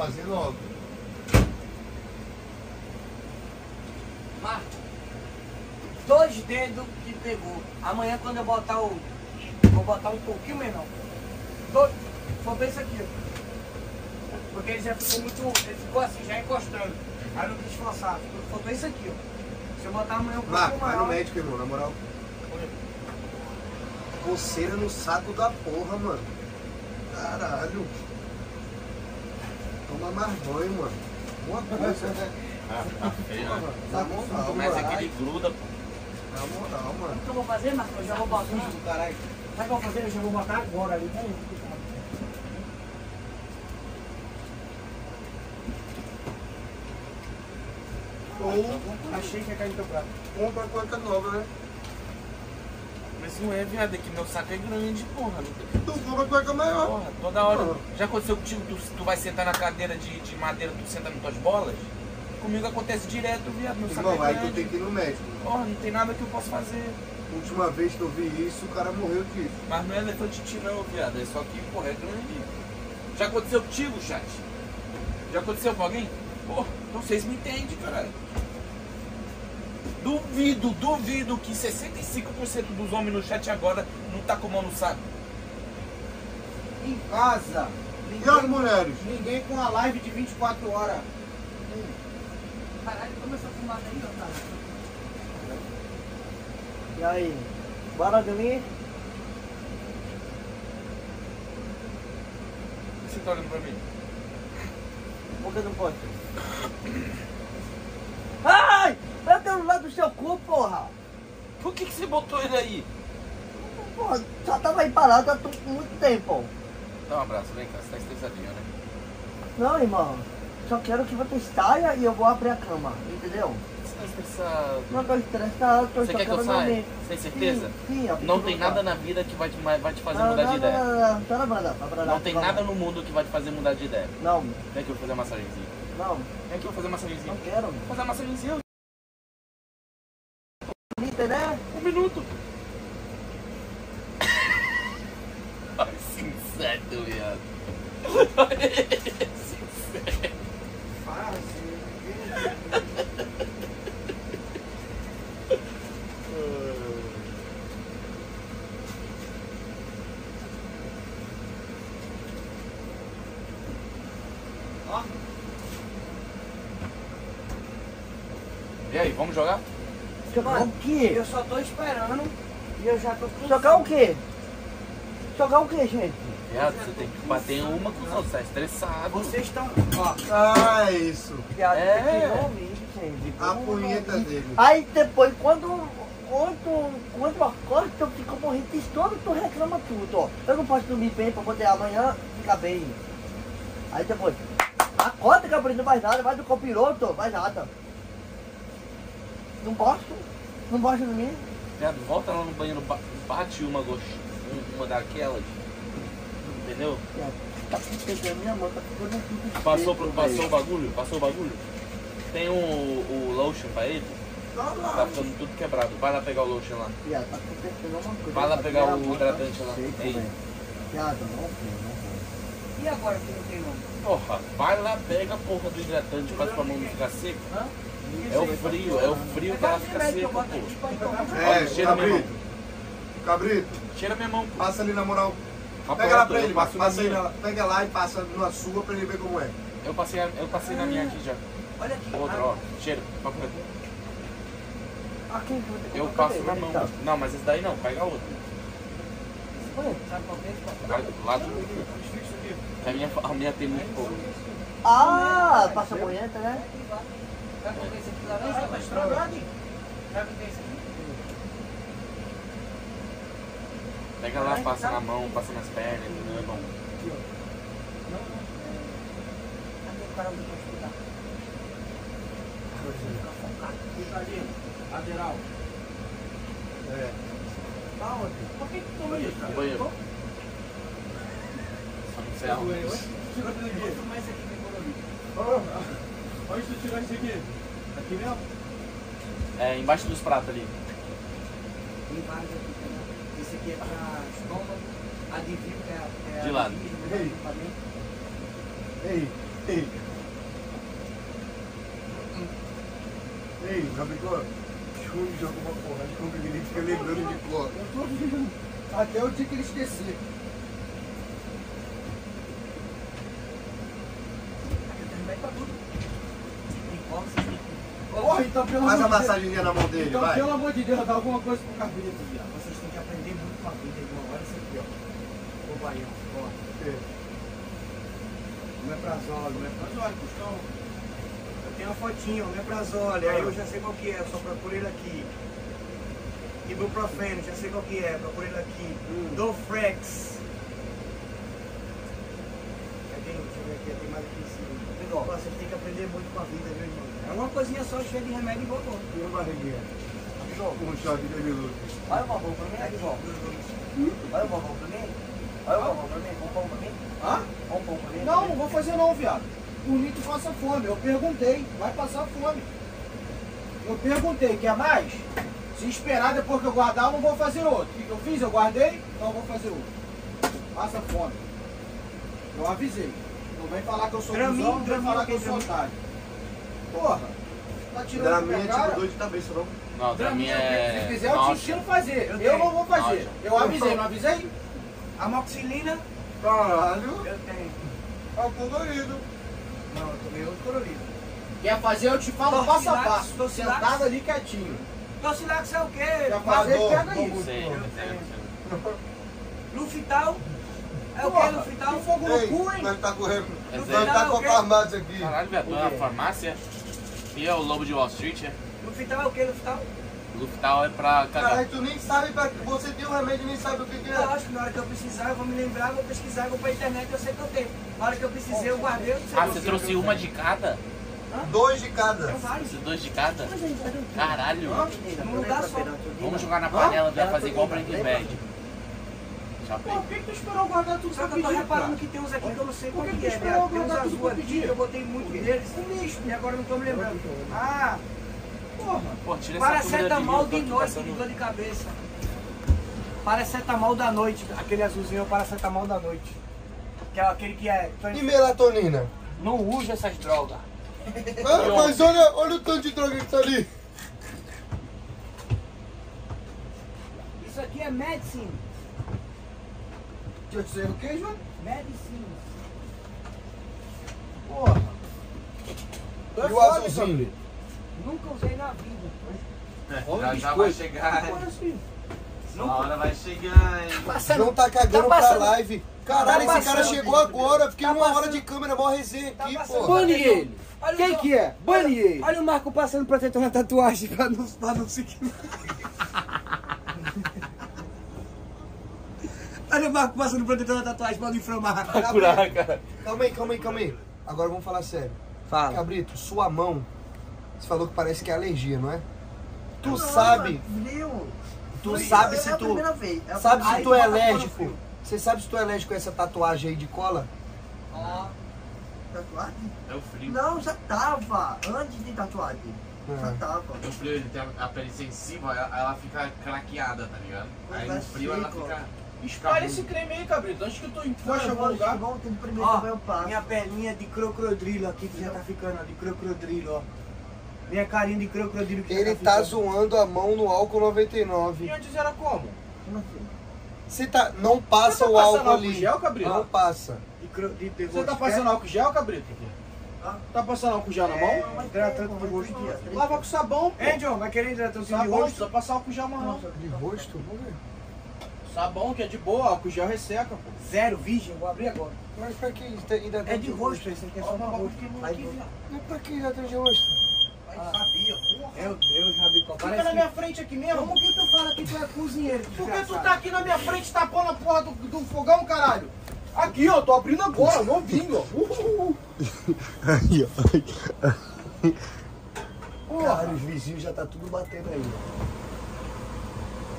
fazer logo. Marco, dois dedos que pegou. Amanhã quando eu botar o. Vou botar um pouquinho menor. Dois. Só isso aqui. ó. Porque ele já ficou muito. Ele ficou assim, já encostando. Aí não quis forçar. Faltou isso aqui, ó. Se eu botar amanhã um pouquinho Marco, vai no maior. médico, irmão, na moral. Coceira no saco da porra, mano. Caralho. Toma mais banho, mano. Uma coisa. Ah, tá feio, né? Na moral, Começa mano. aquele gruda, pô. Na moral, mano. O que eu vou fazer, Marco? Eu já vou botar. Caralho. Sabe o que eu vou fazer? Eu já vou botar agora ali. Peraí. Ou Achei que ia cair no teu prato. compra cueca nova, né? Mas não é, viado, é que meu saco é grande, porra. Não Tu compra cueca maior. Porra, toda hora. Já aconteceu contigo, tu, tu vai sentar na cadeira de, de madeira, tu senta nas tuas bolas? Comigo acontece direto, viado, meu saco Irmão, é aí tu grande. tem que ir no médico. Porra, não tem nada que eu possa fazer. Última vez que eu vi isso, o cara morreu disso. Mas não é elefantite não, viado. É só que, porra, é grande. Já aconteceu contigo, chat? Já aconteceu com alguém? Porra, então vocês me entendem, caralho. Duvido, duvido que 65% dos homens no chat agora não tá com a mão no saco. Em casa, E as mulheres? ninguém com a live de 24 horas. Caralho, toma essa fumada aí, ó, cara. E aí? Bora dormir? Você tá olhando pra mim? Por que não pode? Ai! Eu tenho lá do seu cu, porra! Por que, que você botou ele aí? Porra, só tava aí parado há muito tempo. Dá um abraço, vem cá, você tá estressadinho, né? Não, irmão. Só quero que você saia e eu vou abrir a cama, entendeu? Você tá estressado. Não tô estressado, tô Você quer que eu saia? Tem certeza? Sim, sim, Não tem nada na vida que vai te, vai te fazer Não, mudar não, de ideia. Não, não, não, Pera, brada, pera, Não tem nada no mundo que vai te fazer mudar de ideia. Não, Vem aqui, eu vou fazer uma massagenzinha. não, Vem aqui, eu vou fazer uma massagenzinha. não quero. Vou fazer uma massagenzinha. Bonita, né? Um minuto. Ai, sincero, viado. Sincero. E aí, vamos jogar? Jogar Mano, o quê? Eu só tô esperando e eu já tô com Jogar o quê? Jogar o quê, gente? Viado, você tem que bater uma com os outros, tá estressado. Vocês estão. Ó, Ah, isso. Viado, É. tem que ouvir, gente. A punheta dele. Aí depois, quando, quando, quando eu acordo, eu fico morrendo de sono, tu reclama tudo, ó. Eu não posso dormir bem pra poder amanhã ficar bem. Aí depois, acorda, Gabriel, não vai nada, vai do copiloto, vai nada. Não posso, não posso dormir. Viado, volta lá no banheiro, ba- bate uma um- uma daquelas. Entendeu? Viado, Tá pegando minha mão, tá ficando tudo Passou, pro, passou o bagulho? Passou o bagulho? Tem o, o lotion pra ele? Tá Tá ficando tudo quebrado. Vai lá pegar o lotion lá. Viado, tá acontecendo alguma coisa. Vai lá Tá pegar o tá hidratante lá. Viado, não não e agora que não tem nome? Porra, vai lá, pega a porra do hidratante, faz pra mão não ficar seca. Hã? É o frio, é o frio que ela fica seca, pô. É, cheira minha cabrito. Cabrito, Cheira minha mão, pô. passa ali na moral. Pega lá pronto, pra ele, passa aí na, pega lá e passa na sua pra ele ver como é. Eu passei, a- eu passei na minha aqui já. Olha aqui. Outra, ó. Papo reto. Aqui, vou ter que Eu passo na mão. tá. Não, mas esse daí não, pega outro. Olha. Sabe qual que é? Lá do. A minha, a minha tem muito pouco. Ah, passa bonita, né? Sabe que é aqui? Não. Sabe o que é aqui? Pega lá, passa na mão, passa nas pernas, entendeu? É bom. Cadê o cara do que estudar? Fica focado. Fica ali, lateral. É. Tá onde? Por que que toma isso? No banheiro. Só não sei aonde. Tira isso aqui. Esse aqui que é colorido. Ó, Onde tu tirou isso aqui? Aqui mesmo? É, embaixo dos pratos ali. Tem vários aqui também. Esse aqui é pra estômago. Adivio, que é, é De lado. né? Ei. Equipamento. Ei, Ei, Gabriel, Júnior joga uma porra de comprimento, fica lembrando de cor. Eu tô vendo. Até o dia que ele esquecer. Então pelo Faz a massaginha na mão dele, Então, vai. pelo amor de Deus, dá alguma coisa pro cabrito, viado. Vocês têm que aprender muito com a vida, irmão. Olha isso aqui, ó. Ô, Bahia, ó. Não é não é prazol, Custão. Eu tenho uma fotinha, o Meprazole, aí eu já sei qual que é, eu só procuro ele aqui. Ibuprofeno, já sei qual que é, procuro ele aqui. Dofrex. Cadê? Deixa eu ver aqui, tem mais aqui em cima. Ó, Vocês têm que aprender muito com a vida, viu, irmão? É uma coisinha só cheia de remédio igual outro. E uma barriguinha. Um chá de demiluto. Olha o vovô pra mim, João. Olha o vovô pra mim. Olha o vovô pra mim. Um pão pra mim. Hã? Um pão pra mim. Não, não vou fazer não, viado. Mim tu passa fome. Eu perguntei, vai passar fome. Eu perguntei, quer mais? Se esperar depois que eu guardar, eu não vou fazer outro. O que eu fiz? Eu guardei, então eu vou fazer outro. Passa fome. Eu avisei. Não vem falar que eu sou cuzão, não vem falar que eu sou otário. Porra, tá tirando minha é tipo dor de cabeça, não? Não, pra mim é. Se quiser, eu te ensino a fazer. Eu Eu, não vou fazer. Náusea. Eu avisei, não avisei? Amoxicilina, Caralho. eu tenho. É o colorido. Não, eu tomei outro colorido. Quer fazer, eu te falo passo a passo. Torcilax. Sentado ali quietinho. Docilax é o quê? Quer fazer, pega isso. Sei. Lufital, é o que Lufital? fogo no cu, hein? nós tá correndo. É Nós sério? tá com a farmácia aqui. Caralho, velho, é a farmácia? E é o lobo de Wall Street, é? Lufital é o que Lufital? Luftal é pra cagar. Caralho, tu nem sabe pra que você tem o remédio e nem sabe o que, que Eu é. acho que na hora que eu precisar, eu vou me lembrar, vou pesquisar, vou pra internet, eu sei que eu tenho. Na hora que eu precisei, eu guardei, eu não sei Ah, você eu trouxe tenho. uma de cada? Dois de cada. Tenho vários. Dois de cada? Caralho. Num lugar só. Vamos jogar na panela, vai fazer igual Breaking Bad. Por que que tu esperou guardar tudo Só pra que eu tô pedir, reparando que tem uns aqui que eu não sei Por qual que que que é, esperou viado. Tem uns guardar tudo azul pra aqui pedir? que eu botei muito deles. Um lixo. E agora eu não tô me lembrando. Ah, Porra. Pô, tira de paracetamol de tô noite, passando- dor de cabeça. Paracetamol da noite, aquele azulzinho é o paracetamol da noite. Que é aquele que é. E melatonina? Não usa essas drogas. Ah, mas olha, olha o tanto de droga que tá ali. Isso aqui é medicine. Deixa eu dizer o que, João? Medicine. Porra. É E o azulzinho? Nunca usei na vida. Olha Já, já vai chegar. Porra, assim. A hora vai chegar, hein? Não tá cagando Tá pra passando- live. Caralho, tá esse cara passando- chegou agora. Fiquei tá uma hora passando- de câmera, mó resenha Tá aqui, passando- pô. Bane ele. Olha Quem que é? Bane ele. Olha o Marco passando protetor na tatuagem pra não, pra não se queimar. Olha o Marco passando protetor na tatuagem pra não inflamar. Curar, cara. Calma aí, calma aí, calma aí. Agora vamos falar sério. Fala. Cabrito, sua mão, você falou que parece que é alergia, não é? Tu sabe, Viu? tu Foi- sabe é se a tu. primeira vez. É Sabe se tu é alérgico? falando Você sabe se tu é alérgico a essa tatuagem aí de cola? Ó, Tatuagem? É o frio. Não, já tava. Antes de tatuagem. Já É. tava. O frio, ele tem a pele sensível, ela, ela fica craqueada, tá ligado? Aí no frio ela fica Espalha esse creme aí, Cabrito. Antes que tu encoste em algum Não, lugar. Vamos ter primeiro também ó, eu passo. minha perninha de crocodilo aqui que já tá ficando, ó, de crocodilo, ó. Minha carinha de crocodilo que Ele já tá tá zoando a mão no álcool E 99. antes era como? Como assim? Você tá. Não passa Você tá o álcool álcool ali. gel, Cabrito? Não passa. Você tá passando álcool gel, Cabrito? Ah. Tá passando álcool gel na mão? Mas hidratante tem, de rosto. tem Lava com sabão, pô. Hein, John, vai querer hidratãozinho de rosto? precisa passar álcool gel mais não. De rosto? Vamos ver. Sabão que é de boa, álcool gel resseca, pô. Zero, virgem, vou abrir agora. Mas pra que isso? Tem- ainda É de rosto, esse aqui é só pra rosto. Mas pra que ainda tem de rosto? Sabia, porra. Meu Deus, Rabicó, Fica parece na que... minha frente aqui mesmo. Como que tu fala que tu é cozinheiro, Por que tu tá aqui na minha frente tapando a porra do, do fogão, caralho? Aqui, ó, tô abrindo agora, novinho, ó. Uhul. Aí, ó. Porra, Cara, os vizinhos já tá tudo batendo aí.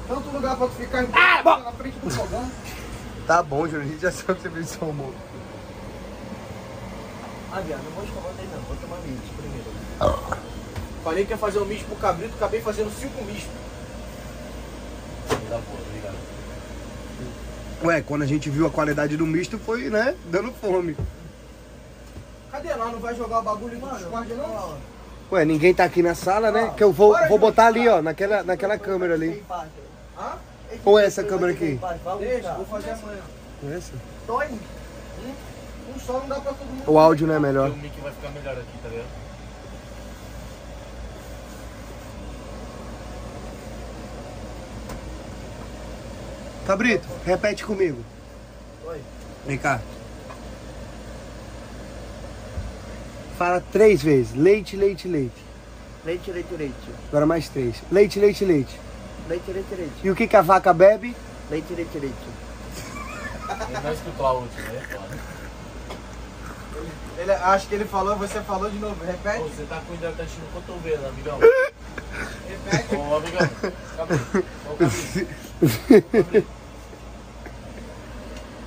Tanto lugar pra tu ficar ah, na frente do fogão. Tá bom, Júnior, a gente já sabe que você fez seu amor. Ah, viado, não vou escovar dele não. Vou tomar leite primeiro. Falei que ia fazer um misto pro cabrito, acabei fazendo cinco mistos. Tá bom, obrigado. Ué, quando a gente viu a qualidade do misto, foi, né, dando fome. Cadê? Nós não vai jogar o bagulho no Discord, não? Ué, ninguém tá aqui na sala, né? Que eu vou, Bora, vou Júlio. botar ali, ó, naquela, naquela câmera ali. Ou é essa câmera aqui? Deixa, vou fazer amanhã. Essa? Dois. Um só não dá pra todo mundo. O áudio não é melhor. O mic vai ficar melhor aqui, tá ligado? Cabrito, repete comigo. Oi. Vem cá. Fala três vezes. Leite, leite, leite. Leite, leite, leite. Agora mais três. Leite, leite, leite. Leite, leite, leite. E o que, que a vaca bebe? Leite, leite, leite. Ele não escutou a última, né? Foda. Ele, acho que ele falou, você falou de novo. Repete. Ô, Você tá com hidratante no cotovelo, amigão. Repete. Ô, amigão. Cabrito. Ô, Cabrito.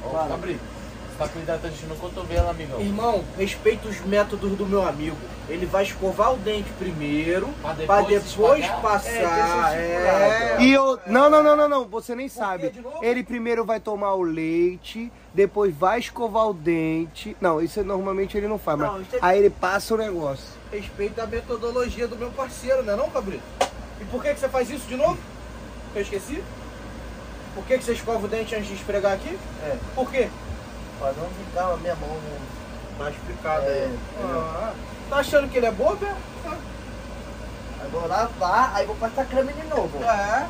Ô, Cabrito. Você tá no cotovelo, amigão. Irmão, respeita os métodos do meu amigo. Ele vai escovar o dente primeiro, Pra pra depois depois, esfregar? passar. É, É, E eu. Não, não, não, não, não. Você nem sabe. de novo? Ele primeiro vai tomar o leite, depois vai escovar o dente. Não, isso normalmente ele não faz, Não, mas. isso é- Aí ele passa o negócio. Respeita a metodologia do meu parceiro, não é não, Cabrito? E por que, que você faz isso de novo? Eu esqueci? Por que, que você escova o dente antes de esfregar aqui? É. Por quê? Pra não ficar a minha mão mais picada É. aí. Ah, tá achando que ele é bobo, é? Aí vou lavar, aí vou passar creme de novo. É.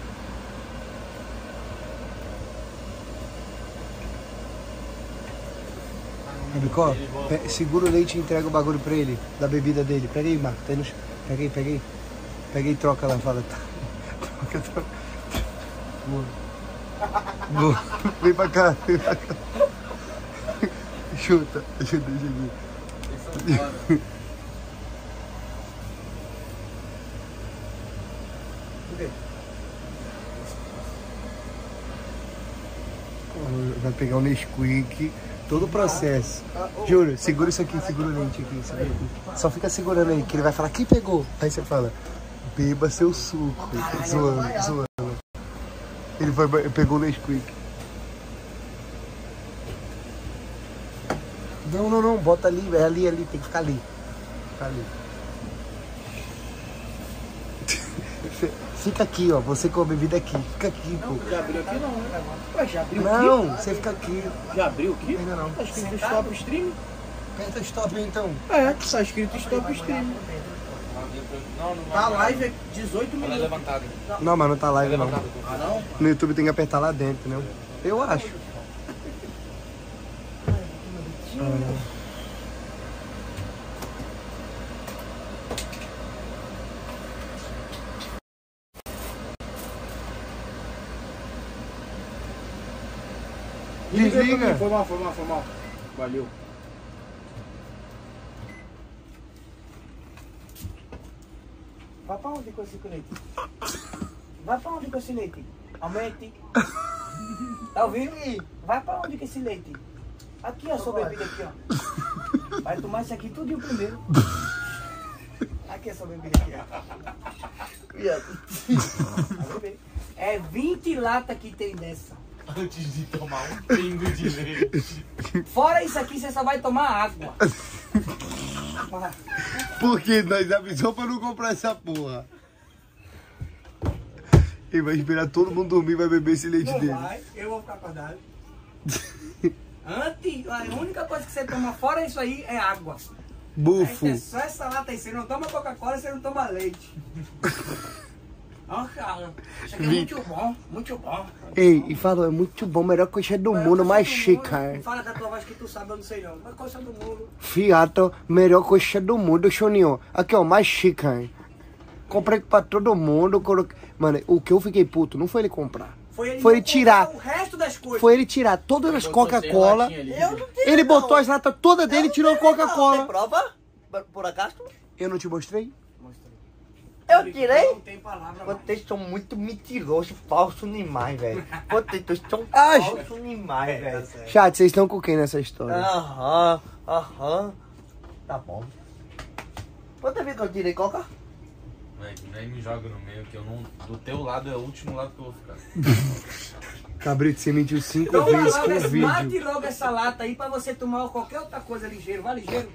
Rabicó, pe- segura o leite e entrega o bagulho pra ele, da bebida dele. Pega aí, Marco. Tá aí no... Pega aí, pega aí. Pega aí e troca lá, fala. Tá. Troca, troca. Boa. Boa. Vem pra cá, vem pra cá. Chuta, chuta, aqui. Vai pegar o Nesquik, todo o processo. Júlio, segura isso aqui, segura o leite aqui. Só fica segurando aí, que ele vai falar, quem pegou? Aí você fala, beba seu suco. Zoando, zoando. Ele foi, pegou o Nesquik. Não, não, não, bota ali, é ali, ali, tem que ficar ali. Fica ali. Fica aqui, ó, você com a bebida aqui, fica aqui, pô. Já abriu aqui não, né? Ué, já abriu Não, você fica aqui. aqui? Já abriu aqui? Ainda não. Tá escrito stop stream? Aperta stop aí, então. É, tá escrito stop stream. Não, não vai. Tá live é 18 Ela é minutos. levantada. Não, mas não tá live não. Levantada. Ah, não? No YouTube tem que apertar lá dentro, entendeu? Eu acho. Desliga. Foi mal, foi mal, foi mal. Valeu. Vai pra onde com esse leite? Vai pra onde com esse leite? Aumente. Tá ouvindo? Vai pra onde com esse leite? Aqui, ó, sua bebida aqui, ó. Vai tomar isso aqui tudo primeiro. Aqui a sua bebida aqui, ó. Vai beber. É 20 latas que tem dessa. Antes de tomar um pingo de leite. Fora isso aqui, você só vai tomar água. Porque nós avisou pra não comprar essa porra. Ele vai esperar todo mundo dormir e vai beber esse leite Não dele. vai, eu vou ficar acordado. Antes, a única coisa que você toma fora isso aí é água. Bufo. É só essa lata aí. Você não toma Coca-Cola, você não toma leite. Ó, cara, isso aqui é muito bom, muito bom. Ei, e falou, é muito bom, melhor coisa do Melhor mundo, mais chique, cara. Fala com a tua voz que tu sabe, eu não sei não. Mas coisa do mundo. Fiato, melhor coisa do mundo, Choninho. Aqui, ó, mais chique, cara. Comprei pra todo mundo. Coloquei... Mano, o que eu fiquei puto não foi ele comprar. Foi ele, Foi ele tirar. comprar O resto das coisas. Foi ele tirar todas as Coca-Cola. não Ele não. botou as latas todas dele e tirou a Tem Coca-Cola. prova? Por- acaso? Eu não te mostrei? Eu tirei? Não tem palavra. mais. Vocês são muito mentirosos, falsos demais, velho. Vocês são Ah, falsos demais, velho. Chat, vocês estão com quem nessa história? Aham, aham. Tá bom. Quanta vez que eu tirei coca? Nem me joga no meio, que eu não. Do teu lado é o último lado que eu vou ficar. Cabrito, você mentiu cinco Toma vezes logo com o esse, mate vídeo. logo essa lata aí pra você tomar qualquer outra coisa ligeiro. Vai ligeiro.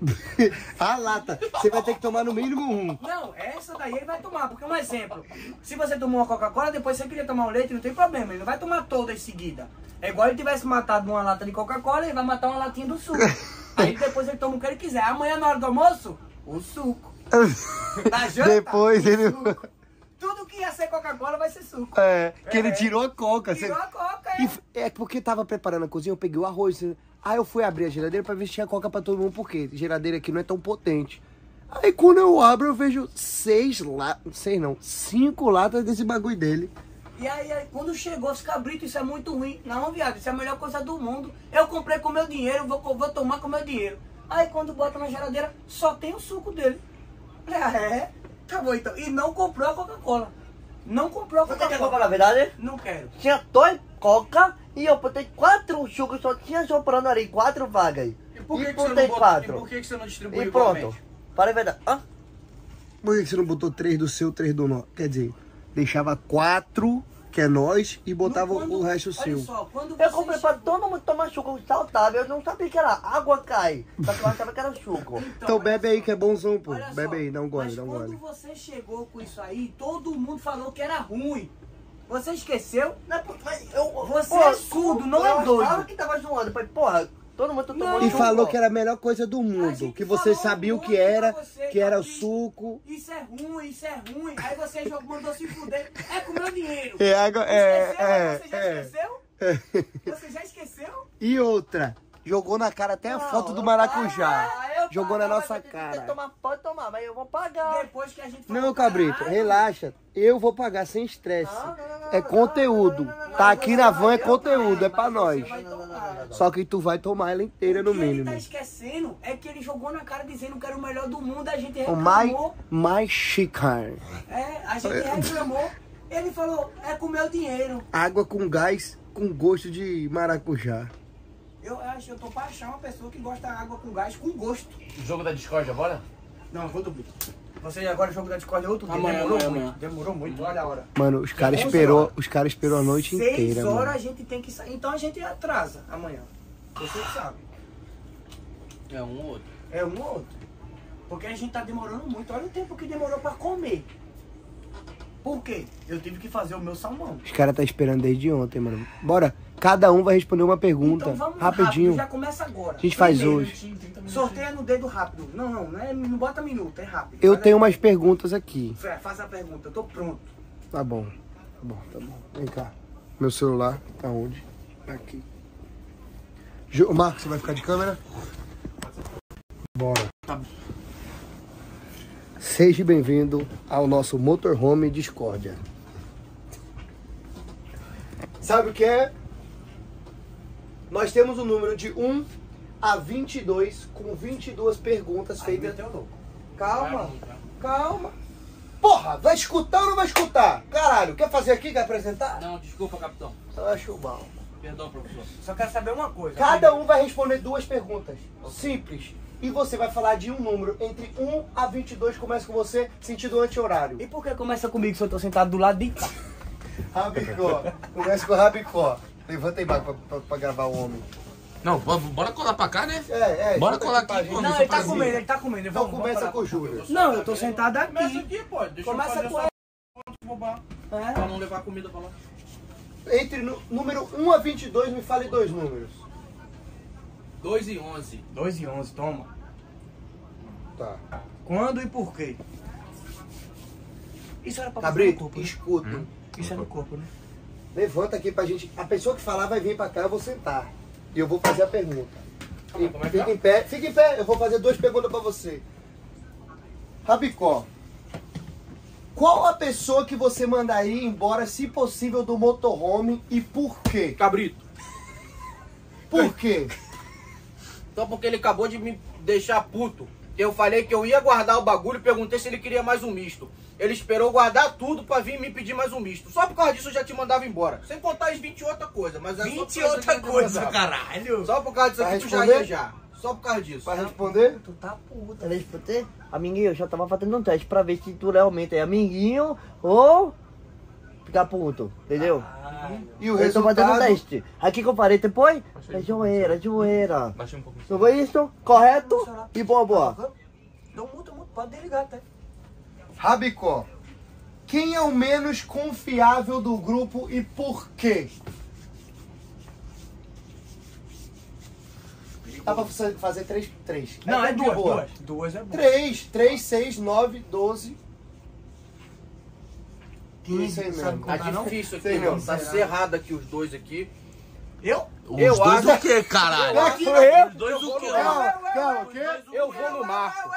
A lata. Você vai ter que tomar no mínimo um. Não, essa daí ele vai tomar, porque um exemplo. Se você tomou uma Coca-Cola, depois você queria tomar um leite, não tem problema, ele não vai tomar toda em seguida. É igual ele tivesse matado uma lata de Coca-Cola, ele vai matar uma latinha do suco. Aí depois ele toma o que ele quiser. Amanhã na hora do almoço, o suco. Na janta, Depois o ele. suco. Tudo que ia ser Coca-Cola vai ser suco. É, que ele tirou a coca. Tirou Você- a Coca, é. f- é porque tava preparando a cozinha, eu peguei o arroz. Aí eu fui abrir a geladeira pra ver se tinha coca pra todo mundo, porque geladeira aqui não é tão potente. Aí quando eu abro, eu vejo seis latas, seis não, cinco latas desse bagulho dele. E aí, aí, quando chegou os cabritos, isso é muito ruim. Não, viado, isso é a melhor coisa do mundo. Eu comprei com meu dinheiro, vou, vou tomar com meu dinheiro. Aí quando bota na geladeira, só tem o suco dele. Falei, ah, é? Acabou então. E não comprou a Coca-Cola. Não comprou a Você quer comprar Coca-Cola. na verdade? Não quero. Tinha dois coca e eu botei quatro sucos, só tinha sobrando ali, quatro vagas. E por que, E que você botei não botou- quatro. E por que, que você não distribuiu E pronto. igualmente? Para a verdade. Hã? Por que você não botou três do seu, três do nosso? Quer dizer, deixava quatro, que é nós, e botava Quando- o resto olha seu. Só, quando Eu comprei pra todo mundo tomar suco saudável. Eu não sabia que era água cai. Só que eu achava que era suco. Então olha bebe aí que é bonzão, pô. Olha Bebe só, aí, dá um gole, mas dá um quando gole. você chegou com isso aí, todo mundo falou que era ruim. Você esqueceu? Não é por- mas eu, Você é surdo, não é eu doido. achava que tava zoando. Eu Falei, porra, todo mundo tomou Não. E falou que era a melhor coisa do mundo, que você sabia o que era, você, que era o suco. Isso é ruim, isso é ruim. Aí você jogou, mandou se fuder. É com meu dinheiro. É, agora, é, Esqueceu? é, Você já é. esqueceu? Você já esqueceu? E outra, jogou na cara até a Não, foto do maracujá. Eu Jogou na pagava, nossa cara. tomar, pode tomar, mas eu vou pagar. Depois que a gente Não, cabrito, caralho, relaxa. Eu vou pagar sem estresse. É não, conteúdo. Tá não, aqui não, na van é conteúdo, é pra nós. Só que tu vai tomar ela inteira no O que ele tá mínimo. esquecendo é que ele jogou na cara dizendo que era o melhor do mundo, a gente O reclamou. mais, mais chicar. É, a gente reclamou. Ele falou, é com meu dinheiro. Água com gás com gosto de maracujá. Eu acho, eu tô pra achar uma pessoa que gosta de água com gás com gosto. Jogo da discórdia, bora? Não, eu vou dormir. Você agora o jogo da Discord é outro dia. Amanhã, demorou amanhã, muito. amanhã. Demorou muito, olha a hora. Mano, os caras 11 esperou, horas. os caras esperou a noite Seis inteira, horas a mano. gente tem que sair. Então a gente atrasa amanhã. Você que sabe. É um ou outro. É um ou outro. Porque a gente tá demorando muito. Olha o tempo que demorou pra comer. Por quê? Eu tive que fazer o meu salmão. Os caras tá esperando desde ontem, mano. Bora, cada um vai responder uma pergunta, Então vamos rapidinho. rápido, já começa agora. A gente faz Primeiro, hoje. Sorteia no dedo rápido. Não, não, não, é, não bota minuto, é rápido. Eu Faz tenho umas perguntas aqui. Fé, Faz a pergunta, eu tô pronto. Tá bom, tá bom, tá bom. Vem cá. Meu celular tá onde? Aqui. Ju- Marcos, você vai ficar de câmera? Bora. Seja bem-vindo ao nosso motorhome Discordia. Sabe o que é? Nós temos o número de 1 a 22 com 22 perguntas feitas. meteu o louco. Calma, calma. Porra, vai escutar ou não vai escutar? Caralho, quer fazer aqui, quer apresentar? Não, desculpa, capitão. Acho bom. Perdão, professor. Só quero saber uma coisa. Cada um vai responder duas perguntas. Simples. E você vai falar de um número entre 1 a 22. Começa com você, sentido anti-horário. E por que começa comigo se eu tô sentado do lado de cá? Rabicó. Começa com Rabicó. Levanta aí, pra, pra, pra gravar o homem. Não, bo- bora colar pra cá, né? É, é. Bora colar pra aqui, pô, Não, só ele tá fazer. comendo, ele tá comendo. Então Vamos, começa vamos com o. Júlio. Não, eu tô sentado aqui. Começa aqui, pô. Deixa Começa eu fazer com só a- roubar. É. Pra não levar comida pra lá. Entre nu- número 1 a 22, me fale dois números. 2 e 11. 2 e 11, toma. Tá. Quando e por quê? Isso era pra Cabrito, corpo, né? escuta. Isso é no corpo, né? Levanta aqui pra gente. A pessoa que falar vai vir pra cá, eu vou sentar. E eu vou fazer a pergunta. E como é que fica é? em pé, fica em pé, eu vou fazer duas perguntas pra você. Rabicó, qual a pessoa que você mandaria embora, se possível, do motorhome e por quê? Cabrito. Por quê? Só porque ele acabou de me deixar puto. Eu falei que eu ia guardar o bagulho e perguntei se ele queria mais um misto. Ele esperou guardar tudo pra vir me pedir mais um misto. Só por causa disso eu já te mandava embora. Sem contar as 20 e outra coisa. Mas é só por 20 causa e disso outra coisa, caralho. Só por causa disso aqui tu já responder? ia já. Só por causa disso. Vai responder? Tu tá puta. Pra ter amiguinho, eu já tava fazendo um teste pra ver se tu realmente é amiguinho ou ficar puto, entendeu? E o Eu tô fazendo resultado... teste. Aqui que eu parei depois, é joelha, é joelha. Baixa um pouquinho. Não foi isso? Correto? E boa, boa. Então muda, muda, pode desligar, tá? Rabicó, quem é o menos confiável do grupo e por quê? Dá pra fazer três, três. Não, é de duas, boa. duas. Duas é boa. Três, três, seis, nove, doze. Isso aí mesmo. Tá difícil aqui, Sei não. mano. Tá cerrado aqui os dois aqui. Eu? Eu Os dois acho- o quê, caralho? Aqui, Os dois o quê? Calma, calma, o quê? Eu vou no Marco.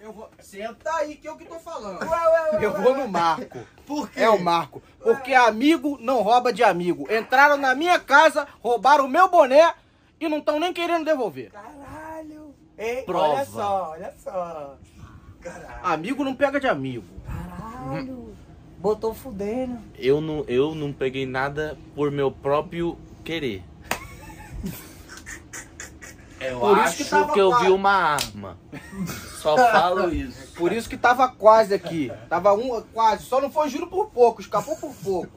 Eu vou. Senta aí que é o que eu tô falando. Ué, ué, ué, Eu vou no Marco. Por quê? É o Marco. Porque amigo não rouba de amigo. Entraram na minha casa, roubaram o meu boné e não estão nem querendo devolver. Caralho. Ei, Prova. olha só, olha só. Caralho. Amigo não pega de amigo. Caralho. Botou fudendo. Eu não, eu não peguei nada por meu próprio querer. Eu Por isso acho que que, eu quase. vi uma arma. Só falo isso. Por isso que tava quase aqui. Tava um, quase. Só não foi juro por pouco, escapou por pouco.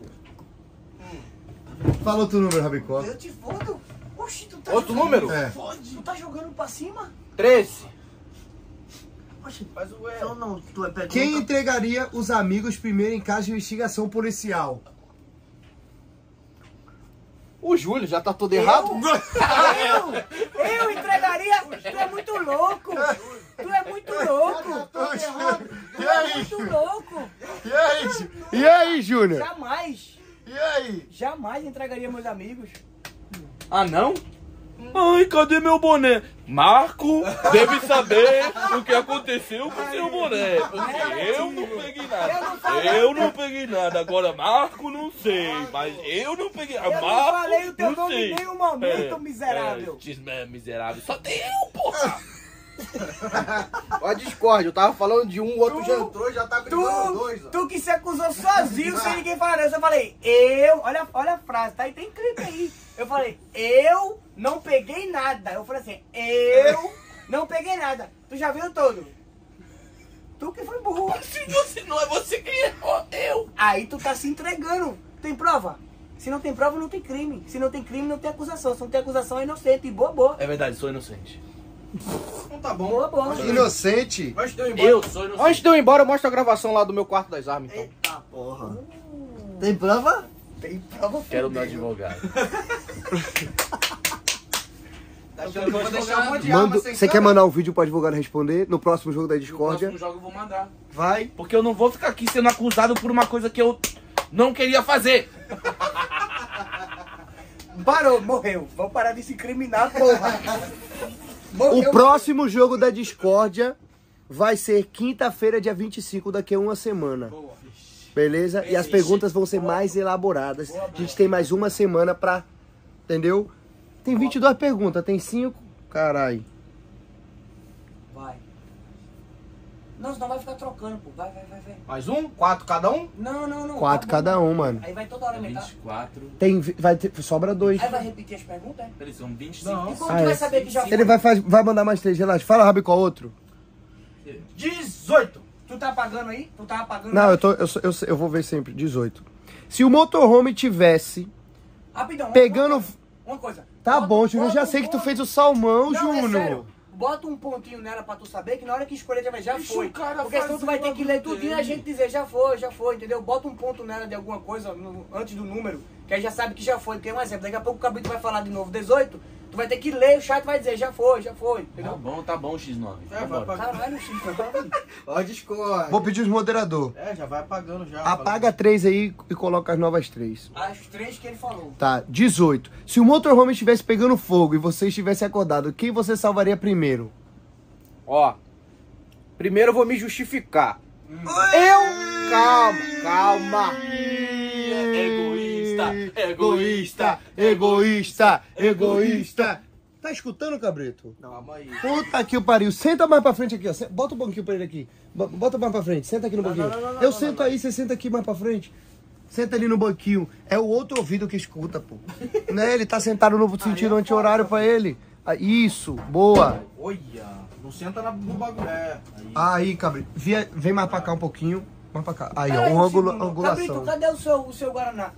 Fala outro número, Rabicó. Eu te fodo. Oxi, tu tá Outro jogando- número? É. Tu tá jogando pra cima? 13. Oxi, Faz o Então não, tu é pergunta. Quem entregaria os amigos primeiro em caso de investigação policial? O Júlio já tá todo errado. Eu? Eu entregaria? Tu é muito louco. Tu é muito louco. E Tu é muito louco. E aí, e aí, Júnior? Jamais. E aí? Jamais entregaria meus amigos. Ah, não? Ai, cadê meu boné? Marco deve saber o que aconteceu com seu boné. Porque eu não peguei Eu nada. não. Eu não peguei nada. Agora, Marco, não sei. Mas eu não peguei. Eu não Marco, falei o teu não nome sei. em nenhum momento, É, miserável. É, é, miserável. Só tem eu, porra. Ó a Discord, eu tava falando de um, o outro Tu- já entrou e já tá brigando dois, Tu, ó. tu que se acusou sozinho sem ninguém falar nada. Eu falei, eu, olha, olha a frase, tá aí, tem clipe aí. Eu falei, eu não peguei nada. Eu falei assim, eu não peguei nada. Tu já viu todo? Tu que foi burro. Se você não é você quem errou, eu. Aí tu tá se entregando. Tem prova? Se não tem prova, não tem crime. Se não tem crime, não tem acusação. Se não tem acusação, é inocente. E boa, boa. É verdade, sou inocente. Então tá bom. Boa, boa. Inocente? Antes de eu ir embora, Eu sou inocente. antes de eu ir embora, eu mostro a gravação lá do meu quarto das armas, então. Eita porra. Tem prova? Tem prova. Quero meu advogado. Tá achando que eu vou deixar um monte de arma Manda, sem você quer mandar um vídeo pro advogado responder no próximo jogo da No discórdia? próximo jogo eu vou mandar. Vai. Porque eu não vou ficar aqui sendo acusado por uma coisa que eu não queria fazer. Parou, morreu. Vamos parar de se incriminar, porra. Morreu. O próximo jogo da discórdia vai ser quinta-feira, dia 25, daqui a uma semana. Beleza? E as perguntas vão ser mais elaboradas. A gente tem mais uma semana pra. Entendeu? Tem 22 perguntas, tem 5. Carai. Vai. Não, senão vai ficar trocando, pô. Vai, vai, vai, vai. Mais um? Quatro cada um? Não, não, não. 4 Tá cada um, mano. Aí vai toda hora aumentar. 24. Tem, vai ter, sobra dois. Aí vai repetir as perguntas, é? Peraí, são 25. E como Ah, tu vai é. saber que já foi? Ele vai, faz, vai mandar mais três, relaxa. Fala, Rabi, qual outro? 18. Tu tá apagando aí? Tu tá apagando Não, eu, tô, eu, sou- eu, eu vou ver sempre. 18. Se o motorhome tivesse Rapidão. pegando. Uma, uma coisa. Tá Bota- bom, Júnior. Eu já sei que tu fez o salmão, Não, é Júnior. Bota um pontinho nela pra tu saber que na hora que escolher já vai, já Deixa foi. Porque senão tu vai ter que ler tudo e a gente dizer já foi, já foi, entendeu? Bota um ponto nela de alguma coisa no- antes do número, que aí já sabe que já foi. Porque um exemplo, daqui a pouco o Cabrito vai falar de novo 18, tu vai ter que ler, o chat vai dizer já foi, já foi, Tá entendeu? bom, tá bom, X9. É, vai apagar. Caralho, Chico, tá Ó Discord. Vou pedir os moderador. É, já vai apagando já. Apaga três aí e coloca as novas três. As três que ele falou. Tá, 18. Se o motorhome estivesse pegando fogo e você estivesse acordado, quem você salvaria primeiro? Ó, primeiro eu vou me justificar. Eu? Calma, calma. Egoísta, egoísta. egoísta, egoísta. Tá escutando, Cabrito? Calma aí. Puta que o pariu. Senta mais pra frente aqui, ó. Bota o banquinho pra ele aqui. Bo- Bota mais pra frente. Senta aqui no banquinho. Eu sento aí, você senta aqui mais pra frente. Senta ali no banquinho. É o outro ouvido que escuta, pô. né? Ele tá sentado no sentido anti-horário pra ele. Ah, Isso, boa. Olha, não senta na- no bagulho. É. Aí. Aí, Cabrito. Vem mais pra cá um pouquinho. Mais pra cá. Aí, ó, um segundo. angulação. Cabrito, cadê o seu, o seu Guaraná?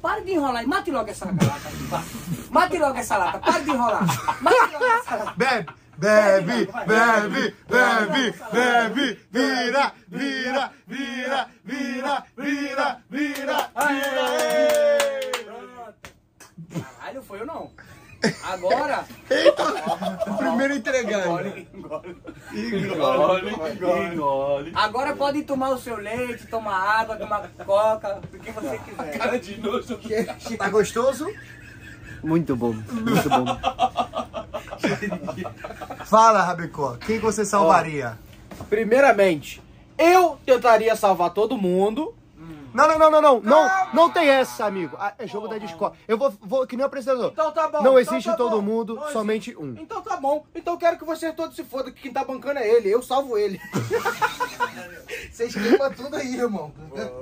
Para de enrolar e mate logo essa lata. vá. Mate logo essa lata, para de enrolar. Mate logo essa lata. Bebe, bebe, bebe, bebe, bebe, vira, vira, vira, vira, vira, vira, vira. Pronto. Caralho, foi eu não. Agora, O primeiro entregante. Engole, engole. agora pode tomar o seu leite, tomar água, tomar coca, o que você quiser. Cara de nojo. Tá gostoso? Muito bom, muito bom. Fala, Rabicó. Quem você salvaria? Primeiramente, eu tentaria salvar todo mundo. Não, não, não, não, não. Não, não tem essa, amigo. Ah, É jogo da Discord. Eu vou, vou que nem o apresentador. Então tá bom. Não então existe tá todo bom. mundo, Não existe. somente um. Então tá bom. Então eu quero que vocês todos se fodam, que quem tá bancando é ele. Eu salvo ele. Vocês queimam tudo aí, irmão.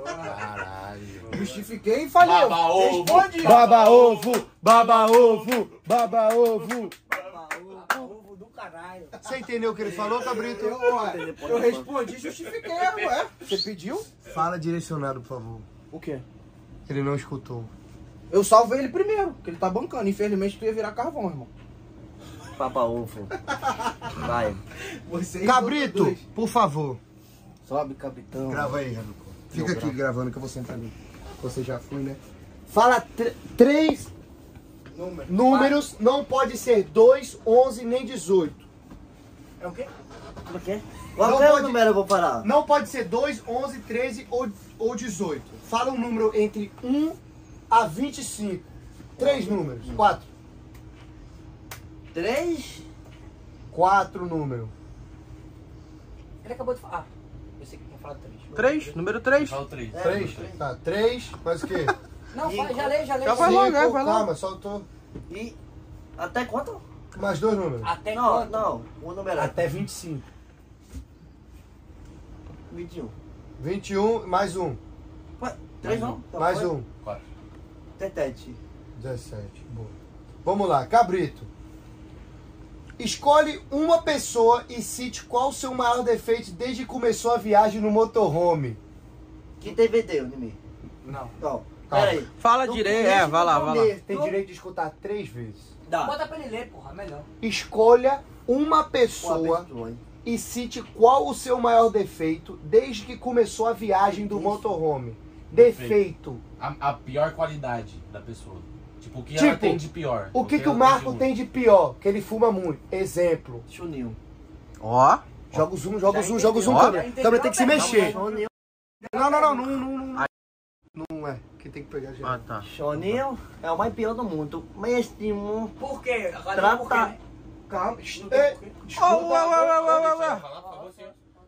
Caralho. Justifiquei e falei. Baba ovo. Responde. Baba ovo, baba ovo, baba ovo. Ovo do caralho. Você entendeu o que ele falou, Cabrito? Eu, ué, eu respondi e justifiquei, ué. Você pediu? Fala direcionado, por favor. O quê? Ele não escutou. Eu salvo ele primeiro, porque ele tá bancando. Infelizmente tu ia virar carvão, irmão. Papa ovo. Vai. Você Cabrito, por favor. Sobe, capitão. Grava aí, Rabicó. Fica aqui gravando que eu vou sentar ali. Você já foi, né? Fala tr- três Número. números, não pode ser 2, 11 nem 18. É o quê? É que é? Qual Não é o pode- número eu vou parar? Não pode ser 2, 11, 13 ou, ou 18. Fala um número entre 1 a 25. Três números. Quatro. Três? Quatro números. Ele acabou de falar. Ah, eu sei que tinha falado três. Três, número três. Fala o três. Três? Tá, três. Mais o quê? Não, vai, já lei, já lei. Já vai Cinco. né? Vai lá. Calma, só tô... E até quanto? Mais dois números. Até Não, quanto? não. O número é Até 25. 21. 21, mais um. Ué, três não? Então Mais foi um. Quatro. Tetete. 17. Boa. Vamos lá, Cabrito. Escolhe uma pessoa e cite qual o seu maior defeito desde que começou a viagem no motorhome. Que DVD, Nimi? Não. Não. Calma. Pera aí. Fala No direito. É, vai lá, vai lá. Tem direito de escutar três vezes. Dá. Bota pra ele ler, porra, melhor. Escolha uma pessoa e cite qual o seu maior defeito desde que começou a viagem do motorhome. Defeito. A, a pior qualidade da pessoa. Tipo, o que Tipo, ela tem de pior. O que, que o Marco tem de pior? Que ele fuma muito. Exemplo. Chuninho. Ó. Joga o zoom, joga o zoom, joga o zoom, câmera. Tem que se mexer. Não, não, não, não, não, não, é. Quem tem que pegar já. Ah, tá. Choninho é o mais pior do mundo. Mestre, Por quê? Agora Trata- por quê? Calma. Não tem Ei, porquê. desculpa. Ué. Falar pra você.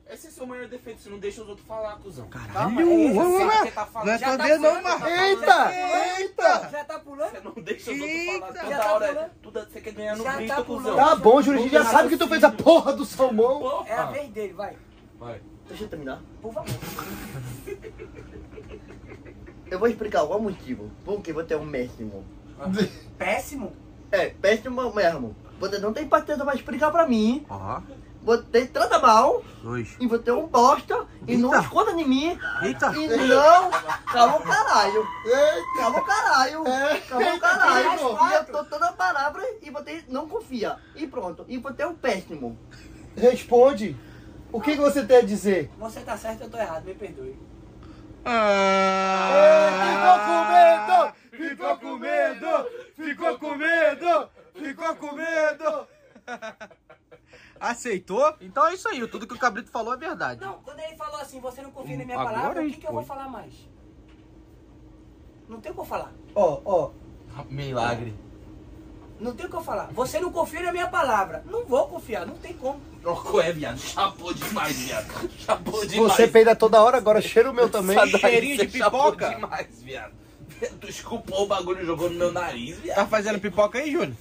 Esse é seu maior defeito, você não deixa os outros falar, cuzão. Calma, é assim que você tá falando. Não é Já tá dia não, pulando, mas- já tá Eita, pulando. eita. Já tá pulando? Você não deixa os outros Eita. falar. Já Toda tá hora, pulando. tudo, você quer ganhar no Já grito, tá cuzão. pulando. Tá bom, Júlio, a gente já sabe que tu fez a porra do salmão. É a vez dele, vai. Vai. Deixa eu terminar. Por favor. Eu vou explicar o motivo. Por que você é um péssimo? Péssimo. É, péssimo mesmo. Você não tem paciência pra explicar pra mim. Ó. Você trata mal Dois. e você é um bosta e não escuta de mim. Eita. E não. Calma o caralho. Calma o caralho. Calma o caralho. E eu tô toda a palavra e você não confia. E pronto. E você é um péssimo. Responde. O que, que você tem a dizer? Você tá certo, eu tô errado, me perdoe. Ah. Ficou com medo! Ficou com medo! Ficou com medo! Aceitou? Então é isso aí. Tudo que o Cabrito falou é verdade. Não, quando ele falou assim, você não confia na minha Agora palavra, o que, que eu vou falar mais? Não tem o que eu falar. Ó, ó. Milagre. Não tem o que eu falar. Você não confia na minha palavra. Não vou confiar, não tem como. Qual é, viado? Chapou demais, viado. Chapou demais. Você peida toda hora, agora cheira o meu também. Cheirinho de você chapou pipoca. demais, viado. Tu esculpou o bagulho e jogou no meu nariz, viado. Tá fazendo pipoca aí, Júnior?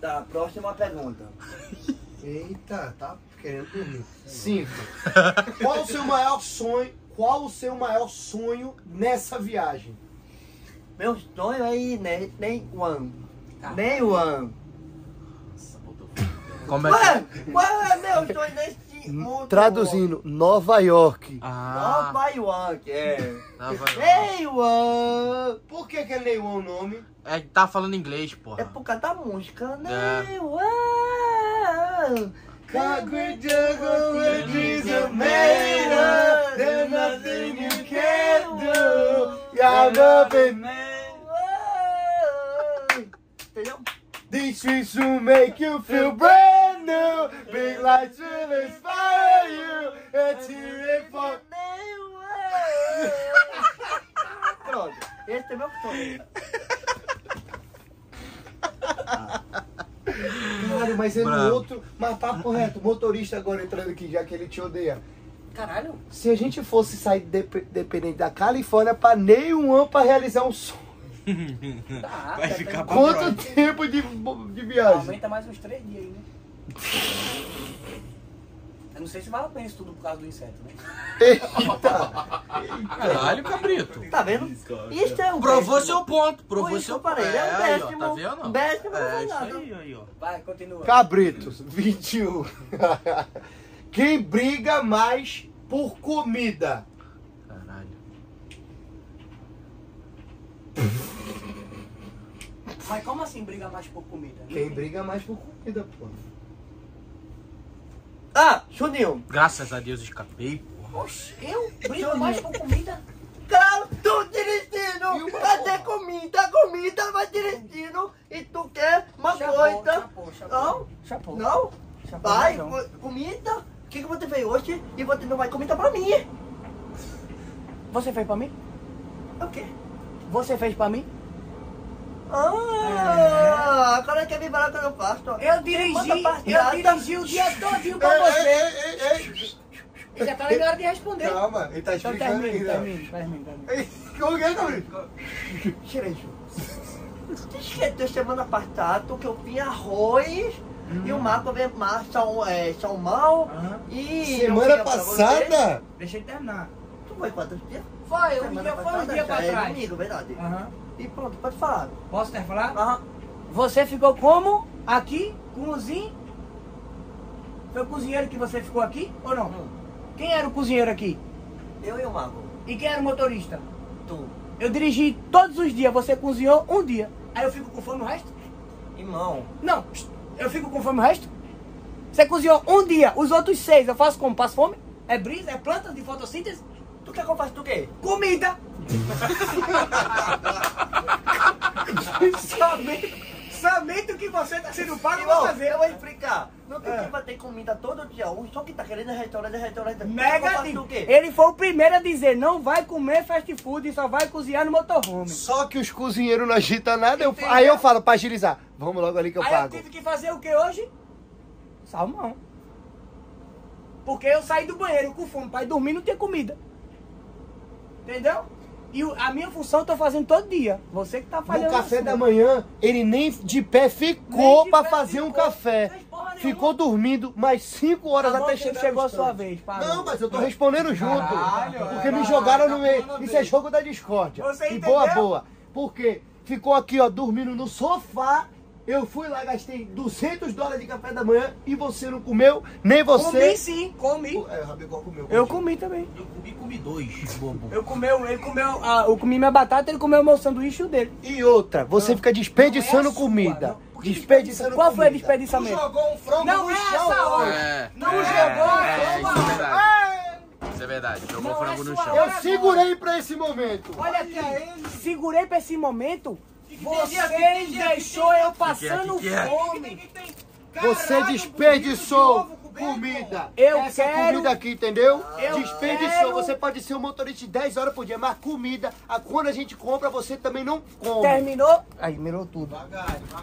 Tá, próxima pergunta. Eita, tá querendo dormir. Cinco. Qual o seu maior sonho? Qual o seu maior sonho nessa viagem? Meu sonho aí, né? Nem one. Tá. Nem botou Como é que é nesse muito Traduzindo, Nova York. Ah, Nova York, é. Nova York. Por que que é Neywan o nome? É, tá falando inglês, É porra. por causa da música, né? É. Concrete jungle where trees are made of, there's nothing you can't do. You're nothing. These streets will make you feel brand new. Big lights will inspire you. And cheering for. Pronto, esse é meu. Caralho, mas é no outro. Mas papo reto, motorista agora entrando aqui, já que ele te odeia. Caralho. Se a gente fosse sair dep- dependente da Califórnia pra nenhum pra realizar um sonho, Tá, Vai tá, ficar pra quanto tempo de, de viagem? Aumenta mais uns três dias aí, né? Eu não sei se vale a pena isso tudo por causa do inseto, né? Eita! Caralho, cabrito. Tá vendo? Isso é um Provou décimo. seu ponto, provou isso seu eu parei, ponto. é um aí, ó, décimo. tá vendo? Décimo É, isso nada. aí, aí, ó. Vai, continua. Cabritos, 21. Quem briga mais por comida? Caralho. Mas como assim briga mais por comida? Quem briga mais por comida, pô. Ah, Juninho. Graças a Deus escapei, porra. Oxe, eu brigo mais por comida? Claro, tu dirigindo. Cadê comida? Comida vai dirigindo. E tu quer uma Chapou, coisa. chapou, chapou. Não? Chapou. Não? Chapou, Vai, não. comida? O que, que você fez hoje? E você não vai comida pra mim? Você fez pra mim? O quê? Você fez pra mim? Ah, agora quer me falar que eu não faço. Eu dirigi, eu dirigi o dia todinho pra Ei, você. ei, ei, ei, E já tá na hora de responder. Calma, ele tá Então explicando termina, ainda. termina, termina, termina. Ei, Como que é, Cabrito? Silêncio. Esqueceu semana passada que eu fiz arroz e o Marco mais sal, é, salmão e... eu Semana fiz pra você. passada? Deixa ele terminar. Tu foi quantos dias? Foi, um Semana dia, foi um dia pra é trás. domingo, verdade. Aham. E pronto, pode falar. Posso ter falar? Aham. Você ficou como? Aqui? Cozinho? Foi o cozinheiro que você ficou aqui ou não? Quem era o cozinheiro aqui? Eu e o Marco. E quem era o motorista? Tu. Eu dirigi todos os dias, você cozinhou um dia. Aí eu fico com fome o resto? Irmão. Não, eu fico com fome o resto? Você cozinhou um dia, os outros seis eu faço como? Passo fome? É brisa? É planta de fotossíntese? Tu quer que eu faça tu quê? Comida! somente, somente o que você tá sendo pago pra fazer. eu vou explicar. Não tem É. que ter comida todo dia. Um só que tá querendo restaurante, é restaurante. Eu Negativo. Ele foi o primeiro a dizer, não vai comer fast food e só vai cozinhar no motorhome. Só que os cozinheiros não agitam nada, eu- aí eu falo pra agilizar. Vamos logo ali que eu Aí eu pago. tive que fazer o que hoje? Salmão. Porque eu saí do banheiro com fome, pra ir dormir não tinha comida. Entendeu? E o- a minha função eu tô fazendo todo dia. Você que tá falhando. No café na da manhã, ele nem de pé ficou Nem de pra pé fazer um ficou. café. Porra nenhuma. Ficou dormindo mais 5 horas Tá bom até chegar. chegou a sua vez, parou. Não, mas eu tô respondendo junto. Caralho, porque me caralho, jogaram tá no meio. falando Isso é jogo da discórdia. Você e boa, entendeu? boa. Porque ficou aqui, ó, dormindo no sofá. Eu fui lá, gastei 200 dólares de café da manhã e você não comeu, nem Comi você. sim, comi. É, o Rabicó comeu. Eu comi também. Eu comi, comi dois, bobo. Eu comeu, ele comeu, ah, eu comi minha batata, ele comeu meu sanduíche o dele. E outra, você fica desperdiçando é sua, comida. que Desperdiçando Qual foi a desperdiçamento? Jogou um frango Não no é chão. essa hora. É, Não é, jogou, é, toma. isso é verdade. Isso é verdade. Jogou Não, frango é no sua chão. Eu segurei pra esse momento. Olha aqui, segurei pra esse momento. Vocês deixou eu passando é? fome. Você desperdiçou comida. Eu Essa quero- comida aqui, entendeu? Eu Desperdiçou. quero- Você pode ser um motorista de 10 horas por dia, mas comida, a- quando a gente compra, você também não come. Terminou? Aí, mirou tudo.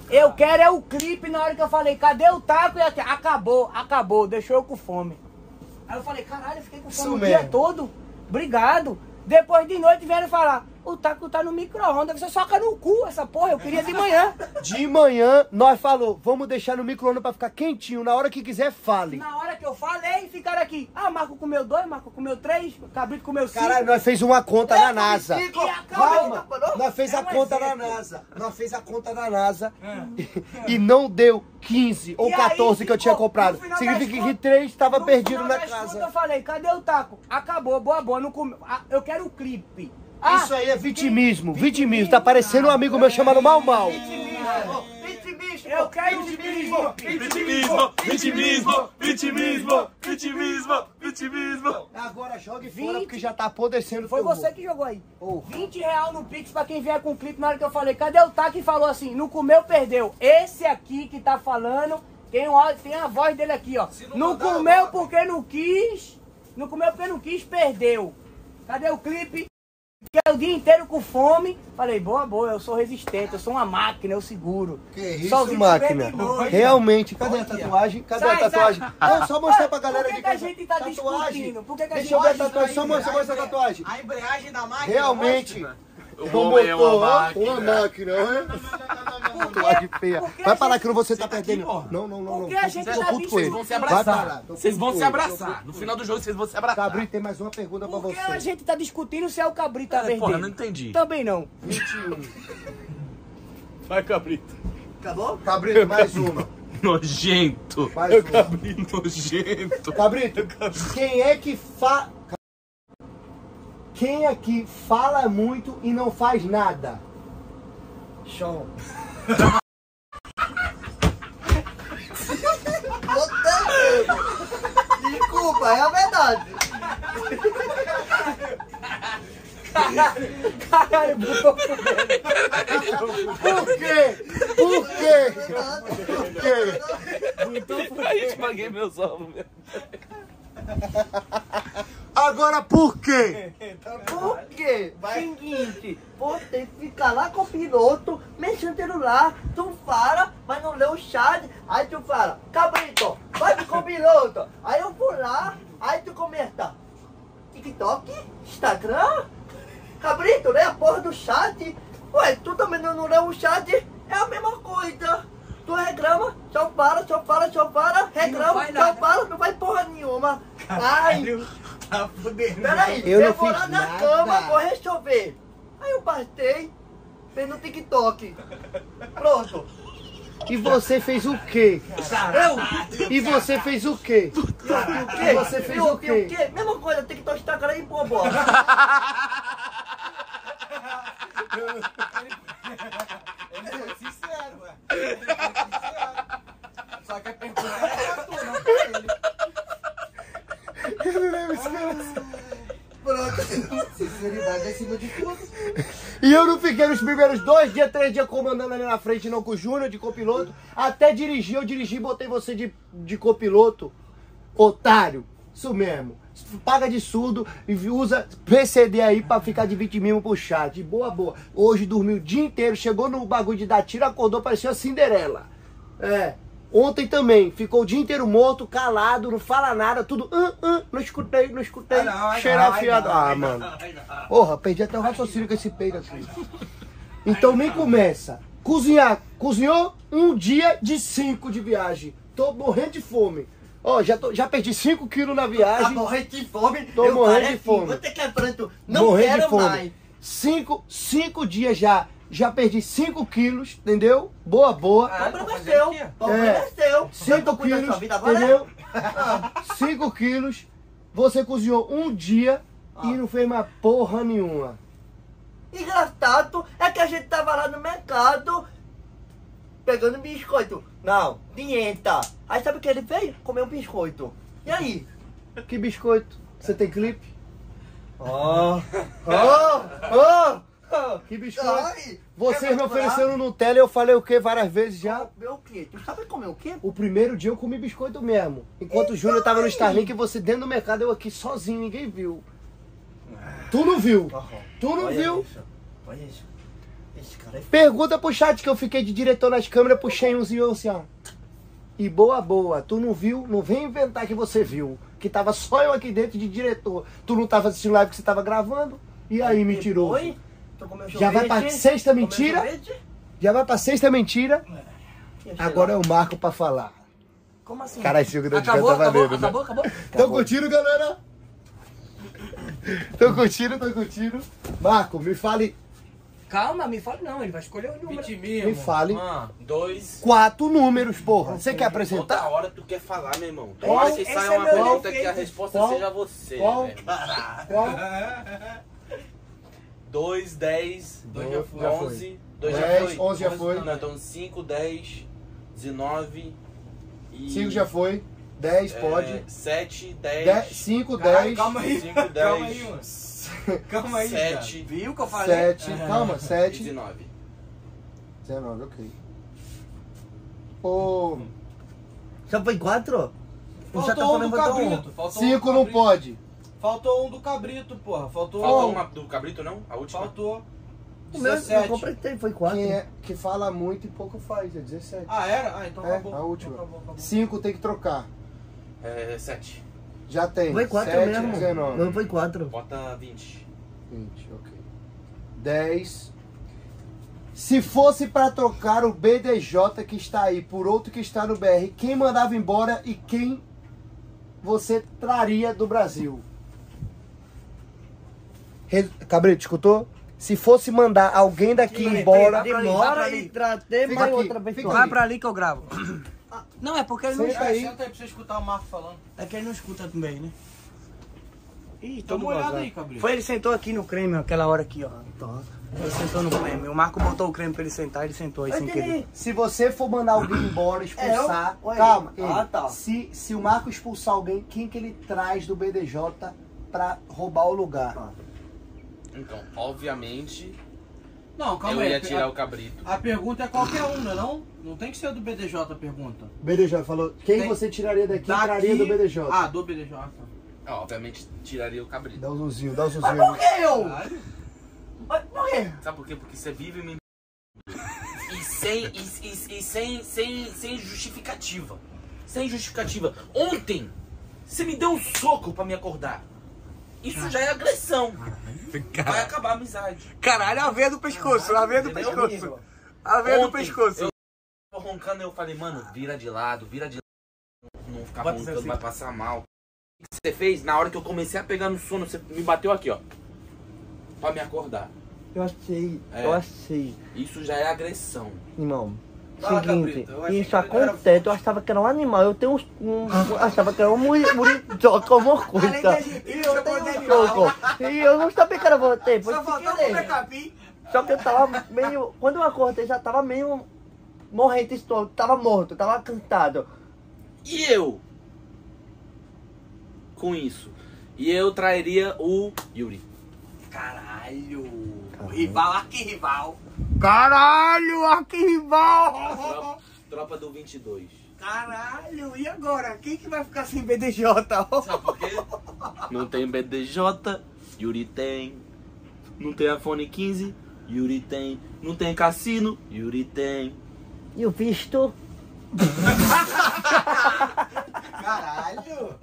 Eu quero é o clipe na hora que eu falei, cadê o taco? E até, acabou, acabou, deixou eu com fome. Aí eu falei, caralho, eu fiquei com fome Isso o dia mesmo. todo. Obrigado. Depois de noite vieram falar, o taco tá no micro-ondas, você soca no cu essa porra, eu queria de manhã. De manhã, nós falou, vamos deixar no micro-ondas pra ficar quentinho. Na hora que quiser, fale. Na hora que eu falei, ficaram aqui. Ah, Marco comeu dois, Marco comeu três, Cabrito comeu cinco. Caralho, nós fez uma conta na NASA. E acabou, Calma, tá nós fez É a um conta na exemplo. NASA. Nós fez a conta na NASA e não deu 15 ou E aí 14 que eu tinha comprado. Significa que 3 estava perdido na casa. Eu falei, cadê o taco? Acabou, boa, boa, não comeu. Ah, eu quero o clipe. Ah, Isso aí é vitimismo, vitimismo. Tá parecendo um amigo meu chamado Mal Mal. Vitimismo! Eu quero o Vitimismo, clipe. vitimismo, vitimismo, vitimismo, vitimismo. Agora jogue fora 20. porque já tá apodrecendo Foi você que jogou aí. Oh. 20 real no Pix pra quem vier com o clipe na hora que eu falei. Cadê o Taco? E falou assim, não comeu, perdeu. Esse aqui que tá falando, tem, um, áudio- tem a voz dele aqui, ó. Não, comeu porque não quis. Não comeu porque não quis, perdeu. Cadê o clipe? Fiquei o dia inteiro com fome. Falei, boa, boa, eu sou resistente, eu sou uma máquina, eu seguro. Que isso, Só vi máquina. 52. Realmente, cadê a tatuagem? Cadê a tatuagem? sai. Não, só mostrar pra galera Por que de que a casa. gente tá Tatuagem. discutindo? Por que que a Deixa gente eu ver a tá tatuagem, só mostra, mostra a tatuagem. A embreagem da máquina. Realmente. O homem é uma máquina. Uma máquina, que Vai falar que não você tá Tá aqui, perdendo. Não, não, não, não. Por que a gente tá puto com Vocês ele. vão se Vai abraçar. Vocês vão se abraçar. No final do jogo vocês vão se abraçar. Cabrito, tem mais uma pergunta pra Por que a você. gente tá discutindo se é o cabrito É, vez porra, não entendi. Também não. 21. Vai, cabrito. Acabou? Cabrito, mais uma. Nojento. Mais uma. Cabrito nojento. Cabrito, quem é que fa... Quem que fala muito e não faz nada? Show. Desculpa, é a verdade. Caralho, botou Por quê? Por quê? Por quê? Aí te paguei meus ovos, velho. Agora por quê? Por quê? Seguinte, você fica lá com o piloto, mexendo no celular, tu fala, mas não lê o chat, aí tu fala, cabrito, vai com o piloto. Aí eu vou lá, aí tu comenta, TikTok, Instagram, cabrito, lê a porra do chat. Ué, tu também não, não lê o chat, é a mesma coisa. Tu reclama, só fala, só fala, só fala, reclama, só fala, não faz porra nenhuma. Ai, Tá fudendo. Peraí, Eu eu, não vou fiz lá na nada. cama, vou resolver. Aí eu partei, fez no TikTok. Pronto. E você fez o quê? Eu? E você fez o quê? E o quê? E você fez o quê? o quê? Mesma coisa, TikTok, Instagram e bobo. Ele foi sincero, ué. Ele foi sincero. Só que a pergunta era pra tu, não pra ele. Pronto. Sinceridade acima de tudo. E eu não fiquei nos primeiros dois dias, três dias comandando ali na frente, não com o Júnior de copiloto. Até dirigir, eu dirigi, botei você de, de copiloto. Otário. Isso mesmo. Paga de surdo e usa PCD aí pra ficar de vitimismo pro chat. De boa, boa. Hoje dormiu o dia inteiro, chegou no bagulho de dar tiro, acordou, parecia uma Cinderela. É. Ontem também, ficou o dia inteiro morto, calado, não fala nada, tudo. Não escutei, não escutei. Ah, Cheirar fiado. Ah, mano. Porra, perdi até o raciocínio com esse peido aqui. Então nem começa. Cozinhar. Cozinhou um dia de cinco de viagem. Tô morrendo de fome. Ó, já, tô- já perdi 5 quilos na Tá viagem. morrendo de fome. Tô eu morrendo de fome. assim, Você quebrando. Não morrendo quero mais. Cinco, cinco dias já. Já perdi 5 quilos, entendeu? Boa, boa. O problema é seu. o problema é seu. Eu 5 tô cuidando da quilos, sua vida agora. entendeu? 5 quilos. Você cozinhou um dia e não fez mais porra nenhuma. Engraçado é que a gente tava lá no mercado pegando biscoito. Não, dieta. Aí sabe o que ele fez? Comer um biscoito. E aí? Que biscoito? Você tem clipe? Oh, oh, oh. Que biscoito? Ai, Vocês me ofereceram Nutella e eu falei o que várias vezes já? Meu quê? Tu sabe comer o quê? O primeiro dia eu comi biscoito mesmo. Enquanto o Júnior tava no Starlink, você dentro do mercado, eu aqui sozinho, ninguém viu. Tu não viu? Tu não Olha viu? Isso. Olha isso. Esse cara é f... Pergunta pro chat que eu fiquei de diretor nas câmeras, puxei uns e eu assim, ó. E boa, boa. Tu não viu? Não vem inventar que você viu. Que tava só eu aqui dentro de diretor. Tu não tava assistindo live que você tava gravando? E aí, mentiroso? Oi? Tu comeu Já vai pra sexta mentira? Já vai pra sexta mentira? Agora lá. eu marco pra falar. Como assim? Caralho, esse jogo acabou, tá acabou, valendo, né? acabou, acabou, Tão curtindo, galera? Tão curtindo, tão curtindo. Marco, me fale Calma, me fale não, ele vai escolher o número. Me fale. Um, dois. quatro números, porra. Você quer Toda apresentar? hora tu quer falar, meu irmão. Qual? Tomara que saia é uma pergunta que a resposta Qual? seja você, Qual? velho. Qual? Dois, dez, Dois já foi. Já foi. onze. Dois já Dez, foi. onze já foi. Não, então cinco, dez, dezenove e... Cinco já foi. Dez, é, pode. Sete, dez... Dez, cinco, Caralho, dez. calma aí. Cinco, Calma dez, aí, mano. Calma aí, cara. sete, Viu o que eu falei? Sete. Calma, e sete. dezenove. 19, ok. Ô, Só foi quatro? O já tá Faltou um falando do cabrito. Faltou um cinco do não cabrito. pode. Faltou um do cabrito, porra. Faltou Faltou um. uma do cabrito, não? A última? Faltou. O meu eu 17. completei, foi quatro. Quem é que fala muito e pouco faz, é 17. Ah, era? Ah, então É, acabou. a última. Então acabou, acabou. 5 tem que trocar. É, sete. Já tem. Foi quatro 7, mesmo. 19. Não foi quatro. Bota vinte. 20, ok. 10. Se fosse pra trocar o BDJ que está aí por outro que está no BR, quem mandava embora e quem você traria do Brasil? Re- Cabrito, escutou? Se fosse mandar alguém daqui Sim, embora. vai pra ali, vai Demora pra e Fica mais outra só. Vai pra ali que eu gravo. Não, é porque ele não escuta. aí. Senta aí pra você escutar o Marco falando. É que ele não escuta também, né? Ih, todo uma olhada aí, cabrito. Foi, ele sentou aqui no creme, aquela hora aqui, ó. Ele sentou no creme. O Marco botou o creme pra ele sentar, ele sentou aí Eu sem querer. entendi. Se você for mandar alguém embora, expulsar. É, eu? Calma, ele, Ah, tá. se, se o Marco expulsar alguém, quem que ele traz do BDJ pra roubar o lugar? Então, obviamente, Não, calma eu aí. ia a- tirar o cabrito. A pergunta é qualquer um, não é não? Não tem que ser do BDJ a pergunta. BDJ falou, quem Tem- você tiraria daqui, Daqui- traria do BDJ? Ah, do BDJ. Ah, obviamente, tiraria o cabrito. Dá o zoomzinho, dá o Mas zoomzinho. por que eu? Caralho. Mas por quê? Sabe por quê? Porque você vive me... E sem, e, e- e sem, sem, sem justificativa. Sem justificativa. Ontem, você me deu um soco pra me acordar. Isso já é agressão. Vai acabar a amizade. Caralho, a veia do pescoço, a veia do Entendeu? pescoço. A veia do Ontem, pescoço. Eu tava roncando e eu falei, mano, vira de lado, vira de lado. Não ficar Bota roncando, assim. vai passar mal. O que você fez? Na hora que eu comecei a pegar no sono, você me bateu aqui, ó. Pra me acordar. Eu achei, É. eu achei. Isso já é agressão. Irmão, seguinte, achei isso era acontece, eu achava que era um animal, eu tenho uns, um, achava que era um muri- muriçoca, alguma coisa. E eu tenho um. E eu não sabia que era você, foi Só sem faltou querer. comer capim. Só que eu tava meio, quando eu acordei já tava meio morrendo de estômago, tava morto, tava cansado. E eu? Com isso. E eu trairia o Yuri. Caralho. O rival, aqui rival. Caralho, aqui rival! Tropa, tropa do 22. Caralho, e agora? Quem que vai ficar sem BDJ? Sabe por quê? Não tem BDJ, Yuri tem. Não tem iPhone 15, Yuri tem. Não tem cassino, Yuri tem. E o visto? Caralho.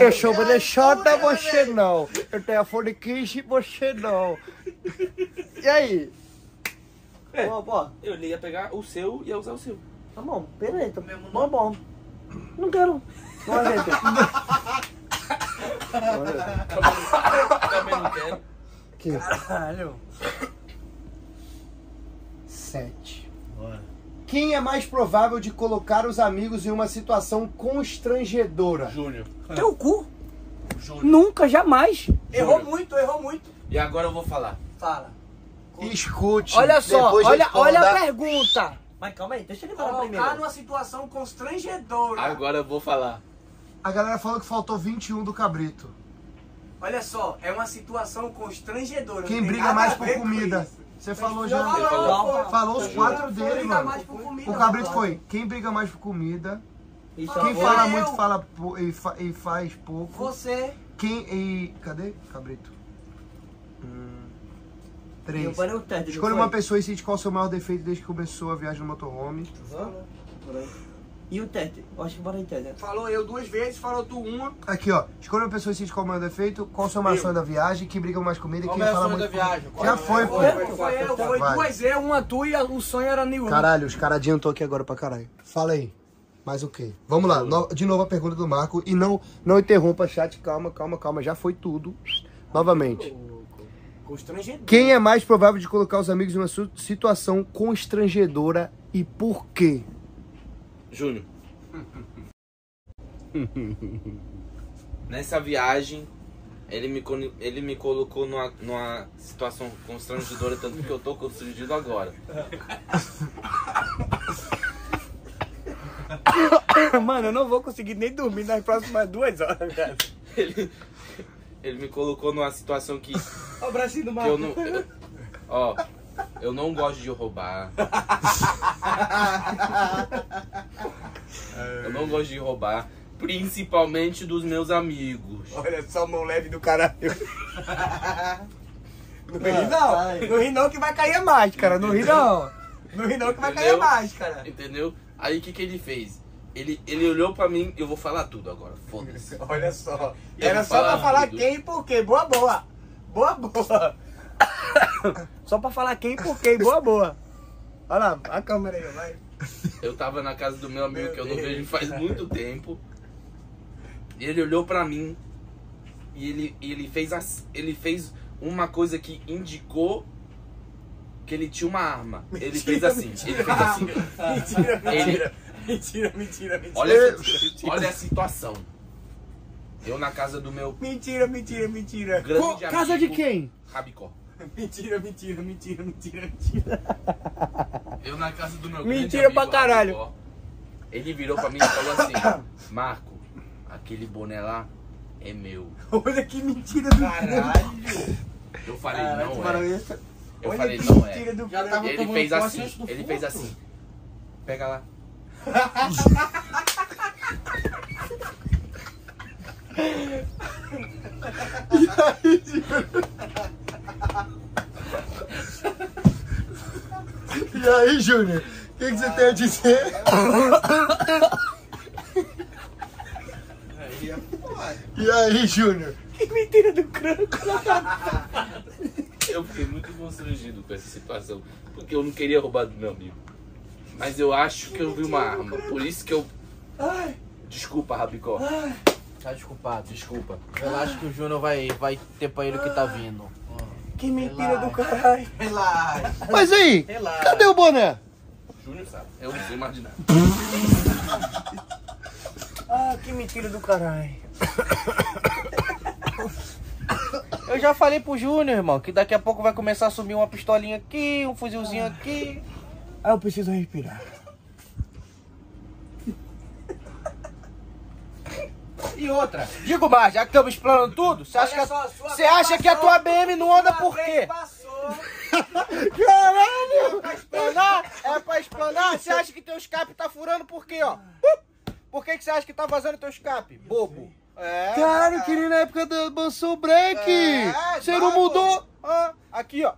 Eu sou BDJ, você não. Eu tenho a fone 15, você não. E aí? É. Pô, pô, Eu ia pegar o seu e ia usar o seu. tá bom, beleza, bom, bom. Não quero. Não aguento. Também não quero. Aqui, Caralho. sete. Quem é mais provável de colocar os amigos em uma situação constrangedora? Júnior. Teu cu. Júnior. Nunca, jamais. Errou muito, errou muito. E agora eu vou falar. Fala. Escute. Olha só, olha, responda. olha a pergunta. Mas calma aí, deixa ele falar Colocar primeiro. numa situação constrangedora. Agora eu vou falar. A galera falou que faltou 21 do cabrito. Olha só, é uma situação constrangedora. Quem briga mais por com comida? Você falou Já falou. pô. Falou os quatro Quem dele, briga mano. mais por comida, O cabrito foi. Quem briga mais por comida? Isso Quem fala eu. muito fala e, fa- e faz pouco. Você. Quem e. Cadê? Cabrito. Três. Escolha uma pessoa e cite qual é o seu maior defeito desde que começou a viagem no motorhome. E o teste? Eu acho que bora em teste. Falou eu duas vezes, falou tu uma. Aqui, ó. Escolha uma pessoa e cite qual é o maior defeito, qual é o seu maior sonho da viagem, quem briga mais comida e Qual quem é fala muito. da viagem? Qual Já é? foi, pô. Foi, foi eu, foi duas eu, uma tu e o sonho era New Caralho, os caras adiantou aqui agora pra caralho. Fala aí. Mais o quê? Vamos lá, no- de novo a pergunta do Marco. E não, não interrompa, chat. Calma, calma, calma. Já foi tudo. Novamente. Constrangedor. Quem é mais provável de colocar os amigos em uma su- situação constrangedora e por quê? Júnior. Nessa viagem, ele me, ele me colocou numa, numa situação constrangedora, tanto que eu tô constrangido agora. Mano, eu não vou conseguir nem dormir nas próximas duas horas, cara. Ele, ele me colocou numa situação que, Olha o bracinho do eu não. eu- ó, eu não gosto de roubar. Eu não gosto de roubar, principalmente dos meus amigos. Olha só, mão leve do caralho. Não ri não. Não ri não que vai cair a máscara. Não ri não. Não ri não que vai cair a Entendeu? máscara. Entendeu? Aí o que, que ele fez? Ele, ele olhou pra mim, eu vou falar tudo agora, foda-se. Olha só. Eu Era só pra falar tudo. quem e por quê. Boa, boa. Boa, boa. Só pra falar quem e por quê. Boa, boa. Olha lá, a câmera aí, vai. Eu tava na casa do meu amigo Meu que eu não Deus. vejo faz muito tempo. E ele olhou pra mim e ele, ele fez as, ele fez uma coisa que indicou que ele tinha uma arma. Ele fez assim, ele fez assim. Mentira, mentira. Mentira, mentira, mentira. Olha, olha a situação. Eu na casa do meu Mentira, mentira, mentira. grande amigo. casa de quem? Rabicó. Mentira, mentira, mentira, mentira, mentira. Eu na casa do meu Mentira grande pra amigo caralho. Rabicó, ele virou pra mim e falou assim: Marco, aquele boné lá é meu. Olha que mentira do Caralho. Eu falei, Caralho, não é. isso- Eu Olha falei, que não é. mentira do Já tava ele fez assim, ele fez assim. Pega lá. E aí, Júnior? O que, que você tem a dizer? E aí, Júnior? Que mentira do cranco. Eu fiquei muito constrangido com essa situação. Porque eu não queria roubar do meu amigo. Mas eu acho que eu vi uma arma. Por isso que eu. Ai, Desculpa, Rabicó. Tá desculpado. Desculpa. Relaxa que o Júnior vai, vai ter pra ele o que tá vindo. que mentira do caralho. Relaxa. Mas aí, Relaxa. cadê o boné? Júnior sabe. Eu não sei mais de nada. Ah, que mentira do caralho. Eu já falei pro Júnior, irmão, que daqui a pouco vai começar a subir uma pistolinha aqui, um fuzilzinho aqui. Ah, eu preciso respirar. E outra, digo mais, já que estamos explorando tudo, você acha, que, só, você acha que a tua BM não anda por quê? vez Passou. Caralho! Explanar? É pra explanar? Você acha que teu escape tá furando por quê, ó? Por que, que você acha que tá vazando teu escape? Bobo. É. Caralho, eu queria na época do Mansão Break. É, Você não mudou? Ah, aqui, ó.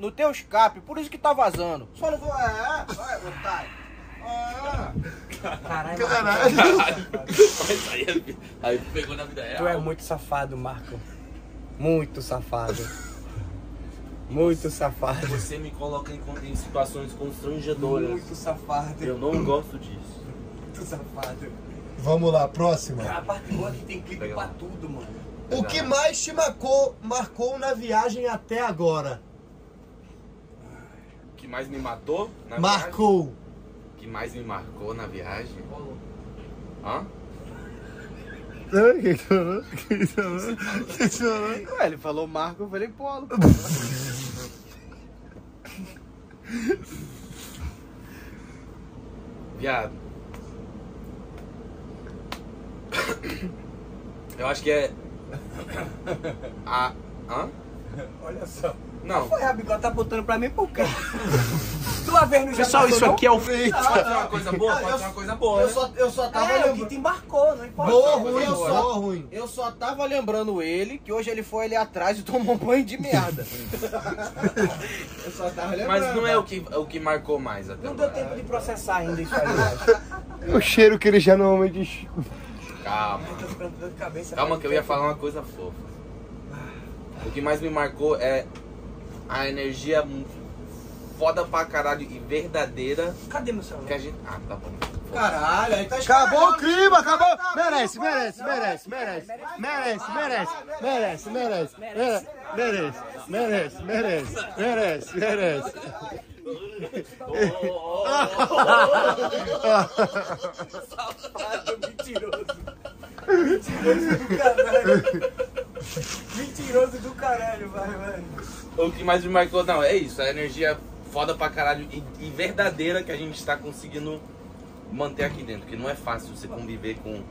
No teu escape, por isso que tá vazando. Só não vou. É, vai, otário. Ah. Caralho, Mas aí, aí pegou na vida tu é real. muito safado, Marco. Muito safado. Muito safado. Você me coloca em, em situações constrangedoras. Muito safado. Eu não gosto disso. Muito safado. Vamos lá, próxima. A parte boa é que tem clipe pra tudo, mano. O que mais te marcou, marcou na viagem até agora? Mais me matou na Marcou. viagem? Que mais me marcou na viagem? Hã? Ué, ele falou Marco, eu falei Polo. Viado. Eu acho que é. A. Hã? Olha só. Não. Foi, Rabicó, tá apontando pra mim por quê? Tua vez já Pessoal, isso aqui é o feito. Pode ser uma coisa boa? Pode ser uma coisa boa. Eu né? só, eu só tava É, o que te embarcou, não importa. Boa, ruim, uma coisa boa. boa, ruim. Eu só tava lembrando ele que hoje ele foi ali atrás e tomou um banho de merda. Eu só tava lembrando. Mas não é o que, o que marcou mais até Não deu agora. tempo de processar ainda isso aí, eu acho. O cheiro que ele já normalmente. Calma. Eu. Calma que eu ia falar uma coisa fofa. O que mais me marcou é a energia foda pra caralho e verdadeira Cadê meu celular? que a gente. Ah, tá bom. Caralho, aí tá Acabou o clima, acabou. Tá, Merece, merece, merece, merece. Merece, merece, merece, merece. Merece, merece, merece, merece, merece. Mentiroso do caralho, vai, vai. O que mais me marcou, não, é isso. A energia foda pra caralho e, e verdadeira que a gente tá conseguindo manter aqui dentro. Que não é fácil você conviver com,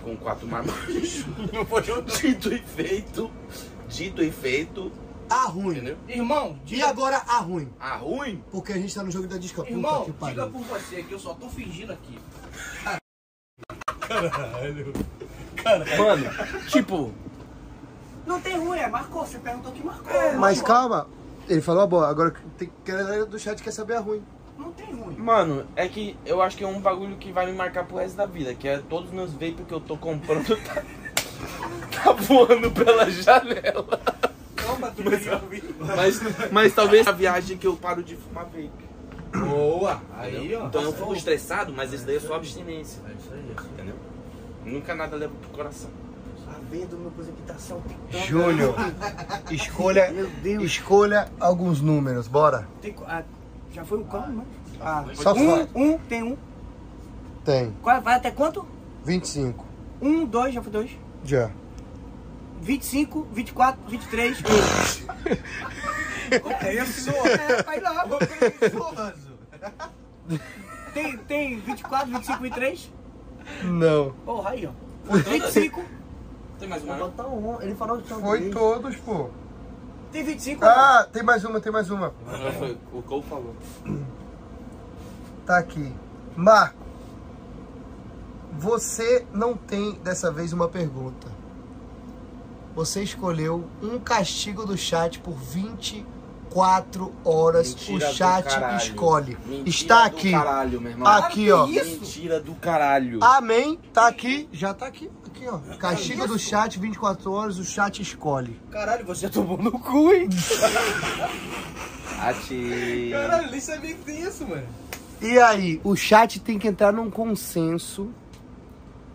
com quatro marmanjos. Dito e feito. Dito e feito. A ruim. Entendeu? Irmão, E diga, agora a ruim. Ah, ruim? Porque a gente tá no jogo da disca. Puta irmão, que diga por você que eu só tô fingindo aqui. Mano, tipo, Não tem ruim, é marcou. Você perguntou que marcou. Mas calma. Ele falou a boa. Agora tem que a galera do chat quer saber a ruim. Não tem ruim. mano, é que eu acho que é um bagulho que vai me marcar pro resto da vida. Que é todos os meus vapes que eu tô comprando tá, tá voando pela janela. Calma, tu queria ouvir. Mas, mas talvez a viagem que eu paro de fumar vape. Boa! Aí, ó. Então eu fico estressado, mas isso daí é só abstinência. É isso aí. Entendeu? Nunca nada leva pro coração. Tá vendo meu precipitação pitando? Júnior, escolha, Meu Deus. escolha alguns números. Bora. Tem, ah, já foi um cão, né? Ah, Só um, um, tem um. Tem. Qual- Vai até quanto? 25. Um, dois, já foi dois. Já. 25, 24, 23. É isso, é, vai lá. Tem, tem 24, 25, 23? Não. Porra, aí, ó. 25. Tem mais uma? Vou botar um. Ele falou que são Foi todos, pô. Tem 25? Ah, tem mais uma, tem mais uma. Não, foi- O Cole falou. Tá aqui. Marco, você não tem dessa vez uma pergunta. Você escolheu um castigo do chat por 24 horas. Mentira o chat escolhe. Mentira Está do aqui. caralho, meu irmão. Aqui, ó. Mentira do caralho. Amém. Tá aqui. Já tá aqui. Aqui, ó. Castigo do chat, 24 horas, o chat escolhe. Caralho, você tomou no cu, hein? Ati. Caralho, nem sabia que tem isso, mano. E aí, o chat tem que entrar num consenso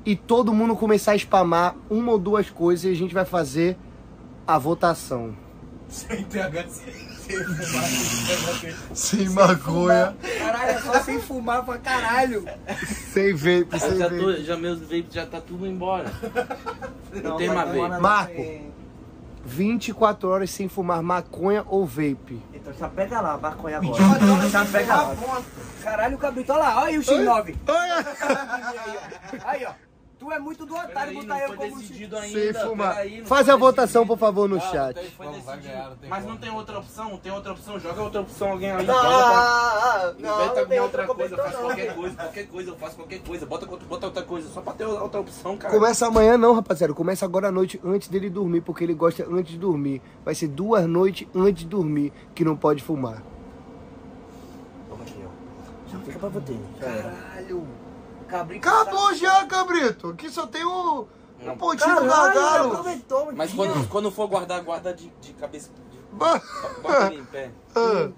e todo mundo começar a spamar uma ou duas coisas e a gente vai fazer a votação. Sem THC. Sem maconha, Caralho, é só sem fumar pra caralho. sem vape, sem Já, vape. tô, já meus vapes já tá tudo embora. Não, tem mais vape. Marco. tem- 24 horas sem fumar maconha ou vape. Então já pega lá, maconha agora. 24 horas Já pega lá. Caralho, o cabrito, olha lá, olha aí o X9. Olha! Aí, ó. Tu é muito do otário botar eu como decidido ainda. Sem fumar. peraí, Faz a votação, decidido. por favor, no Não, chat. Vamos, ganhar, não Mas não tem outra opção? Tem outra opção? Joga outra opção, alguém aí. Não, joga pra- ah, Inventa não, não tem outra outra coisa, eu faço competição, qualquer coisa, qualquer coisa, eu faço qualquer coisa. Bota, bota outra coisa, só pra ter outra opção, cara. Começa amanhã não, rapaziada. Começa agora à noite, antes dele dormir, porque ele gosta antes de dormir. Vai ser duas noites antes de dormir que não pode fumar. Toma aqui, ó. Já fica pra você. Era. Caralho. Cabrito. Acabou já, cabrito. Aqui só tem o, um pontinho do Caralho, gargalo. aproveitou, Mas quando, quando for guardar, guarda de, de cabeça. de-. Bota ele em pé. Ah.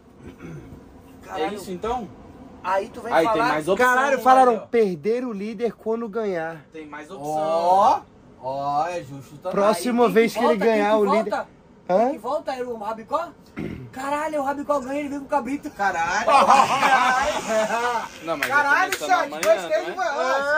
É Caralho. isso então? Aí tu vem Aí falar. tem mais opção. Caralho, falaram aí, ó. perder o líder quando ganhar. Tem mais opção. Ó, ó, é justo também. Próxima Aí, vez quem que ele volta, ganhar quem o que líder. volta? Hã? Que volta era o Rabicó? Caralho, o Rabicó ganha, ele vem com o cabrito. Caralho. Não, mas Caralho, chat, gostei não de é?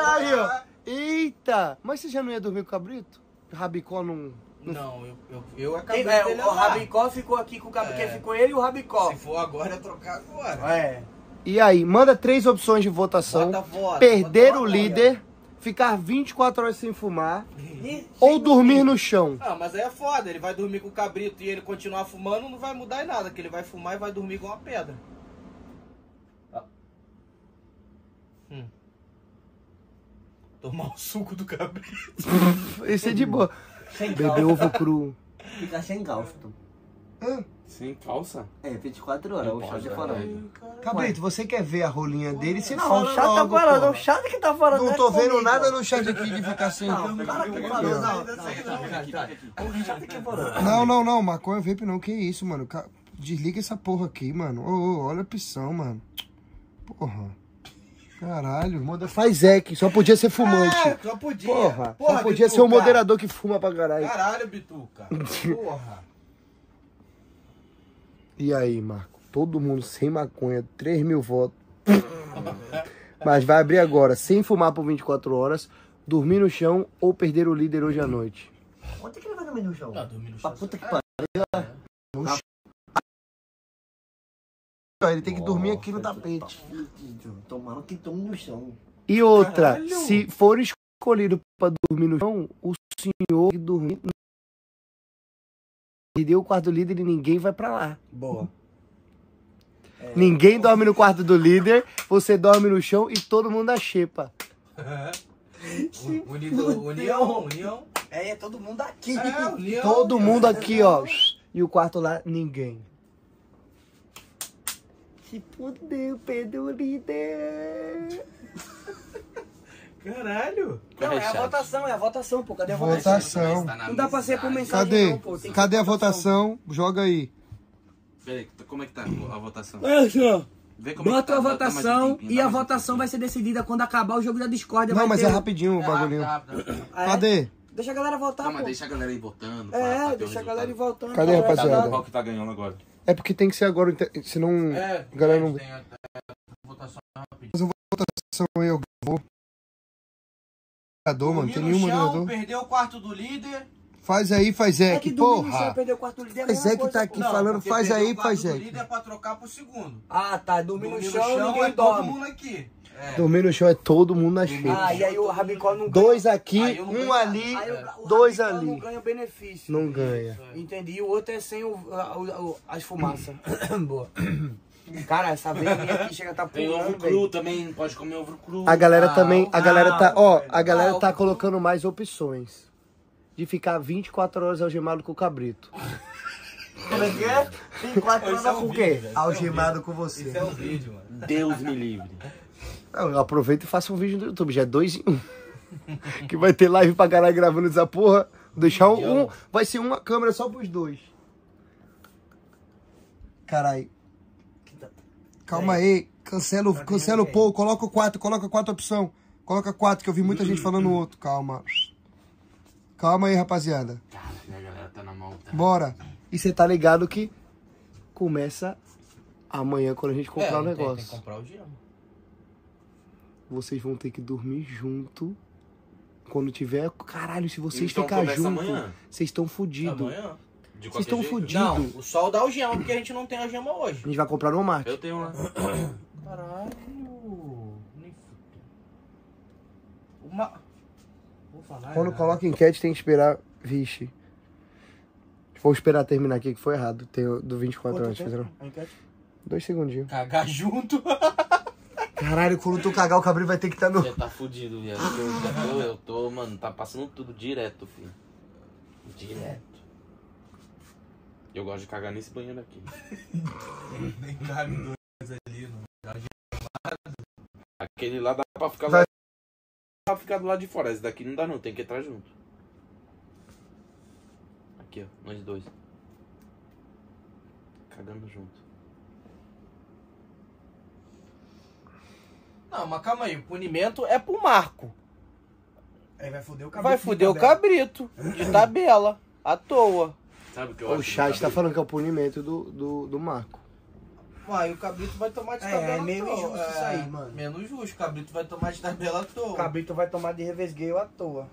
Aí, ó. Eita! Mas você já não ia dormir com o cabrito? Rabicó não. Não, eu, eu, eu acabei é, dele o. Rabicó ficou aqui com o cabrito. É. Ficou ele e o Rabicó. Se for agora, é trocar agora. É. E aí, manda três opções de votação. Bota Perder bota o líder, ficar 24 horas sem fumar E- ou dormir no chão. Ah, mas aí é foda, ele vai dormir com o cabrito e ele continuar fumando, não vai mudar em nada, que ele vai fumar e vai dormir igual uma pedra. Hum. Tomar o suco do cabrito. Esse é de boa. Sem Beber ovo cru. Fica sem calça. então. Sem calça? É, 24 horas. Não O é falando. né? Cabrito, você quer ver a rolinha dele? Se Não, fala o chat tá falando. O chat que tá falando. Não é tô vendo comigo. nada no chat aqui de ficar sem. Não, o cara que falou. Não, não, não. O que falou. Não, não, não. Maconha vape não. Que isso, mano. Desliga essa porra aqui, mano. Ô, ô, olha a opção, mano. Porra. Caralho, moda faz Zec, só podia ser fumante. É, só podia. Porra, Porra, só podia Bituca. ser um moderador que fuma pra caralho. Caralho, Bituca. Porra. E aí, Marco? Todo mundo sem maconha, 3 mil votos. Mas vai abrir agora, sem fumar por 24 horas, dormir no chão ou perder o líder hoje à noite. Ontem que ele vai dormir no chão? Não, dormir no Pra chão. puta que pariu. Ele tem que dormir aqui no tapete. Tomando que tome no chão. E outra, se for escolhido pra dormir no chão, o senhor que dormir. Perdeu o quarto do líder e ninguém vai pra lá. Boa. Ninguém dorme no quarto do líder, você dorme no chão e todo mundo a xepa. Unido, união, união. É, é todo mundo aqui. É, união. Todo mundo aqui, ó. E o quarto lá, ninguém. Se fudeu, perdeu o líder. Caralho. Não, é a votação, é a votação, pô. Cadê a votação? Votação. Tá Não dá pra ser por mensagem, Cadê? não, pô. Tem que Cadê a votação? Joga aí. Peraí, como é que tá a votação? Olha só. Vê como é que Bota tá, a dá- mais um votação tempinho, e dá a mais um votação vai ser decidida quando acabar o jogo da discórdia. Não, vai mas ter- é rapidinho o bagulhinho. Ah, é? Cadê? Deixa a galera votar, Não, mas pô. deixa a galera ir votando. pra- pra É, ter deixa a galera ir resultado. voltando. Cadê, Vai rapaziada? dar- Qual que tá ganhando agora? É porque tem que ser agora, inte- senão É, a galera não. tem a, a votação rapidinho. Votação aí, eu vou. Moderador, mano, tem nenhum chão, moderador. perdeu o quarto do líder. Faz aí, faz É Zec, que chão, porra. perder o quarto líder é Faz Zec coisa, tá aqui Não, falando, faz aí, o faz do Zec. líder é pra trocar pro segundo. Ah, tá. Dormir no Dormir chão, ninguém é todo dorme. mundo aqui. É. Dormir no chão é todo mundo na Ah, xepa. e aí o Rabicó não ganha. Dois aqui, um ganho ali, Aí o- o dois Rabicó ali. não ganha o benefício. Não ganha. Entendi. E o outro é sem o, o- o- as fumaças. Boa. Cara, essa veia minha aqui chega a tá Tem ovo cru velho. também, pode comer ovo cru. A galera Ah, também, a galera tá, ó, a Ah, galera o- tá colocando mais opções. De ficar 24 horas algemado com o cabrito. Como é que é? Tem quatro Esse é anos o com o vídeo, quê? velho. Algemado com você. Esse é o vídeo, mano. Deus me livre. Não, eu aproveito e faço um vídeo no YouTube, já é dois em um. que vai ter live pra caralho gravando essa porra. Deixar um, um- vai ser uma câmera só pros dois. Caralho. Calma aí, cancela, o- cancela o pouco, coloca o 4, coloca quatro opção. Coloca quatro, que eu vi muita gente falando o outro. Calma. Calma aí, rapaziada. Cara, a galera tá na mão. Tá? Bora. E você tá ligado que começa amanhã quando a gente comprar É, o não tem- Tem, negócio. que comprar o. Vocês vão ter que dormir junto. Quando tiver. Caralho, se vocês Então ficarem começa junto, amanhã? vocês estão fodidos. Amanhã? De Vocês estão jeito. Não, fodidos. o sol dá algema, porque a gente não tem algema hoje. A gente vai comprar no Walmart. Eu tenho lá. Caralho. Nem. Uma... Vou falar. Quando nada. coloca enquete, tem que esperar. Vixe. Vou esperar terminar aqui, que foi errado. Tem o do 24 horas. Fizeram A enquete. dois segundinhos. Cagar junto. Caralho, quando tu cagar, o cabrinho vai ter que estar no. Já tá fudido, viado. Eu, tô, eu tô, mano, tá passando tudo direto, filho. Direto. Eu gosto de cagar nesse banheiro aqui. Nem cabe dois ali, não. Aquele lá dá pra ficar Vai. lá. Dá pra ficar do lado de fora. Esse daqui não dá não, tem que entrar junto. Aqui, ó, nós dois. Cagando junto. Não, mas calma aí. O punimento é pro Marco. Aí vai foder o cabelo. Vai fuder o cabrito. De tabela. À toa. Sabe o que eu O acho? chat tá falando que é o punimento do, do, do Marco. Uai, o cabrito vai tomar de É, tabela é à meio É, isso aí, mano. Menos justo. O cabrito vai tomar de tabela à toa. O cabrito vai tomar de revesgueio à toa.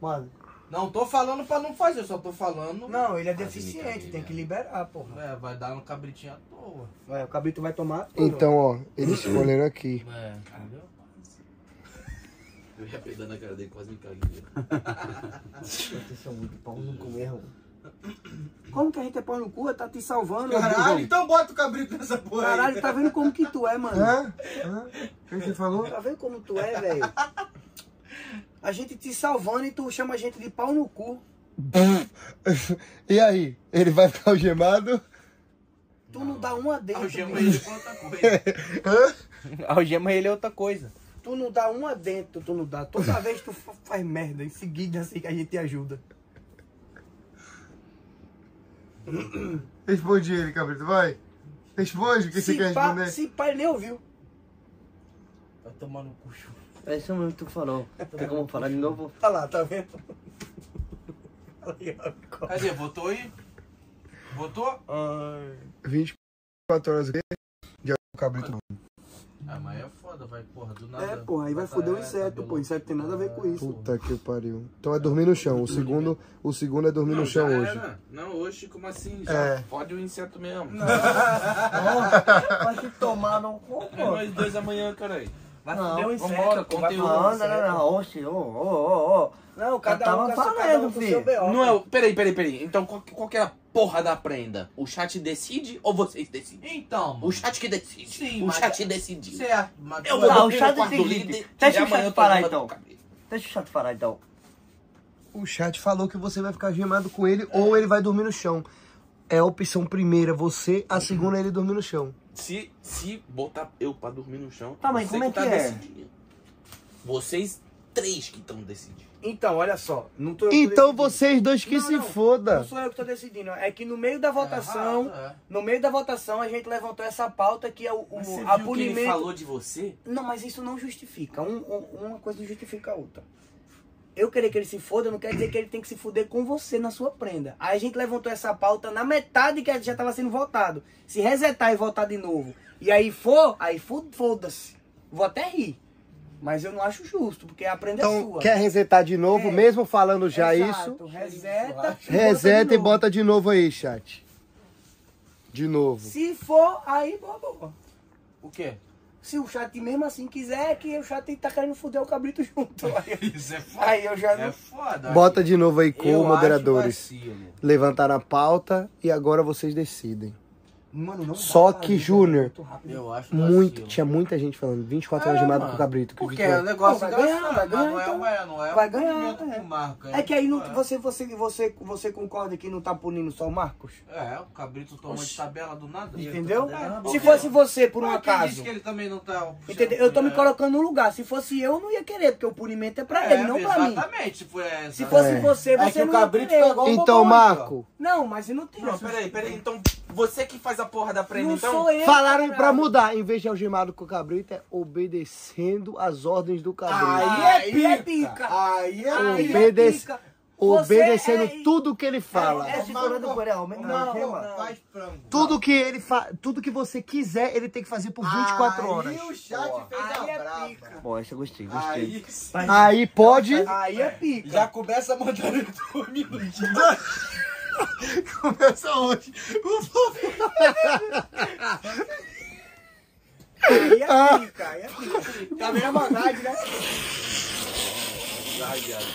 Mano, Não tô falando pra não fazer, só tô falando. Não, ele é deficiente, tem que liberar, porra. É, vai dar no cabritinho à toa. É, o cabrito vai tomar à toa. Então, ó, eles escolheram aqui. É, entendeu? Eu ia peidar na cara dele, quase me caguei. vocês são muito pau no mesmo. Que a gente é pau no cu? Tá te salvando, Caralho, então bota o cabrito nessa porra aí. Caralho, tá vendo como que tu é, mano? Hã? Hã? O que você falou? Tá vendo como tu é, velho? A gente te salvando e tu chama a gente de pau no cu. E aí? Ele vai ficar algemado? Tu não dá uma dentro. Algema ele com outra coisa. Hã? Algema ele é outra coisa. Tu não dá uma dentro, tu não dá. Toda vez tu fa- faz merda, em seguida assim que a gente te ajuda. Responde ele, cabrito, vai. Responde o que você quer se pá, responder. se ele nem ouviu. tomar no cu. É isso mesmo que tu falou. Tem como falar de novo? Olha lá, tá vendo? Cadê? Votou aí? Votou? 24 horas aqui. Já o cabrito. Ah, mas é foda, vai, porra, do nada. É, porra, aí vai foder o É, inseto, pô. Inseto tem nada a ver com isso. Puta que pariu. Então é dormir no chão. O segundo, o segundo é dormir Não, no chão já hoje. era. Não, hoje, como assim? Já É. fode o inseto mesmo. Vai te tomar no cu, É pô. nós dois amanhã, caralho. Vai Não, foder o inseto, vambora, pô. Conteúdo. Não, não, não, não. Oxe, ô, ô, ô, ô. Não, cada tava um, com a sua- cada um filho. seu B.O. Não é o. Peraí, peraí, peraí. Então qual, qual que é a porra da prenda? O chat decide ou vocês decidem? Então, O chat que decide. Sim, o mas- chat decidiu. certo. Mas Eu vou Tá, é- o chat decide. líder Deixa o chat eu parar, então. Deixa o chato parar então. O chat falou que você vai ficar gemado com ele ou ele vai dormir no chão. É a opção primeira, você, a segunda é ele dormir no chão. Se, se botar eu pra dormir no chão, Tá, mas como é tá que é? decidindo. Vocês três que estão decidindo. Então, olha só. Não tô Então vocês dois que Não, se não. foda. Não sou eu que tô decidindo. É que no meio da votação, errado, é. no meio da votação, a gente levantou essa pauta que é o, o Mas você a viu que ele punimento. falou de você? Não, mas isso não justifica. Um- um- uma coisa não justifica a outra. Eu querer que ele se foda não quer dizer que ele tem que se fuder com você na sua prenda. Aí a gente levantou essa pauta na metade que já estava sendo votado. Se resetar e votar de novo, e aí for, aí fo- foda-se. Vou até rir. Mas eu não acho justo, porque a prenda é Então, sua. quer resetar de novo, É. mesmo falando já Exato, isso? Reseta. Reseta e novo. bota de novo aí, chat. De novo. Se for, aí boa, boa. O quê? Se o chat mesmo assim quiser, é que o chat tá querendo fuder o cabrito junto. Aí, Isso é foda. aí eu já não. É foda. Bota de novo aí com moderadores. Levantaram a pauta e agora vocês decidem. Mano, não Só dá que, fazer, Júnior, muito. Eu tinha muita gente falando. 24 horas de É, nada com o mano. cabrito. que Porque é um negócio Não, vai ganhar, vai ganhar, não é, não é Vai ganhar, é. É que aí não, é. você, você, você, você concorda que não tá punindo só o Marcos? É, o cabrito toma de tabela do nada. Entendeu? É, Se fosse você, por um Mas acaso. disse que ele também não tá... Entendeu? Eu tô me É. colocando no lugar. Se fosse eu, não ia querer, porque o punimento é pra É, ele, não pra mim. Exatamente, se fosse É. você, É você não ia cabrito querer. Então, Marco, Não, mas eu não tenho. Não, peraí, peraí. Então, você que faz a porra da prenda, Não então. sou eu. falaram caralho. pra mudar. Em vez de algemado com o cabrito, é obedecendo as ordens do cabrito. Aí é pica. Aí é Aí pica. é Obedece- pica. Você Obedecendo é- tudo que ele fala. É segurando por ele, aumenta Não, não, faz frango. Tudo que ele fa... tudo que você quiser, ele tem que fazer por 24 horas. Aí o chat fez Aí a é brava. pica. Bom, essa eu gostei, gostei. Aí Aí pode Aí é pica. já começa a mandar ele dormir no dia. Começa hoje. Aí é pica. Aí é pica. Tá vendo a maldade, né?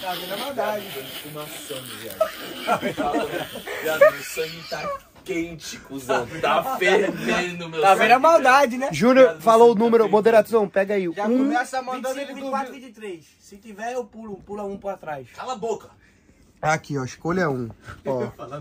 Tá vendo a maldade. Viado, meu sangue tá quente, cuzão. Tá fervendo, meu Tá vendo a sangue. maldade, né? Júnior falou o número, moderação, pega aí. Já Um, começa mandando ele 25, 24, dormir. 23. Se tiver, eu pulo. Pula um pra trás. Cala a boca. Aqui, ó, escolha um. Ó. Cala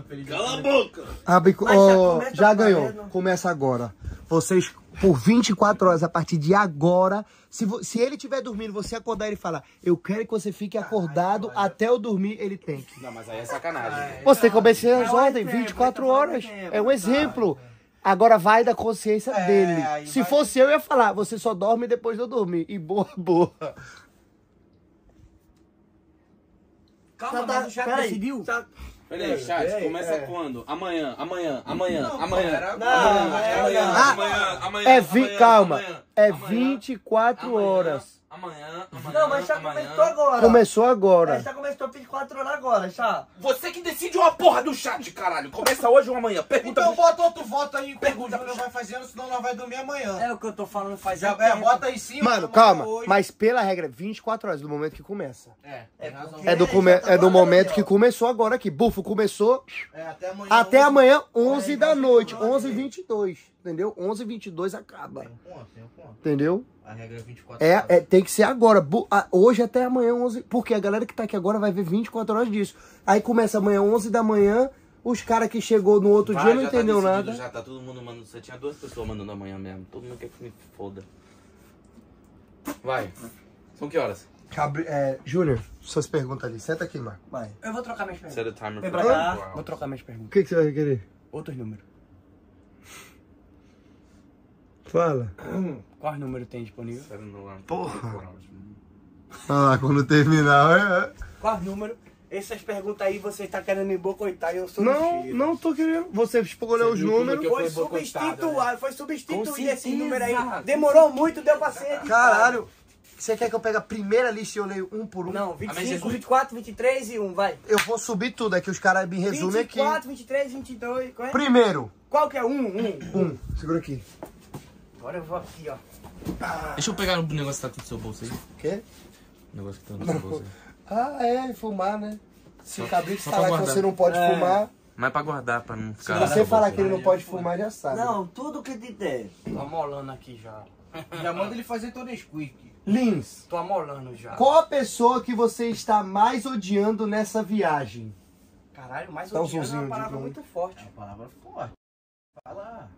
a boca. Abre, ó, já ganhou. valendo. Começa agora. Vocês, por 24 horas, a partir de agora, se, vo- se ele estiver dormindo, você acordar e ele falar, eu quero que você fique acordado até eu dormir, ele tem que. Não, mas aí é sacanagem. Você tem que obedecer as É um ordens, exemplo, 24 ele tá falando horas. exemplo, É um exemplo. Agora vai da consciência É, dele. Se vai- fosse eu, eu ia falar, você só dorme depois de eu dormir. E boa, boa. Calma, Tá, mas o chat peraí. decidiu? Peraí, chat, Peraí, começa é. quando? Amanhã, amanhã, amanhã, Não, amanhã. era Não, amanhã, é, amanhã, não. amanhã, amanhã, É vi, amanhã, calma. amanhã, É amanhã, 24 amanhã, horas. Amanhã, amanhã. Não, mas já amanhã. começou agora. Começou agora. Já começou 24 horas agora, já. Você que decide uma porra do chat, caralho. Começa hoje ou amanhã? Pergunta Então pro bota outro voto aí Pergunta o Júnior vai fazendo, senão nós vai dormir amanhã. É o que eu tô falando faz Já, tempo. é, bota aí sim. Mano, calma. hoje. Mas pela regra, 24 horas do momento que começa. É, razão. É do, come- é do momento que começou agora aqui. Bufo começou É, até amanhã. até amanhã, 11 É, da noite. então, 11 h ok. 22 Entendeu? 11 h 22 acaba. Tem um ponto, tem um ponto. Entendeu? A regra é 24 É, horas. é, tem que ser agora. Hoje até amanhã, 11. Porque a galera que tá aqui agora vai ver 24 horas disso. Aí começa amanhã, 11 da manhã. Os caras que chegou no outro Vai, dia não tá entendeu decidido, nada. Já tá todo mundo mandando. Você tinha duas pessoas mandando amanhã mesmo. Todo mundo quer que me foda. Vai. São que horas? Cabri- é, Júnior, suas perguntas ali. Senta aqui, Marco. Vai. Eu vou trocar minhas perguntas. Set a timer Vem pra cá. 24 Vou trocar minhas perguntas. O que, que você vai querer? Outros números. Fala. Qual número tem disponível? Porra. Olha lá, quando terminar. é- Qual número? Essas perguntas aí você tá querendo me bocoitar e eu sou Não, não tô querendo. Você escolheu os números. Foi boicotado, substituído, foi substituído esse número aí. Demorou muito, deu pra ser editado. Caralho. Você quer que eu pegue a primeira lista e eu leio um por um? Não, Ah, mas 25, Jesus. 24, 23 e 1, vai. Eu vou subir tudo, é que os caras me resumem aqui. 24, 23, 22, qual é? Primeiro. Qual que é? 1, 1. Um. Segura aqui. Agora eu vou aqui, ó. Deixa eu pegar um negócio que tá aqui no seu bolso aí. Quê? O negócio que tá no seu bolso aí. Ah, é, fumar, né? Se o cabrito falar que você não pode É. fumar, Mas é pra guardar, pra não se ficar. você falar que ele não pode fumar, já sabe. Não, tudo que te der. Tô amolando aqui já. Já manda ele fazer todo squeak. Lins, Tô amolando já. qual a pessoa que você está mais odiando nessa viagem? Caralho, mais Dá um odiando é uma palavra muito forte. É palavra forte. Fala.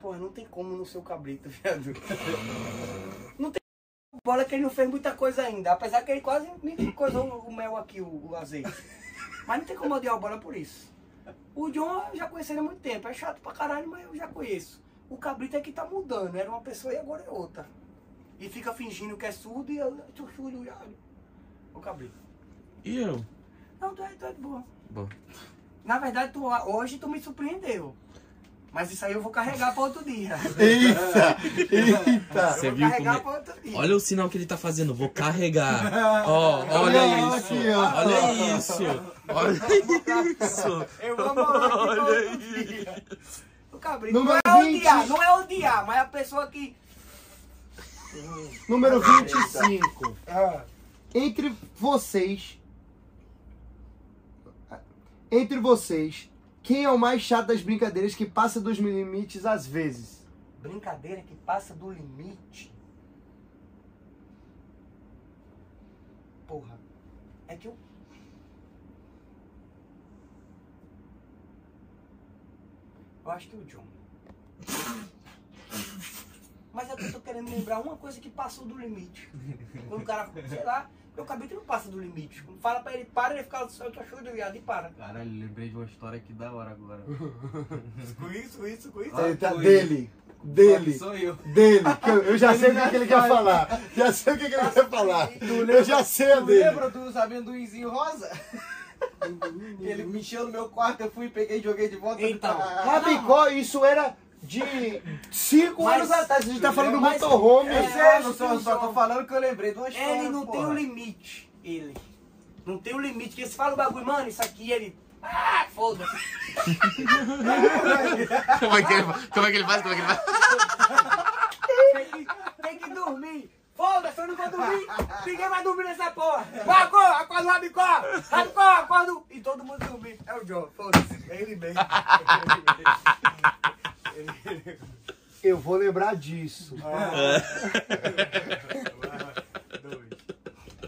Pô, não tem como no seu cabrito, viado. Não tem bola que ele não fez muita coisa ainda. Apesar que ele quase me coisou o mel aqui, o, o azeite. Mas não tem como odiar o bola por isso. O John eu já conheci ele há muito tempo. É chato pra caralho, mas eu já conheço. O cabrito é que tá mudando. Era uma pessoa e agora é outra. E fica fingindo que é surdo e eu surdo já. O cabrito. E eu? Não, tu é, tu é de boa. Bom. Na verdade, tu, hoje tu me surpreendeu. Mas isso aí eu vou carregar pra outro dia. Eita! Eita! Você vou viu carregar como é- pra outro dia. Olha o sinal que ele tá fazendo. Vou carregar. Ó, olha Olha isso. aqui, ó. Olha isso. Olha isso. Eu vou morar Olha dia. O cabrito não é 20. odiar, não é odiar, mas é a pessoa que. Número 25. Ah, Entre vocês. Entre vocês, quem é o mais chato das brincadeiras que passa dos limites às vezes? brincadeira que passa do limite. Porra. É que eu. Eu acho que o John. Mas é eu tô querendo lembrar uma coisa que passou do limite. Quando o cara, sei lá, meu cabelo não passa do limite. Quando fala pra ele para, ele fica só que achou do viado e para. Caralho, lembrei de uma história que da hora agora. Com isso, isso, com isso. Ah, Ele tá- dele. Dele. Sou eu. Dele. eu, eu já sei o que, que ele quer falar. Já sei o que, que ele quer falar. Eu já sei a Tu dele. lembra dos amendoinzinhos rosa? Que ele me encheu no meu quarto, eu fui, peguei e joguei de volta. Então. Rabicó, isso era de 5 Mas- anos atrás. A gente tá falando do Mas- motorhome. É, É, eu só, só tô falando que eu lembrei de uma história. Ele não tem porra. um limite. Ele. Não tem um limite. Que se fala o bagulho, mano, isso aqui, ele. Ah, foda-se. Como é que ele faz? Como é que ele faz? Como é que ele faz? Tem que, tem que dormir. Foda-se, eu não vou dormir. Ninguém vai dormir nessa porra. Vai, acorda, acorda o Rabicó. Rabicó, acorda. o- E todo mundo dormir. É o John, foda-se. É ele mesmo. Eu vou lembrar disso.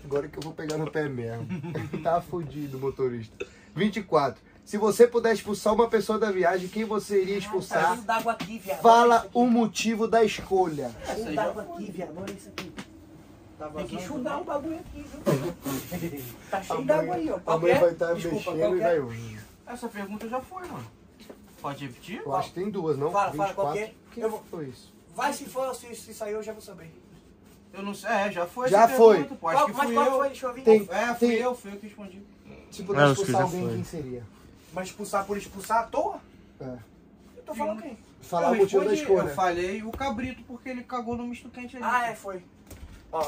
Agora que eu vou pegar no pé mesmo. tá fudido, motorista. 24. Se você puder expulsar uma pessoa da viagem, quem você iria Tá expulsar? cheio d'água aqui, viado. Fala o motivo da escolha. Tá cheio d'água aqui, viado. Olha isso aqui. Tem que enxugar o bagulho aqui, viu? Tá cheio d'água aí, ó. A mãe é? vai estar Desculpa, mexendo qual e é? vai. Essa pergunta já foi, mano. Pode repetir? Eu acho que tem duas, não? Fala, fala, qual que é? Eu vou- foi isso? Vai se for, se, se sair eu já vou saber. Eu não sei. É, já foi Já foi. pergunta, pô. Acho Qual, que mas qual eu. foi? Deixa eu ver. Tem- É, fui Tem- eu, fui eu que respondi. Se puder Não, expulsar alguém, foi. quem seria? Mas expulsar por expulsar à toa? É. Eu tô falando quem? Falar eu o motivo da escolha. Eu falei o cabrito porque ele cagou no misto quente ali. Ah, é, foi.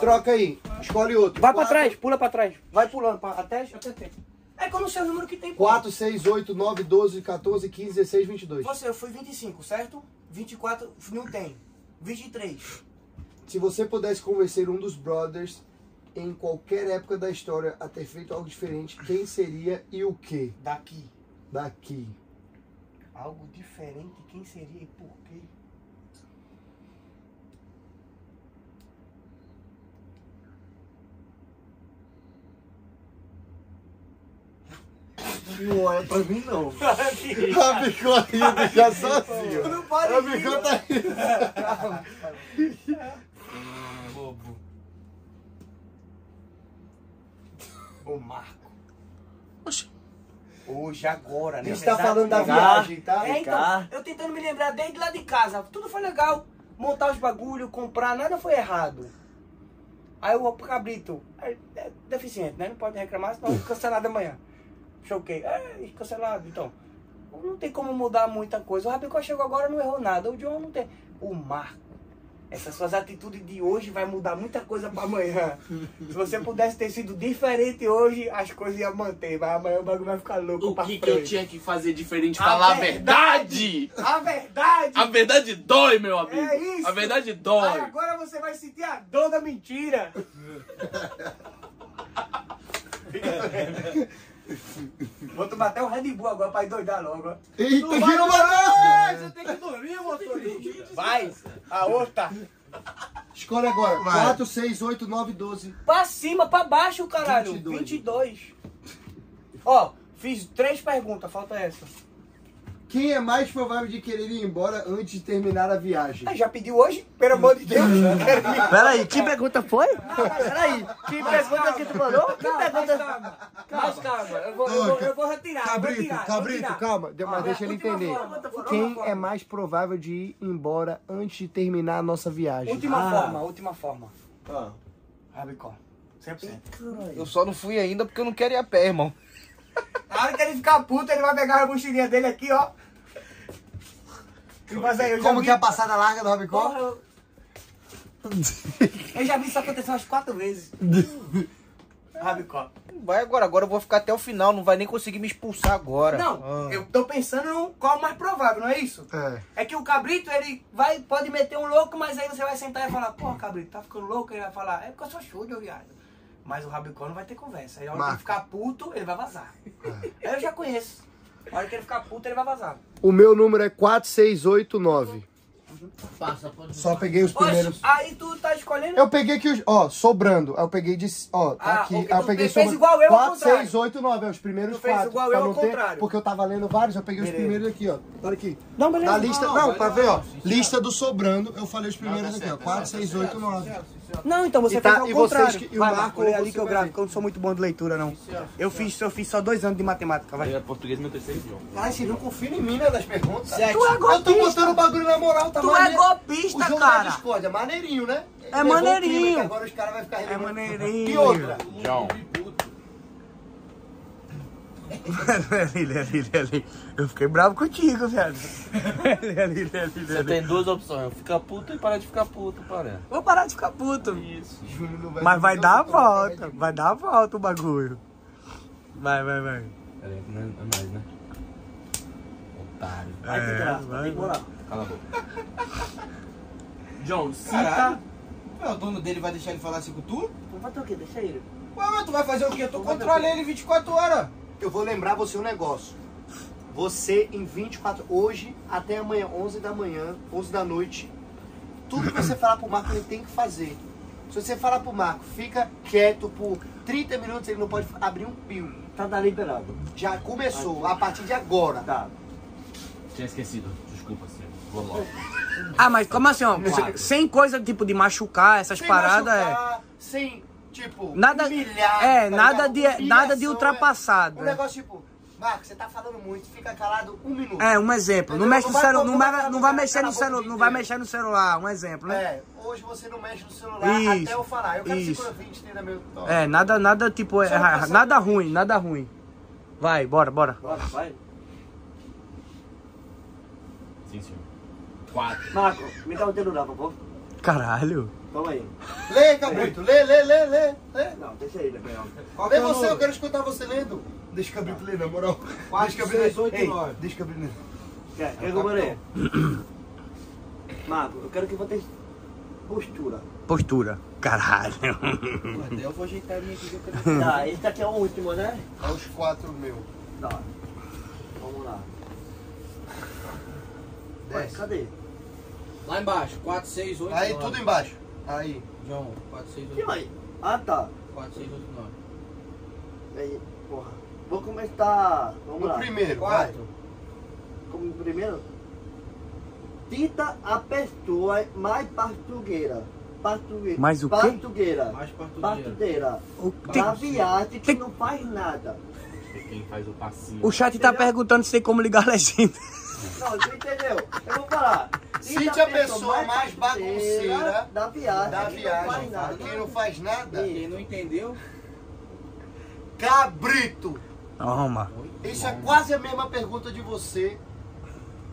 Troca aí. Escolhe outro. Vai pra trás, pula pra trás. Vai pulando pra, até, até ter. É sei o número que tem. pô. 4, 6, 8, 9, 12, 14, 15, 16, 22. Você, eu fui 25, certo? 24 não tem. 23. Se você pudesse convencer um dos brothers em qualquer época da história a ter feito algo diferente, quem seria e o que? Daqui. Daqui. Algo diferente, quem seria e por quê? Não olha pra mim, não. A Bicó ia deixar sozinho. Não pode A Bicó tá Bobo. O Marco. Oxi. Hoje, agora, A né? gente tá Exato, falando da viagem, tá? É, então, eu tentando me lembrar desde lá de casa. Tudo foi legal. Montar os bagulho, comprar, nada foi errado. Aí o cabrito, é, é deficiente, né? Não pode reclamar, senão cancelado amanhã. Choquei. É, cancelado, então. Não tem como mudar muita coisa. O Rabicó chegou agora não errou nada. O John não tem. O Marco. Essas suas atitudes de hoje vai mudar muita coisa pra amanhã. Se você pudesse ter sido diferente hoje, as coisas iam manter. Mas amanhã o bagulho vai ficar louco O pra que, que eu tinha que fazer diferente? A Falar a verdade! verdade! A verdade! A verdade dói, meu amigo. É isso. A verdade Aí dói. agora você vai sentir a dor da mentira. Vou tomar até um Red Bull agora pra endoidar logo. ó. Eita, vai girou dormir, uma Você tem que dormir, motorista. Vai, a outra. Escolhe agora. Vai. 4, 6, 8, 9, 12. Pra cima, pra baixo, caralho. 22. 22. Ó, fiz três perguntas, falta essa. Quem é mais provável de querer ir embora antes de terminar a viagem? Ah, já pediu hoje? Pelo amor de Deus. Peraí, que pergunta foi? Peraí, que pergunta que tu falou? Que Calma, mas pergunta? calma. Mas calma, eu vou, eu vou, eu vou retirar. eu vou Cabrito, tirar, vou cabrito, tirar. calma. Mas Ah, deixa ele entender. forma, Quem forma. é mais provável de ir embora antes de terminar a nossa viagem? Última Ah. forma, última forma. Ah. Rabicó. 100%. Eu só não fui ainda porque eu não quero ir a pé, irmão. Na hora que ele ficar puto, ele vai pegar a mochilinha dele aqui, ó. Mas aí, eu já Como vi... que é a passada larga do Rabicó? Porra, eu... eu já vi isso acontecer umas quatro vezes. Rabicó. Vai agora, agora eu vou ficar até o final, não vai nem conseguir me expulsar agora. Não, Ah. eu tô pensando no qual é o mais provável, não é isso? É. É que o cabrito, ele vai, pode meter um louco, mas aí você vai sentar e falar, pô, cabrito, tá ficando louco? Ele vai falar, é porque eu sou chudo, viado. Mas o Rabicó não vai ter conversa. Aí a hora que ele ficar puto, ele vai vazar. Aí eu já conheço. A hora que ele ficar puto, ele vai vazar. O meu número é 4, 6, 8, 9. Passa, pode Só peguei os primeiros. Oxe, aí tu tá escolhendo... Eu peguei aqui os. Ó, sobrando. Aí eu peguei de. Ó, tá Ah, aqui. o Aí que eu tu peguei fez sobrando. igual eu ao 4, contrário. 6, 8, 9. É os primeiros Tu fez quatro. igual pra eu não ao ter- contrário. Porque eu tava lendo vários, eu peguei os primeiros aqui, ó. Olha aqui. Não, beleza. Na lista. Não, pra não, ver, ó. sim, Lista do sobrando, eu falei os primeiros aqui, ó. 4, 6, 8, 9. Não, então você E tá- fez ao e vocês contrário. que- e o vai, Marco, lê ali que eu vai gravo, que eu não sou muito bom de leitura, não. Eu fiz, eu fiz só dois anos de matemática, vai. Era português meu terceiro idioma. Ai, você não confia em mim, né, das perguntas? Tu é Eu tô golpista. botando o bagulho na moral, tá Tu é maneiro. golpista, o jogo cara. da Discord é maneirinho, né? É Levou o clima, maneirinho. agora os caras vão ficar É maneirinho. E outra? John. Ali, ali, ali. Eu fiquei bravo contigo, velho. ali, ali, ali, ali, Você tem duas opções, ficar puto e parar de ficar puto, para. Vou parar de ficar puto. Isso. Não Mas vai dar a volta. Vai dar a volta o bagulho. Vai, vai, vai. Peraí, não é, é mais, né? Otário. Vai que graça, vai, tem. Cala a boca. John, cita. Caralho. Ué, o dono dele vai deixar ele falar assim com tu? Vai ter o quê? Deixa ele. Ué, mas tu vai fazer o quê? Tu controla ele 24 horas. Eu vou lembrar você um negócio. Você em 24, hoje até amanhã, 11 da manhã, 11 da noite, tudo que você falar pro Marco, ele tem que fazer. Se você falar pro Marco, fica quieto por 30 minutos, ele não pode abrir um pio. Tá da liberado. Já começou, a partir de agora. Tá. Tinha esquecido. Desculpa, Ciro. Vou logo. Ah, mas como assim, ó? Claro. Sem coisa tipo de machucar, essas Sem paradas é. machucar, Sem, tipo, Nada- humilhar. é, tá nada de- Humilhação nada de é- ultrapassado, Um né? negócio tipo, Marco, você tá falando muito, fica calado um minuto. É, um exemplo. Não mexe no Não vai- celular, não não vai- não vai mexer no celular, não vai mexer no celular, um exemplo, né? É, hoje você não mexe no celular Isso, até eu falar. Eu quero isso. 5 20, 30 mil. Ó. É, nada, nada tipo, é, nada ruim, nada ruim. Vai, bora, bora. Bora, vai. Sim, senhor. Quatro. Marco, me dá o celular, por favor. Caralho. Toma aí. Lê, Cabrito, lê, lê, lê, lê. lê. Não, deixa ele, Gabriel. Lê é você, eu quero escutar você lendo. Deixa o Cabrito ler, na moral. Quatro, deixa o Cabrito seis, ler. oito, Ei, nove. Deixa o Cabrito ler. Quer, quer que eu ler? Marco, eu quero que você postura. Postura. Caralho. Eu vou ajeitar a minha aqui que eu quero. Tá, esse aqui é o último, né? É os quatro meu. Tá. Vamos lá. Ué, Desce. cadê? Lá embaixo, 4, 6, 8, Aí, 9. tudo embaixo. Aí. João, 4, 6, Que 8, vai? Ah, tá. 4, 6, 8, 9. Aí, porra. Vou começar. Vamos No lá. primeiro, vai. 4. Como primeiro? Cita a pessoa mais portugueira. Portugueira. Mais o quê? Portugueira. Mais. O- Da tem- viagem que tem- não faz nada. É quem faz o passinho. O chat tá perguntando se tem como ligar a legenda. Não, tu entendeu? Eu vou falar. Cite a pessoa mais bagunceira da viagem. da que não faz viagem. nada. Quem não faz nada? Quem não entendeu? Cabrito. Toma. Isso é quase a mesma pergunta de você.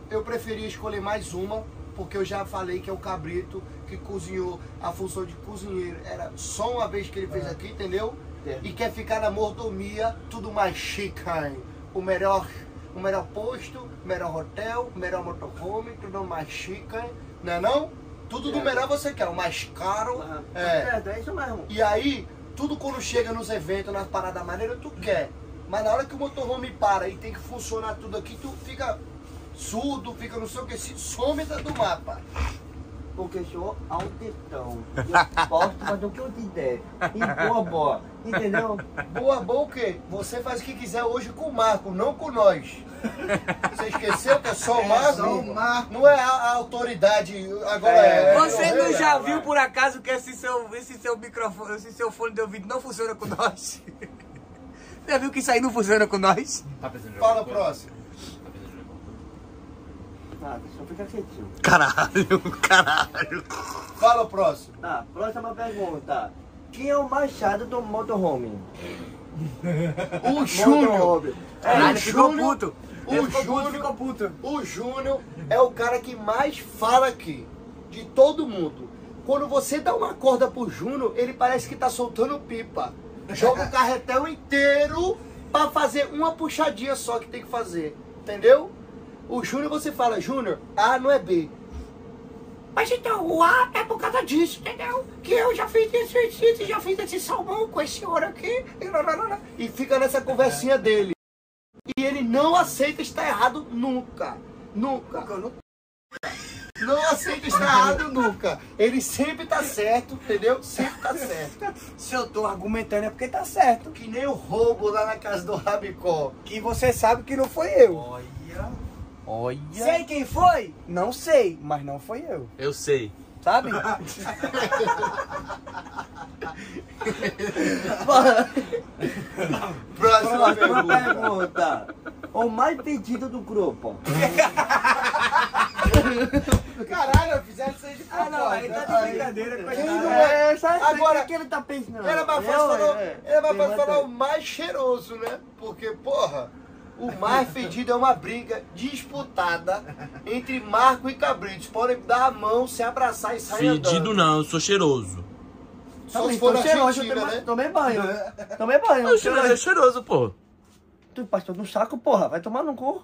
Eu preferia escolher mais uma, porque eu já falei que é o Cabrito que cozinhou a função de cozinheiro. Era só uma vez que ele fez aqui, entendeu? É. E quer ficar na mordomia, tudo mais chique, hein? O melhor, o melhor posto, melhor hotel, melhor motorhome, tudo mais chique, hein? não é não? Tudo do É. melhor você quer, o mais caro. Ah, É. É, isso mesmo. E aí, tudo quando chega nos eventos, nas paradas maneiras, tu quer. Mas na hora que o motorhome para e tem que funcionar tudo aqui, tu fica surdo, fica não sei o que, se some do mapa. Porque sou autentão. Eu posso fazer o que eu te der. E boa, boa. Entendeu? Boa, boa o quê? Você faz o que quiser hoje com o Marco, não com nós. Você esqueceu que é só o Marco? só o Marco. Não é a, a autoridade, agora é. Você não já viu por acaso que esse seu, esse seu microfone, esse seu fone de ouvido não funciona com nós? Já viu que isso aí não funciona com nós? Tá Fala próximo. Tá pensando em jogar Nada, só fica quietinho. Caralho, caralho. Fala o próximo. Tá, próxima pergunta. Quem é o mais chato do motorhome? O Júnior. Caralho, o ficou puto. O Ele ficou puto, Júnior- ficou puto. O Júnior é o cara que mais fala aqui, de todo mundo. Quando você dá uma corda pro Júnior, ele parece que tá soltando pipa. Joga o carretel inteiro pra fazer uma puxadinha só que tem que fazer. Entendeu? O Júnior você fala, Júnior, A não é B. Mas então, o A é por causa disso, entendeu? Que eu já fiz esse exercício, já fiz esse salmão com esse ouro aqui. E, lá, lá, lá, lá. e fica nessa conversinha dele. E ele não aceita estar errado nunca. Nunca. Não aceita estar errado nunca. Ele sempre tá certo, entendeu? Sempre tá certo. Se eu tô argumentando é porque tá certo. Que nem o roubo lá na casa do Rabicó. Que você sabe que não foi eu. Olha. Olha. Sei quem foi? Não sei, mas não foi eu. Eu sei. Sabe? Próxima Próxima pergunta. pergunta. O mais pedido do grupo. Caralho, fizeram isso aí de Ah, não, aí tá de brincadeira, Quem coitado. não é? sabe Agora- o que ele tá pensando? Era mais fácil falar, é, era mais fácil pergunta falar aí. o mais cheiroso, né? Porque, porra, o mais fedido é uma briga disputada entre Marco e Cabritos. Podem dar a mão, se abraçar e sair Fedido andando. não, eu sou cheiroso. Só Também se for cheiroso, eu né? Tomei banho. Tomei banho. Oxe, mas é cheiroso, pô. Tu passou no saco, porra. Vai tomar no cu.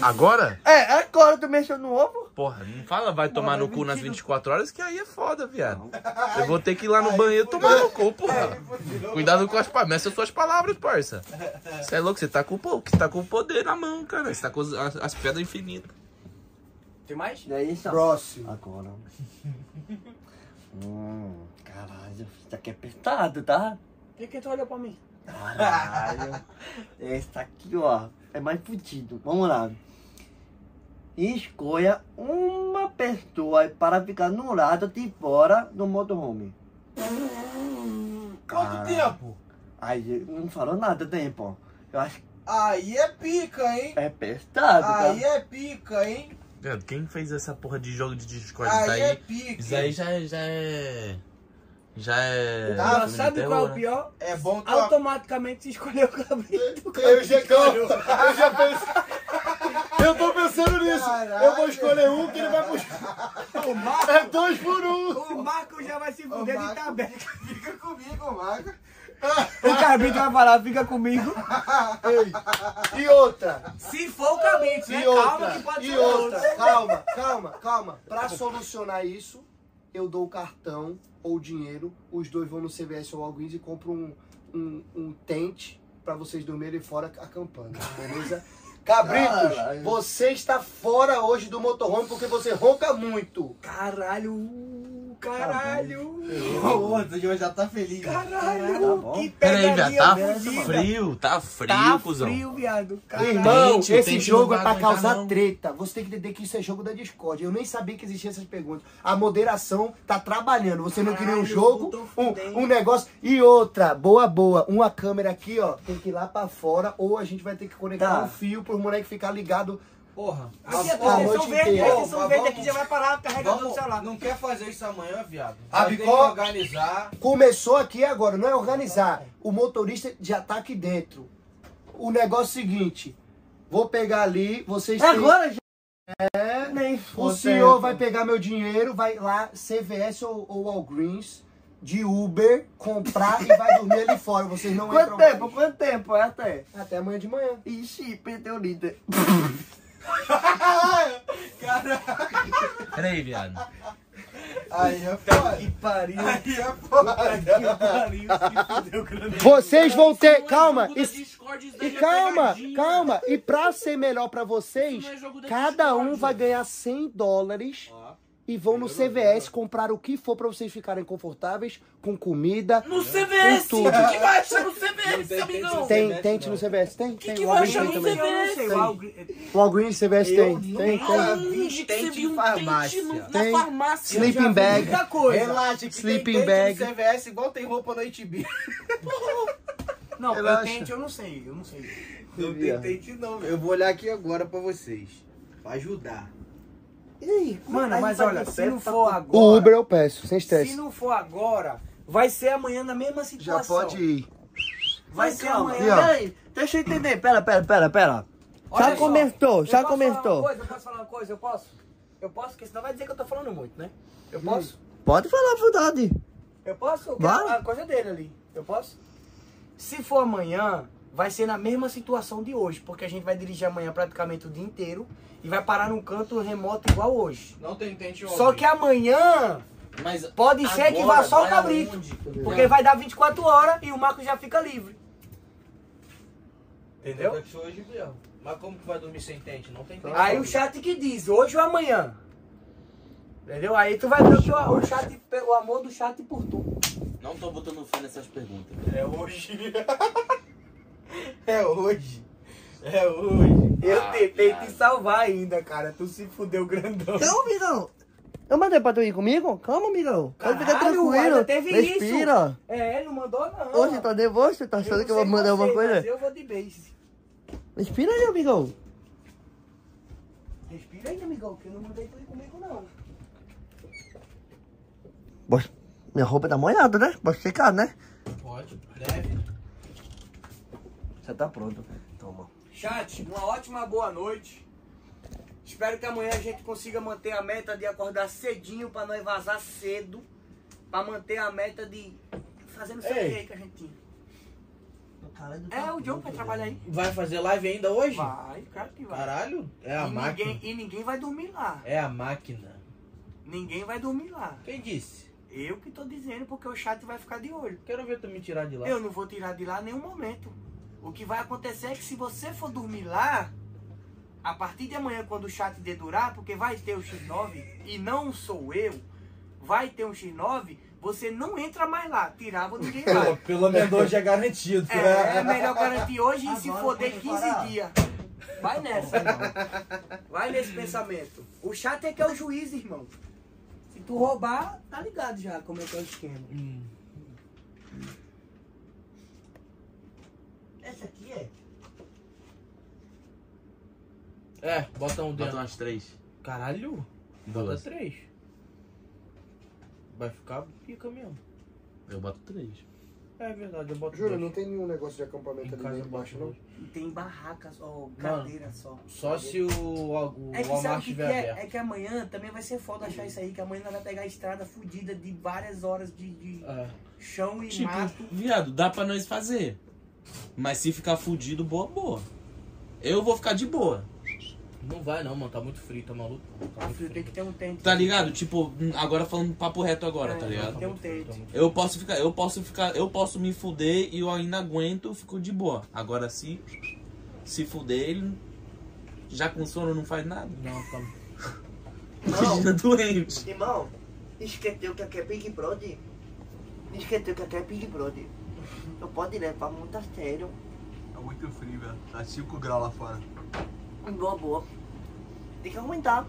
Agora? É, agora tu mexeu no ovo. Porra, não fala vai tomar Mano, no cu nas mentira. 24 horas, que aí é foda, viado. Eu vou ter que ir lá no banheiro tomar no cu, porra. Cuidado com as palavras. Suas palavras, parça. Você é louco, você tá com, o tá com o poder na mão, cara. Você tá com as, as- as pedras infinitas. Tem mais? É isso? Próximo. Agora. hum, caralho. Isso aqui é apertado, tá? Por que tu olhou pra mim? Caralho. Esse aqui, ó, é mais fudido. Vamos lá. Escolha uma pessoa para ficar no lado de fora do motorhome. Quanto Cara. tempo? Aí não falou nada tempo. Eu acho que Aí é pica, hein? é apertado, tá? Aí é pica, hein? Quem fez essa porra de jogo de Discord? Aí Isso aí, é pica. isso aí já, já é. Já é. Tá, de sabe terror, qual é o né? pior? É bom que Automaticamente se escolheu o cabrito. Eu já, eu, eu Marco já vai se fuder de tabeca. fica comigo, Marco. O cabrito vai falar, fica comigo. Ei, E outra. Se for o cabrito, né? E Calma outra. que pode E ser outra. outro. Calma, calma, calma. Pra solucionar isso, eu dou o cartão ou o dinheiro. Os dois vão no CVS ou Alguins e compram um, um, um tente pra vocês dormirem fora acampando. Beleza? Cabritos, Caralho. você está fora hoje do motorhome porque você ronca muito. Caralho. Caralho. O outro hoje já tá feliz. Caralho, que Peraí, viado, pegadinha tá fudida. frio, tá frio, Tá cuzão. frio, viado. Caralho. Irmão, Tente, o esse jogo é pra causar não. treta. Você tem que entender que isso é jogo da Discord. Eu nem sabia que existiam essas perguntas. A moderação tá trabalhando. Você não queria um Caralho, jogo, um, um negócio. E outra, boa, boa. Uma câmera aqui, ó, tem que ir lá pra fora. Ou a gente vai ter que conectar Tá. um fio pro moleque ficar ligado. Porra. Aqui é proteção noite verde, inteira. a proteção Mas verde vamos- aqui já vai parar o carregador do Vamos, celular. não quer fazer isso amanhã, viado? Ah, Nós tem que Bicó? organizar. Começou aqui agora, não é organizar. O motorista já tá aqui dentro. O negócio é o seguinte. Vou pegar ali, vocês É têm- agora, gente. É, Nem O senhor vai pegar meu dinheiro, vai lá, CVS ou, ou Walgreens, de Uber, comprar e vai dormir ali fora. Vocês não Quanto entram tempo? mais. Quanto tempo? É até. Até amanhã de manhã. Ixi, perdeu o líder. Peraí, viado. Aí é foda. Que pariu. Aí é foda. Vocês vão ter. É Calma. E, é calma, calma. E pra ser melhor pra vocês, é cada um vai ganhar 100 dólares. E vão no CVS comprar o que for pra vocês ficarem confortáveis, com comida. No CVS, o tudo. que, que vai achar no CVS, tem- amigão? tem- Tem, tente no CVS, tem? tem. que O vai Walgreens achar tem também. Não sei, Tem. o Walgreens CVS tem. Tem, tem. Tente viu um farmácia. Tem. na farmácia? Sleeping bag. Relaxa, que Sleeping tem bag. no CVS igual tem roupa no HB. Não, eu tente, eu não sei, eu não sei. Não tem tente não. Eu vou olhar aqui agora pra vocês. Pra ajudar. E aí? Mano, Aí mas olha, se não tá for agora. O Uber eu peço, sem Se estresse. não for agora, vai ser amanhã na mesma Já situação. pode ir. Vai Mas ser calma, amanhã. peraí. Deixa eu entender. Pera, pera, pera, pera. Olha Já só, comentou, eu já posso falar uma comentou. coisa, eu posso falar uma coisa, eu posso? Eu posso, porque senão vai dizer que eu tô falando muito, né? Eu posso? Pode falar a verdade. Eu posso? Vai. A coisa dele ali. Eu posso? Se for amanhã, vai ser na mesma situação de hoje, porque a gente vai dirigir amanhã praticamente o dia inteiro e vai parar num canto remoto igual hoje. Não tem tente Só que amanhã Mas pode ser que vá só o cabrito. aonde? Porque vai dar 24 horas e o Marco já fica livre. Entendeu? hoje. Mas como que vai dormir sem tente? Não tem tente. Aí o chat que diz, hoje ou amanhã. Entendeu? Aí tu vai ver que o, o chat, o amor do chat por tu. Não tô botando fé nessas perguntas. É hoje. é hoje. É hoje. Eu Ah, tentei te salvar ainda, cara. Tu se fudeu grandão. Calma, amigão. Eu mandei pra tu ir comigo? Calma, amigão. Pode ficar tranquilo. teve Respira. É, ele não mandou não. Hoje tá nervoso? Tá achando não que eu vou mandar alguma coisa? Mas eu vou de base. Respira aí, amigão. Respira aí, amigão, que eu não mandei tu ir comigo não. Minha roupa tá molhada, né? Pode secar, né? Pode, deve. Você tá pronto. Toma. Chat, uma ótima boa noite. Espero que amanhã a gente consiga manter a meta de acordar cedinho pra nós vazar cedo. Pra manter a meta de fazer não sei o que aí que a gente tinha. É, o Diogo vai trabalhar aí. Vai fazer live ainda hoje? Vai, claro que vai. Caralho, é a e, máquina. ninguém, e ninguém vai dormir lá. É a máquina. Ninguém vai dormir lá. Quem disse? Eu que tô dizendo porque o chat vai ficar de olho. Quero ver tu me tirar de lá. Eu não vou tirar de lá em nenhum momento. O que vai acontecer é que se você for dormir lá, a partir de amanhã, quando o chat dedurar, porque vai ter o X9 e não sou eu, vai ter um X9, você não entra mais lá. Tirava, ninguém vai. Pelo menos hoje é garantido. É, é melhor garantir hoje e se Agora foder pode 15 parar. dias. Vai nessa, irmão. Vai nesse pensamento. O chat é que é o juiz, irmão. Se tu roubar, tá ligado já como é que é o esquema. Hum. Esse aqui é? É, bota um Bota dentro. umas três. Caralho, bota Duas. três. Vai ficar pica mesmo. Eu boto três. É verdade, eu boto Jura, dois. não tem nenhum negócio de acampamento Em ali casa eu embaixo, boto não? Tem barraca só, cadeira só. Só se o, o É que sabe Walmart o que, que estiver é? aberto. É que amanhã também vai ser foda achar isso aí, que amanhã nós vai pegar a estrada fodida de várias horas de, de É. chão e Tipo, mato. viado, dá pra nós fazer. Mas se ficar fudido, boa, boa. Eu vou ficar de boa. Não vai não, mano. Tá muito frio, tá maluco? Tá muito Filho, tem que ter um tente. Tá ligado? Tipo, agora falando papo reto agora, É, tá Tem ligado? que ter um tente. Eu posso ficar, eu posso ficar, eu posso me fuder e eu ainda aguento, fico de boa. Agora se se fuder, ele já com sono não faz nada. Não, tá... Imagina doente. Irmão, Esqueceu que aqui é Big Brother. Esqueceu que aqui é Big Brother. Não pode levar muito a sério. É muito frio, velho. Tá 5 graus lá fora. Boa, boa. Tem que aguentar.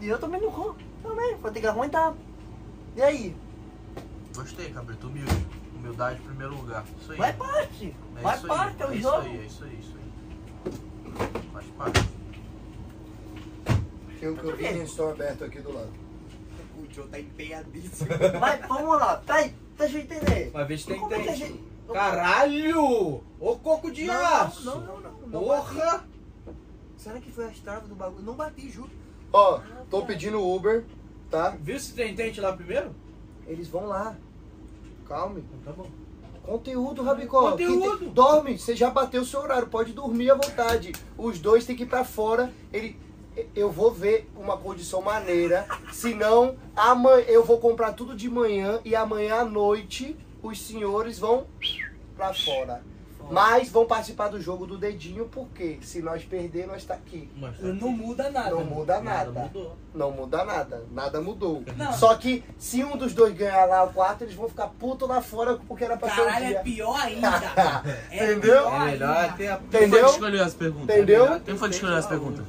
E eu também não vou. Também, vou ter que aguentar. E aí? Gostei, cabrito. Humilde. Humildade em primeiro lugar. Isso aí. Vai parte. É Vai isso parte, é aí. o é jogo. Isso aí, é isso aí, é isso aí. Faz parte. Tem um convenience store aberto aqui do lado. O Joe tá empenhadíssimo. Vai, vamos lá. Peraí, deixa eu entender. Vai ver se tem Como que a gente... Caralho! Ô coco de aço! Não, não, não. não Porra! bati. Será que foi as travas do bagulho? Não bati, juro. Ó, tô pedindo Uber, tá? Viu se tem dente lá primeiro? Eles vão lá. Calme. Então tá bom. Conteúdo, Rabicó. Conteúdo. Tem- Dorme, você já bateu o seu horário, pode dormir à vontade. Os dois têm que ir pra fora. Ele, eu vou ver uma condição maneira. Senão, amanhã, eu vou comprar tudo de manhã e amanhã à noite os senhores vão pra fora. Mas vão participar do jogo do dedinho, porque se nós perder, nós tá aqui. Mas tá Não muda nada. Não muda Nada nada. mudou. Não muda nada. Nada mudou. Não. Só que se um dos dois ganhar lá o quarto, eles vão ficar puto lá fora porque era pra ser o Caralho, é dia. pior ainda. É Entendeu? pior É melhor ter a... Quem foi Entendeu? que escolheu as perguntas? Entendeu? Quem foi que escolheu as perguntas?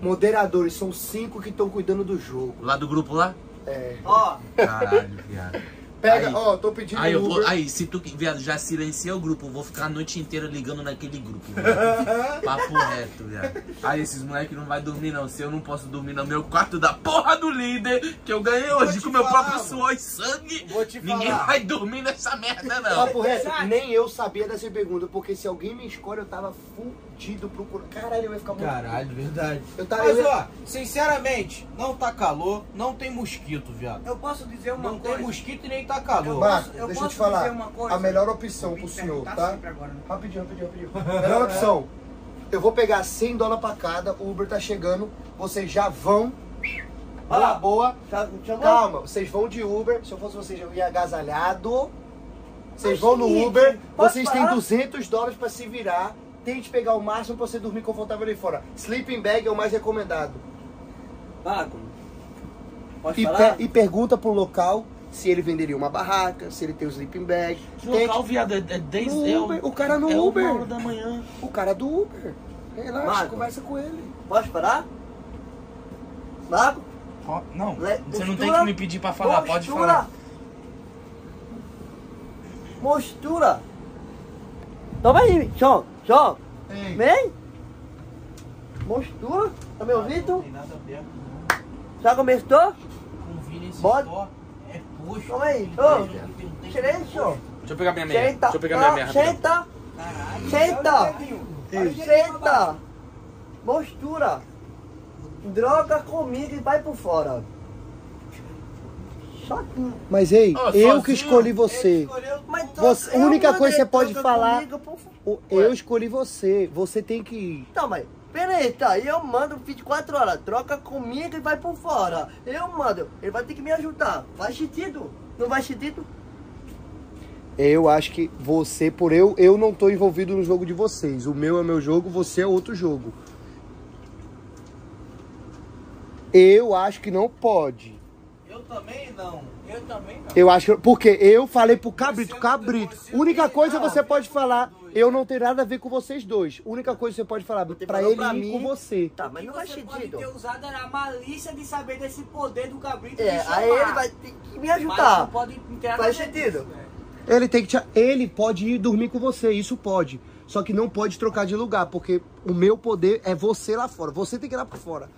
Moderadores, são cinco que estão cuidando do jogo. Lá do grupo lá? É. Ó, Caralho, viado. Pega, Aí. ó, tô pedindo Aí, eu vou, Uber. aí, se tu, viado, já silencia o grupo, eu vou ficar a noite inteira ligando naquele grupo, viado. Papo reto, viado. Aí, esses moleques não vai dormir, não. Se eu não posso dormir no meu quarto da porra do líder, que eu ganhei hoje com meu falar, próprio mano. suor e sangue, Vou te ninguém falar. vai dormir nessa merda, não. Papo reto, nem eu sabia dessa pergunta, porque se alguém me escolhe, eu tava fudido procurando. Caralho, eu ia ficar muito. Caralho, verdade. Eu tava. Mas eu ia- ó, sinceramente, não tá calor, não tem mosquito, viado. Eu posso dizer uma Não coisa? tem mosquito e nem tá calor. Marco, eu deixa eu te falar. dizer uma coisa? A melhor opção pro senhor, tá? agora, né? Rapidinho, rapidinho, rapidinho. Melhor opção. Eu vou pegar 100 dólares pra cada, o Uber tá chegando, vocês já vão. Boa, Ah. boa. tá? Calma, vocês vão de Uber. Se eu fosse vocês, eu ia agasalhado. Vocês vão no Uber. Vocês têm parar? 200 dólares pra se virar. Tente pegar o máximo pra você dormir confortável ali fora. Sleeping bag é o mais recomendado. Pago. Pode E, falar? pe- e pergunta pro local se ele venderia uma barraca, se ele tem o sleeping bag. Que Tente- local, viado, é, é 10 No é Uber, o cara no é uma Uber. hora da manhã. O cara do Uber. Relaxa, Marco. conversa com ele. Pode parar? Marco? Não, Le- você não tem que me pedir pra falar, pode postura. falar. Postura. Toma aí, João. João. Ei. Vem. Postura. Tá me Não ouvindo? tem nada aberto, não. Já começou? Convenience Bota. store é posto. Toma aí. Ô, Tirei. Deixa eu pegar minha meia. Senta. Deixa eu pegar minha Ah, meia. Senta. Caralho, Senta. Senta. Postura. Droga comigo e vai por fora. Chatinho. Mas ei, Ó, eu que sozinho? escolhi você. Mas Você- a única coisa que você pode falar- comigo, por favor. O- Eu escolhi você. Você tem que ir. Então, mas peraí, tá? Eu mando 24 horas, troca comigo e vai por fora. Eu mando, ele vai ter que me ajudar. Faz sentido? Não faz sentido? Eu acho que você, por eu, eu não tô envolvido no jogo de vocês. O meu é meu jogo, você é outro jogo. Eu acho que não pode. Eu também não. Eu também não. Eu acho que. Porque eu falei pro Cabrito, não- Cabrito. Única não- coisa você pode falar. Eu não tenho nada a ver com vocês dois. Única coisa que você pode falar pra ele pra ir mim. com você. Tá, mas não que faz você pode sentido. ter usado era a malícia de saber desse poder do cabrito É, aí ele vai ter que me Mas não ajudar. pode ter Faz sentido. disso, né? Ele tem que te... Ele pode ir dormir com você, isso pode. Só que não pode trocar de lugar, porque o meu poder é você lá fora. Você tem que ir lá pra fora.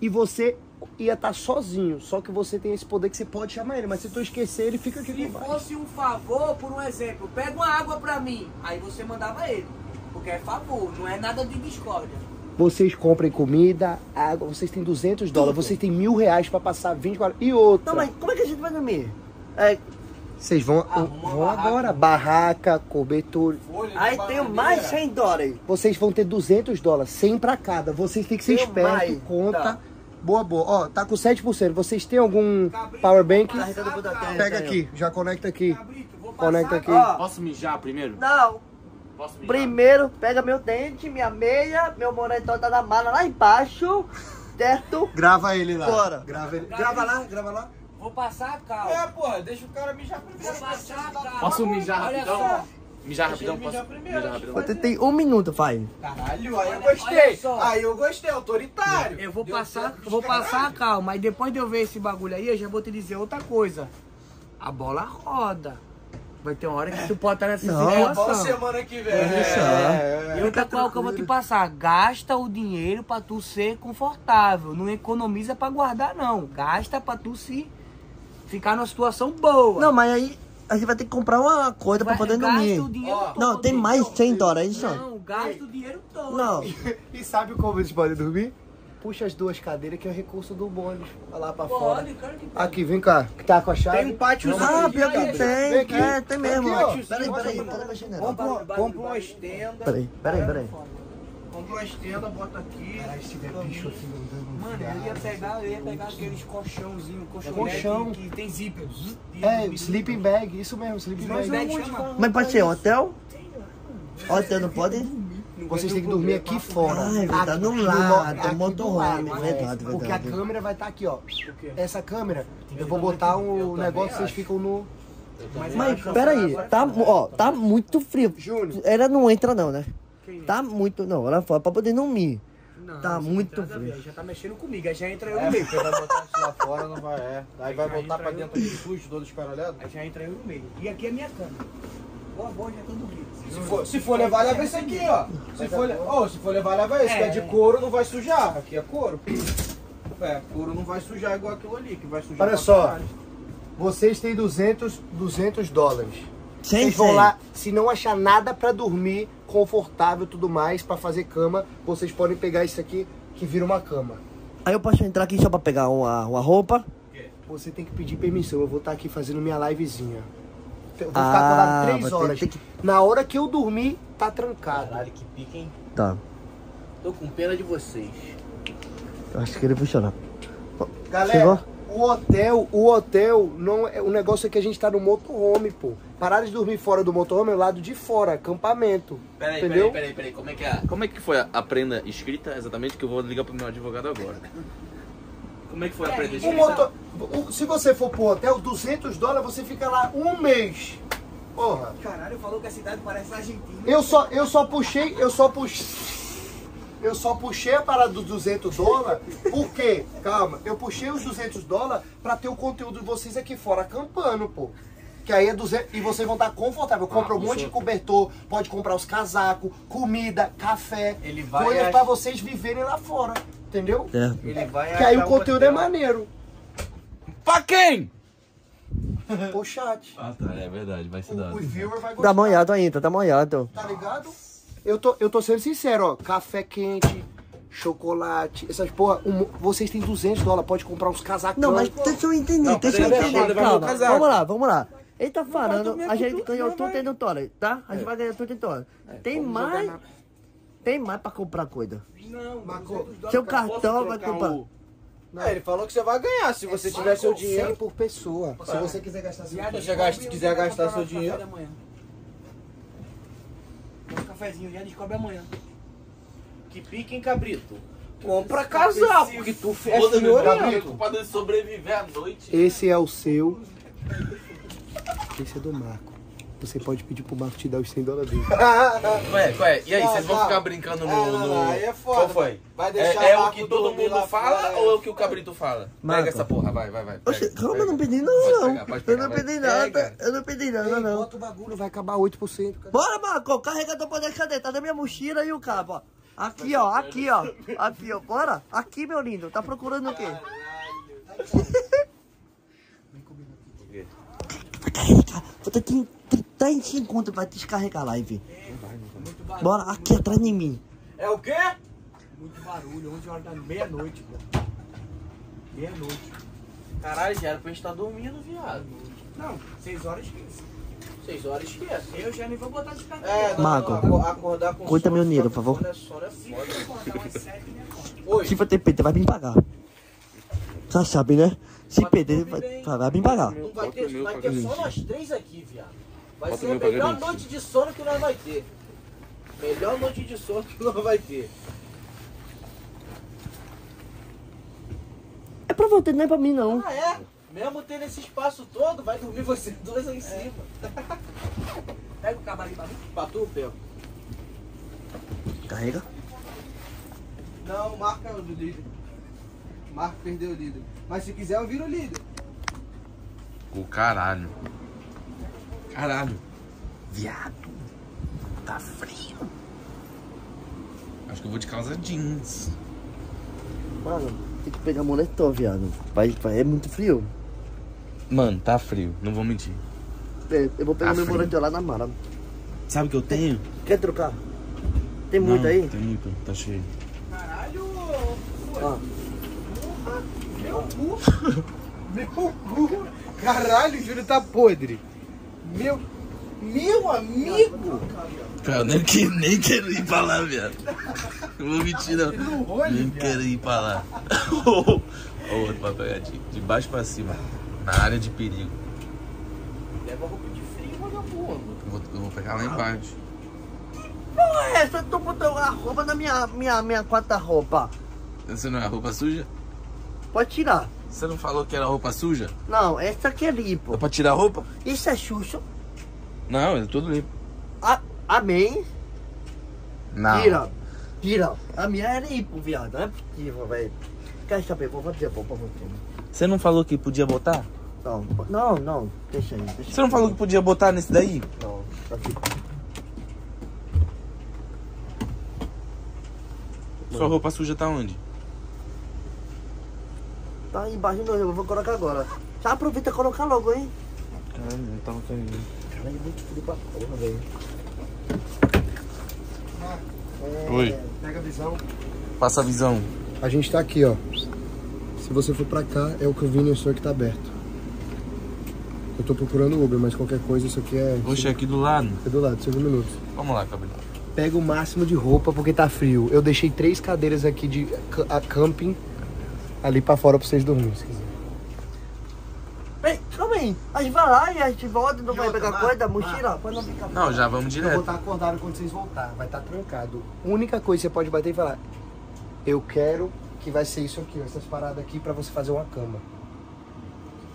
E você ia estar sozinho. Só que você tem esse poder que você pode chamar ele. Mas se tu esquecer, ele fica aqui Se com fosse um favor, por um exemplo, pega uma água pra mim, aí você mandava ele. Porque é favor, não é nada de discórdia. Vocês comprem comida, água, vocês têm 200 dólares, vocês têm mil reais pra passar 24 E outra, Não, mas como é que a gente vai dormir? É, vocês vão, Arruma vão barraca. agora. Barraca, cobertor. Folha aí tem mais 100 dólares. Vocês vão ter 200 dólares, 100 pra cada. Vocês têm que ser Tem espertos, mais. conta. Tá. Boa, boa. Ó, tá com 7%. Vocês têm algum power bank? Tá. Pega aqui, já conecta aqui. Cabrito, Conecta aqui. Ó, Posso mijar primeiro? não, Posso mijar? primeiro pega meu dente, minha meia, meu moletom tá na mala lá embaixo, certo? Grava ele lá. Bora. Grava ele. Grava lá, grava lá. Vou passar a cal. É, porra, deixa o cara mijar primeiro. Vou passar a cal. Posso mijar Olha rapidão? só. Mijar rapidão, ele posso? mijar primeiro. Mijar rapidão. Você tem um minuto, pai. Caralho, aí eu gostei. Aí eu gostei, autoritário. Eu vou Deu passar, eu vou passar a cal, mas depois de eu ver esse bagulho aí, eu já vou te dizer outra coisa. A bola roda. Vai ter uma hora que tu pode estar nessa Não. É, bom situação. semana que vem. Deixar. É, é. E outra coisa que eu vou te passar, gasta o dinheiro pra tu ser confortável. Não economiza pra guardar, não. Gasta pra tu se ficar numa situação boa. Não, mas aí a gente vai ter que comprar uma coisa pra Vai- poder gasta dormir. o dinheiro todo. Não, tem mais 100 dólares, isso? Não, gasta o dinheiro todo. Não. E sabe como eles podem dormir? Puxa as duas cadeiras que é o recurso do bônus. Vai lá pra fora. Que pode. Aqui, vem cá. Que tá com a chave? Tem um pátiozinho. Ah, pior que tem. aqui. É, tem mesmo. Aqui, ó. Peraí, peraí, peraí, nela. Compra, uma- compra uma estenda. Peraí, peraí, peraí. Compra uma estenda, bota aqui. Caralho, se tiver bicho aqui andando. Mano, eu ia pegar, eu ia pegar aqueles colchãozinhos, colchão, Colchão. que, tem zíper. É, sleeping bag, isso mesmo, sleeping Mas bag. chama- Mas pode ser hotel? Hotel não pode? Vocês têm que dormir aqui fora. Ah, é verdade, no no- lado, do motorhome, lado, verdade, Porque a verdade. câmera vai estar aqui, ó. Essa câmera, eu vou botar um negócio, vocês ficam no. Mas peraí, tá, ó, tá muito frio. Júnior. Ela não entra não, né? Tá muito, não, ela fala pra poder dormir. Não, Tá isso não muito a ver, frio. Já tá mexendo comigo, aí já entra eu É, no meio. porque vai botar isso lá fora, não vai, é. Aí vai entra pra dentro aqui sujo, todo escaralhado. Aí já entra eu no meio. E aqui é minha cama. Boa, boa, já tô dormindo. Se for, se for levar, leva esse aqui, ó. Se for, le- Ô, se for levar, leva esse, que é de couro, não vai sujar. Aqui é couro. É, couro não vai sujar igual aquilo ali, que vai sujar Olha só. caralho. Vocês têm 200, 200 dólares. Sem Vocês vão sem. lá, se não achar nada pra dormir, confortável e tudo mais, pra fazer cama, vocês podem pegar isso aqui, que vira uma cama. Aí eu posso entrar aqui só pra pegar uma, uma roupa. Você tem que pedir permissão, eu vou estar aqui fazendo minha livezinha. Eu vou Ah, ficar acordado vai três ter- horas. tem que- Na hora que eu dormir, tá trancado. Caralho, que pica, hein? Tá. Tô com pena de vocês. Eu acho que ele funciona. Galera, Chegou? O hotel, o hotel, não é, o negócio é que a gente tá no motorhome, pô. Parar de dormir fora do motorhome é o lado de fora, acampamento. Peraí, entendeu? peraí, peraí, peraí. Como é que é? Como é que foi a, a prenda escrita exatamente? Que eu vou ligar pro meu advogado agora. Como é que foi a prenda O escrita? motor, o- se você for pro hotel, 200 dólares, você fica lá um mês. Porra. Caralho, falou que a cidade parece Argentina. Eu só, eu só puxei, eu só puxei. Eu só puxei a parada dos 200 dólares, por quê? Calma, eu puxei os 200 dólares pra ter o conteúdo de vocês aqui fora acampando, pô. Que aí é 200, e vocês vão estar confortável. Compra um monte de cobertor, pode comprar os casacos, comida, café, Ele vai coisas ach- pra vocês viverem lá fora, entendeu? É. Ele vai Que aí o conteúdo é maneiro. Pra quem? O chat. Ah, tá. É verdade, vai ser O, o viewer vai Tá gostar. molhado ainda, tá molhado. Tá ligado? Eu tô, eu tô sendo sincero, ó. Café quente, chocolate, essas porra. um- vocês têm 200 dólares, pode comprar uns casacão. Não, mas deixa eu entender, Não, deixa eu entender. Calma, vamos lá, vamos lá. Ele tá falando, a gente ganhou não tudo dentro do dólar, tá? A gente vai ganhar tudo em dólar. Tem mais. Tem mais pra comprar coisa. Não, Marcou. 200 dólares Seu cartão vai comprar. o- É, ele falou que você vai ganhar se você tiver seu 100 dinheiro. por pessoa. Se você quiser gastar seu Viado, Se você quiser gastar seu dinheiro. Dá um cafezinho, já descobre amanhã. Que pique, hein, cabrito? Compra casaco, porque tu é meu amigo, é culpado de sobreviver à noite. Esse é o seu. Esse é do Marco. Você pode pedir pro Marco te dar os 100 dólares dele. Ué, ué, e aí, Não, vocês vão não. ficar brincando no. É, não, no- aí é foda, Qual foi? vai É, deixar é o o que todo mundo fala fora, ou é o que o cabrito fala? Marco. Pega essa porra, vai, vai, vai. Oxe, pega, calma, eu não pedi nada, não. pegar, pode Eu pegar, não pedi nada, eu não pedi nada, não. Bota o bagulho, vai acabar 8%. Cara. Bora, Marco, o carregador pode cadê? Tá na minha mochila e o cabo, ó. Aqui, ó, aqui, ó. Aqui, ó, bora. Aqui, meu lindo. Tá procurando o quê? Vai carregar. Vou ter que 30 segundos vai descarregar a live. Bora, aqui atrás de mim. É o quê? Muito barulho, 11 horas da meia-noite, pô. Meia-noite. Caralho, já era pra gente estar dormindo, viado. Não, 6 horas esquece. Seis horas esquece. Eu já nem vou botar. É, não, Marco, não, aco- acordar com cuida sono, meu ficar por favor. sono é sono é foda. Se acordar umas 7? Hoje, Se for ter PT, vai me pagar. Já sabe, né? Se perder, vai, vai me pagar. não vai ter, vai pra ter só nós três aqui, viado. Vai Bota ser o a melhor garantir. noite de sono que nós vai ter. Melhor noite de sono que nós vai ter. É pra você, não é pra mim, não. Ah, é? Mesmo tendo esse espaço todo, vai dormir vocês dois aí em cima. Pega o cavalinho pra mim. Pra tu, pego. Carrega. Não, o Marco é o do líder. Marco perdeu o líder. Mas se quiser, eu viro o líder. O caralho. Caralho. Viado. Tá frio. Acho que eu vou de calça jeans. Mano, tem que pegar moletom, viado. Vai, vai, é muito frio. Mano, tá frio. Não vou mentir. É, eu vou pegar Tá meu frio. moletom lá na mara. Sabe o que eu tenho? Quer trocar? Tem muito Não, aí? Tem muito. Tá cheio. Caralho! Ó, Meu cu! Meu cu! Caralho, o Júlio tá podre. Meu. Meu amigo! Cara, eu nem, que, nem quero ir pra lá, viado. Não vou mentir, não. Nem viado. quero ir pra lá. Ó, o outro pra pegar de, de baixo pra cima. Na área de perigo. Leva roupa de frio, vagabundo. Eu vou, eu vou pegar lá embaixo. Porra, é essa? Tu botou a roupa na minha, minha, minha quarta roupa. Você não é roupa suja? Pode tirar. Você não falou que era roupa suja? Não, essa aqui é limpo. É pra tirar a roupa? Isso é Xuxa. Não, é tudo limpo. A, amém. Não. Tira. Tira. A minha é limpo, viado. Não é possível, velho. Quer saber? Vou fazer bom pra você. Você não falou que podia botar? Não, não, não. Deixa aí. Deixa Você não falou que podia botar nesse daí? Não, tá aqui. Sua roupa suja tá onde? Tá aí embaixo do eu vou colocar agora. Já aproveita e colocar logo, hein? Caralho, não tava caindo. Caralho, é muito frio pra porra, velho. É, Oi. Pega a visão. Passa a visão. A gente tá aqui, ó. Se você for pra cá, é o convenience store que tá aberto. Eu tô procurando o Uber, mas qualquer coisa, isso aqui é. Oxe, aqui do lado. É do lado, 5 minutos. Vamos lá, cabelo. Pega o máximo de roupa porque tá frio. Eu deixei três cadeiras aqui de camping ali pra fora pra vocês dormirem. se quiser. Ei, calma aí. A gente vai lá e a gente volta não E vai outra, pegar coisa, mochila, pra não ficar. Não, já vamos Eu vou direto. estar acordado quando vocês voltarem. Vai estar trancado. A única coisa que você pode bater e falar: Eu quero que vai ser isso aqui, ó, essas paradas aqui pra você fazer uma cama.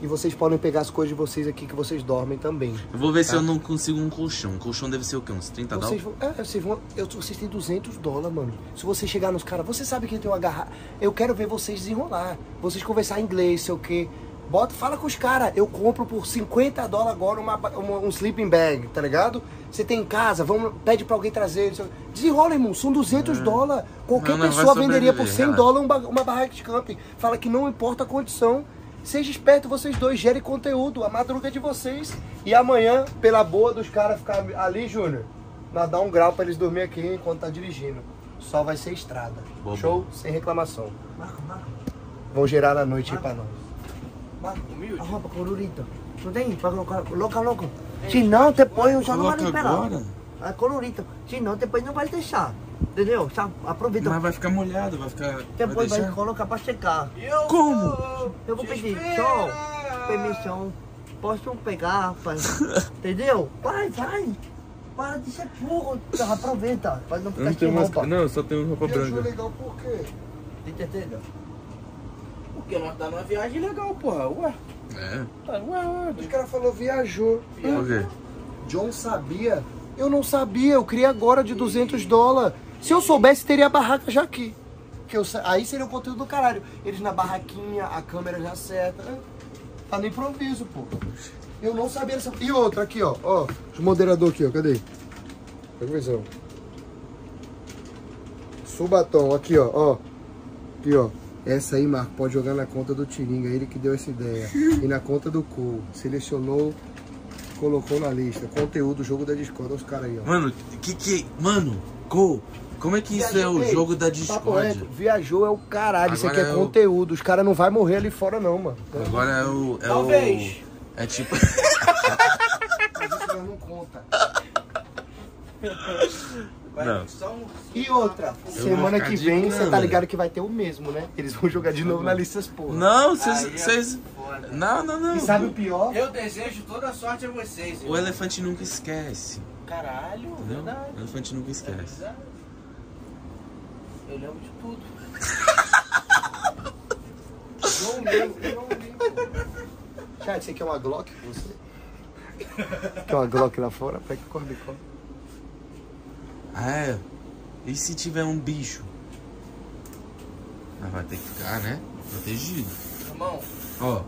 E vocês podem pegar as coisas de vocês aqui que vocês dormem também. Eu vou ver se eu não consigo um colchão. Um colchão deve ser o quê? Uns 30 Vocês dólares? vão, é, vocês vão, eu, vocês têm 200 dólares, mano. Se você chegar nos caras, você sabe que tem uma garrafa. Eu quero ver vocês desenrolar. Vocês conversar inglês, sei o quê. Bota, fala com os caras. Eu compro por 50 dólares agora uma, uma- um sleeping bag, tá ligado? Você tem em casa, vamos, pede pra alguém trazer. Desenrola, irmão. São 200 dólares. Qualquer Não, não, pessoa venderia por sobreviver, 100 relaxa. dólares um ba- uma barraca de camping. Fala que não importa a condição. Seja esperto, vocês dois, gerem conteúdo. A madruga é de vocês. E amanhã, pela boa dos caras ficar ali, Júnior, nós dá um grau pra eles dormir aqui enquanto tá dirigindo. Só vai ser estrada. Boa, Show? Sem reclamação. Marco, Marco, Vão gerar na noite aí pra nós. Marco. A roupa colorida. Tu tem? Pra colocar, coloca logo. Se não, depois eu já não vai Coloca liberar. É colorida. Se não, depois não vai deixar. Entendeu? Já aproveita. Mas vai ficar molhado, vai ficar. Vai Depois vai, deixar. colocar pra secar. Eu Como? vou Eu vou pedir, tchau, permissão. Posso pegar, rapaz? Entendeu? Vai, vai. Para de ser burro. Aproveita. Pra não ficar sem roupa. Não, eu só tenho roupa Viajou legal por quê? Entendeu? Porque nós tá numa viagem legal, porra. Ué, É. tá, ué, ué. Os caras falou viajou. Quê? John sabia? Eu não sabia, eu criei agora de 200 dólares. Se eu soubesse, teria a barraca já aqui. Que eu, aí seria o conteúdo do caralho. Eles na barraquinha, a câmera já certa. Tá no improviso, pô. Eu não sabia dessa. E outra aqui, ó. Ó, os moderador aqui, ó. Cadê? Pega visão. Subatom, aqui, ó. Ó. Aqui, ó. Essa aí, Marco, pode jogar na conta do Tiringa, ele que deu essa ideia. E na conta do Cole. Selecionou, colocou na lista. Conteúdo, jogo da Discord. Olha os caras aí, ó. Mano, que que. Mano, Go, como é que isso é o Ei, jogo da Discord? Viajou é o caralho. Isso aqui é é o- conteúdo. Os caras não vão morrer ali fora, não, mano. Agora é o. É Talvez. O, é tipo. Mas isso não conta. Não. E outra, vou semana que vem, você tá ligado que vai ter o mesmo, né? Eles vão jogar de novo na lista porra. Não, vocês. Não, não, não. E sabe o pior? Eu desejo toda a sorte a vocês. O elefante nunca esquece. Caralho, Entendeu? verdade. O elefante nunca esquece. Eu lembro de tudo. Não lembro, eu não lembro. Chat, você quer uma Glock com você? Quer uma Glock lá fora? Pega corre, corre. Ah, é. E se tiver um bicho? Ah, vai ter que ficar, né? Protegido. Irmão, Ó,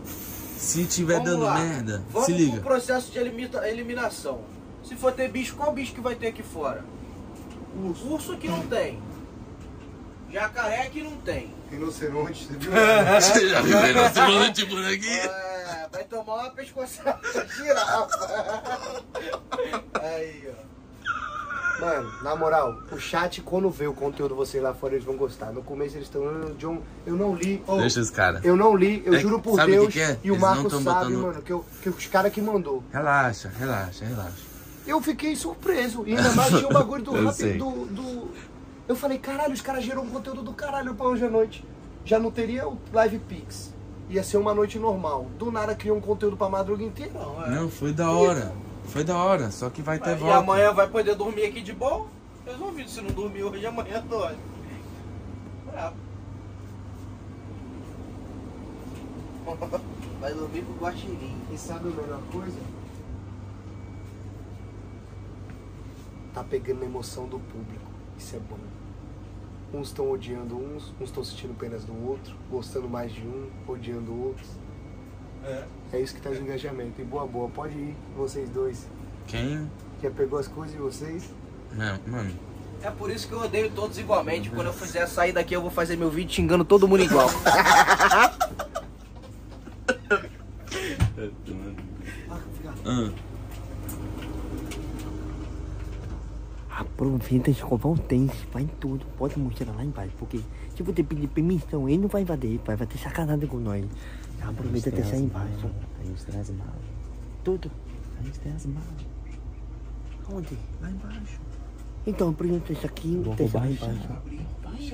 se tiver vamos dando lá. merda, Vamos se liga. pro processo de elimita- eliminação. Se for ter bicho, qual bicho que vai ter aqui fora? Urso. Urso que não tem. Jacaré que não tem. Rinoceronte, você viu? Você já viu rinoceronte por aqui? É, vai tomar uma pescoçada de girafa. Aí, ó. Mano, na moral, o chat, quando vê o conteúdo de vocês lá fora, eles vão gostar. No começo eles estão. "Ah, John, eu não li. Oh, Deixa os caras. Eu não li, eu É juro por sabe o que Deus. que é? E o Marcos sabe, botando- mano, que, eu, que os caras que mandou. Relaxa, relaxa, relaxa. Eu fiquei surpreso. E ainda mais tinha o bagulho do rap, do, do. Eu falei, caralho, os caras geram um conteúdo do caralho pra hoje à noite. Já não teria o Live Pix. Ia ser uma noite normal. Do nada criou um conteúdo pra madruga inteira. Não, é. Não, foi da hora. Foi da hora, só que vai ter E volta. amanhã vai poder dormir aqui de boa? Resolvido. Se não dormir hoje, amanhã dorme. Brabo. Vai dormir com o guaxinim. E sabe a melhor coisa? Tá pegando a emoção do público. Isso é bom. Uns estão odiando uns, uns estão sentindo penas do outro, gostando mais de um, odiando outros. É. É isso que tá de engajamento. E boa, boa, pode ir, vocês dois. Quem? Já pegou as coisas de vocês? Não, mano. É por isso que eu odeio todos igualmente. Quando eu fizer sair daqui, eu vou fazer meu vídeo xingando todo mundo igual. Ah, Aproveita escovar o dente, vai em tudo, pode mostrar lá embaixo, porque se você pedir permissão, ele não vai invadir, vai vai ter sacanagem com nós. Aproveita e deixar embaixo. Aí os traz mal. Tudo. Aí os traz mal. Onde? Lá embaixo. Então, apresenta isso aqui, deixa lá roubar embaixo.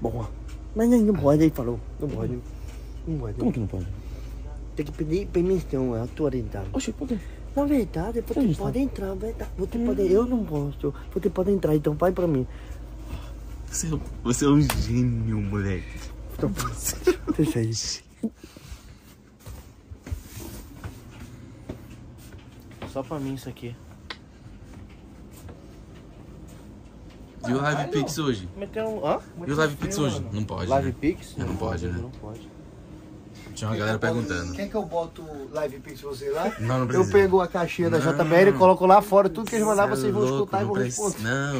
Boa. Mas não, não pode, ele falou. Não pode. Não pode. Como que não pode? Tem que pedir permissão, é a tua orientada. Oxe, por quê? Na verdade, você Onde pode entrar, verdade. Você pode, eu não posso. Você pode entrar, então vai pra mim. você, você é um gênio, moleque. Então, deixa aí. Só pra mim isso aqui. E o Live Pix hoje? Meteu um. Hã? E o Live Pix hoje? Não pode, Live né? Pix? É, não pode, né? Não pode. Tinha uma galera perguntando. Quer que eu boto Live Pix pra você lá? Não, não Eu precisa. pego a caixinha da. JBL e coloco lá fora. Tudo que eles mandar, é vocês vão louco, escutar e vão responder. Não.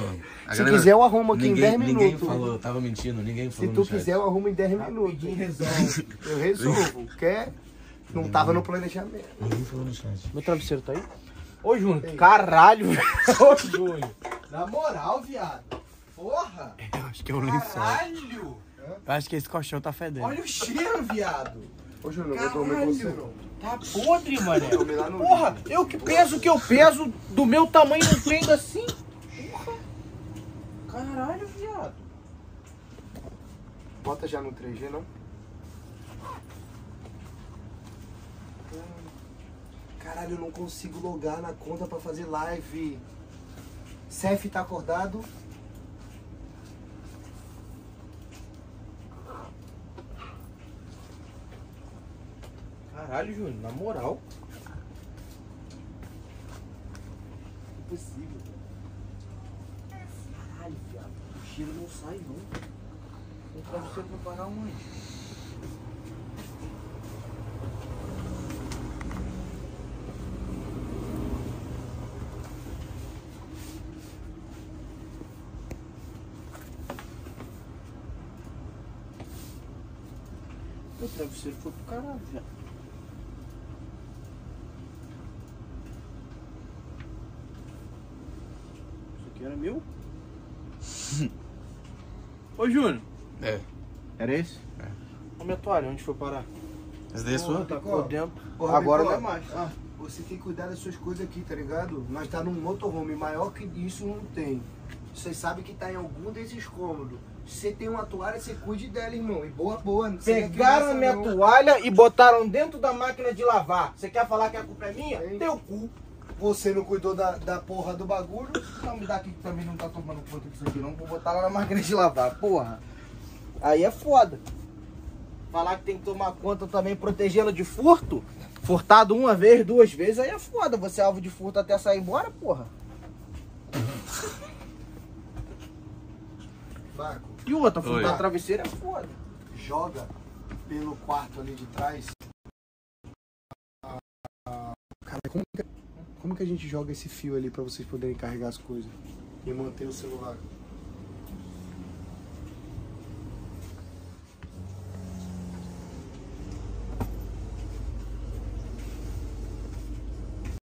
A Se galera- quiser, eu arrumo aqui em ninguém, 10 Ninguém minutos. falou, tava mentindo, ninguém Se falou tu no chat. quiser, eu arrumo em 10 minutos. resolve. Eu resolvo. Quer? Não tava no planejamento. Ninguém falou no chat. Meu travesseiro tá aí? Ô, Júnior, caralho, velho. Ô, Júnior. Na moral, viado. Porra! Eu acho que é o lençol. Caralho! Eu acho que esse colchão tá fedendo. Olha o cheiro, viado. Ô, Júnior, eu vou dormir com você. Tá podre, mané. Porra, eu que peso que eu peso, do meu tamanho não pega assim. Porra. Caralho, viado. Bota já no 3G, não? Caralho, eu não consigo logar na conta pra fazer live. Cef tá acordado? Caralho, Júnior, na moral. Impossível. Caralho, viado. O cheiro não sai, não. O travesseiro vai parar onde? O travesseiro foi pro caralho, viado. Meu? Ô, Júnior. É. Era esse? É. Ô, minha toalha, onde foi parar? Essa daí é sua? Tá por dentro. Ô, Agora não é mais. ah, Você tem que cuidar das suas coisas aqui, tá ligado? Nós tá num motorhome, maior que isso não tem. Vocês sabem que tá em algum desses cômodos. Você tem uma toalha, você cuide dela, irmão. E boa, boa. Não Pegaram criança, minha não. toalha e botaram dentro da máquina de lavar. Você quer falar que a culpa é minha? Tem. Teu cu. Você não cuidou da, da porra do bagulho. Não me dá aqui que também não tá tomando conta disso aqui, não. Vou botar lá na máquina de lavar, porra. Aí é foda. Falar que tem que tomar conta também protegendo de furto? Furtado uma vez, duas vezes, aí é foda. Você é alvo de furto até sair embora, porra. Marco, E outra, furtar travesseiro é foda. joga pelo quarto ali de trás. Ah, Cara, como que, como que a gente joga esse fio ali pra vocês poderem carregar as coisas? E manter o celular?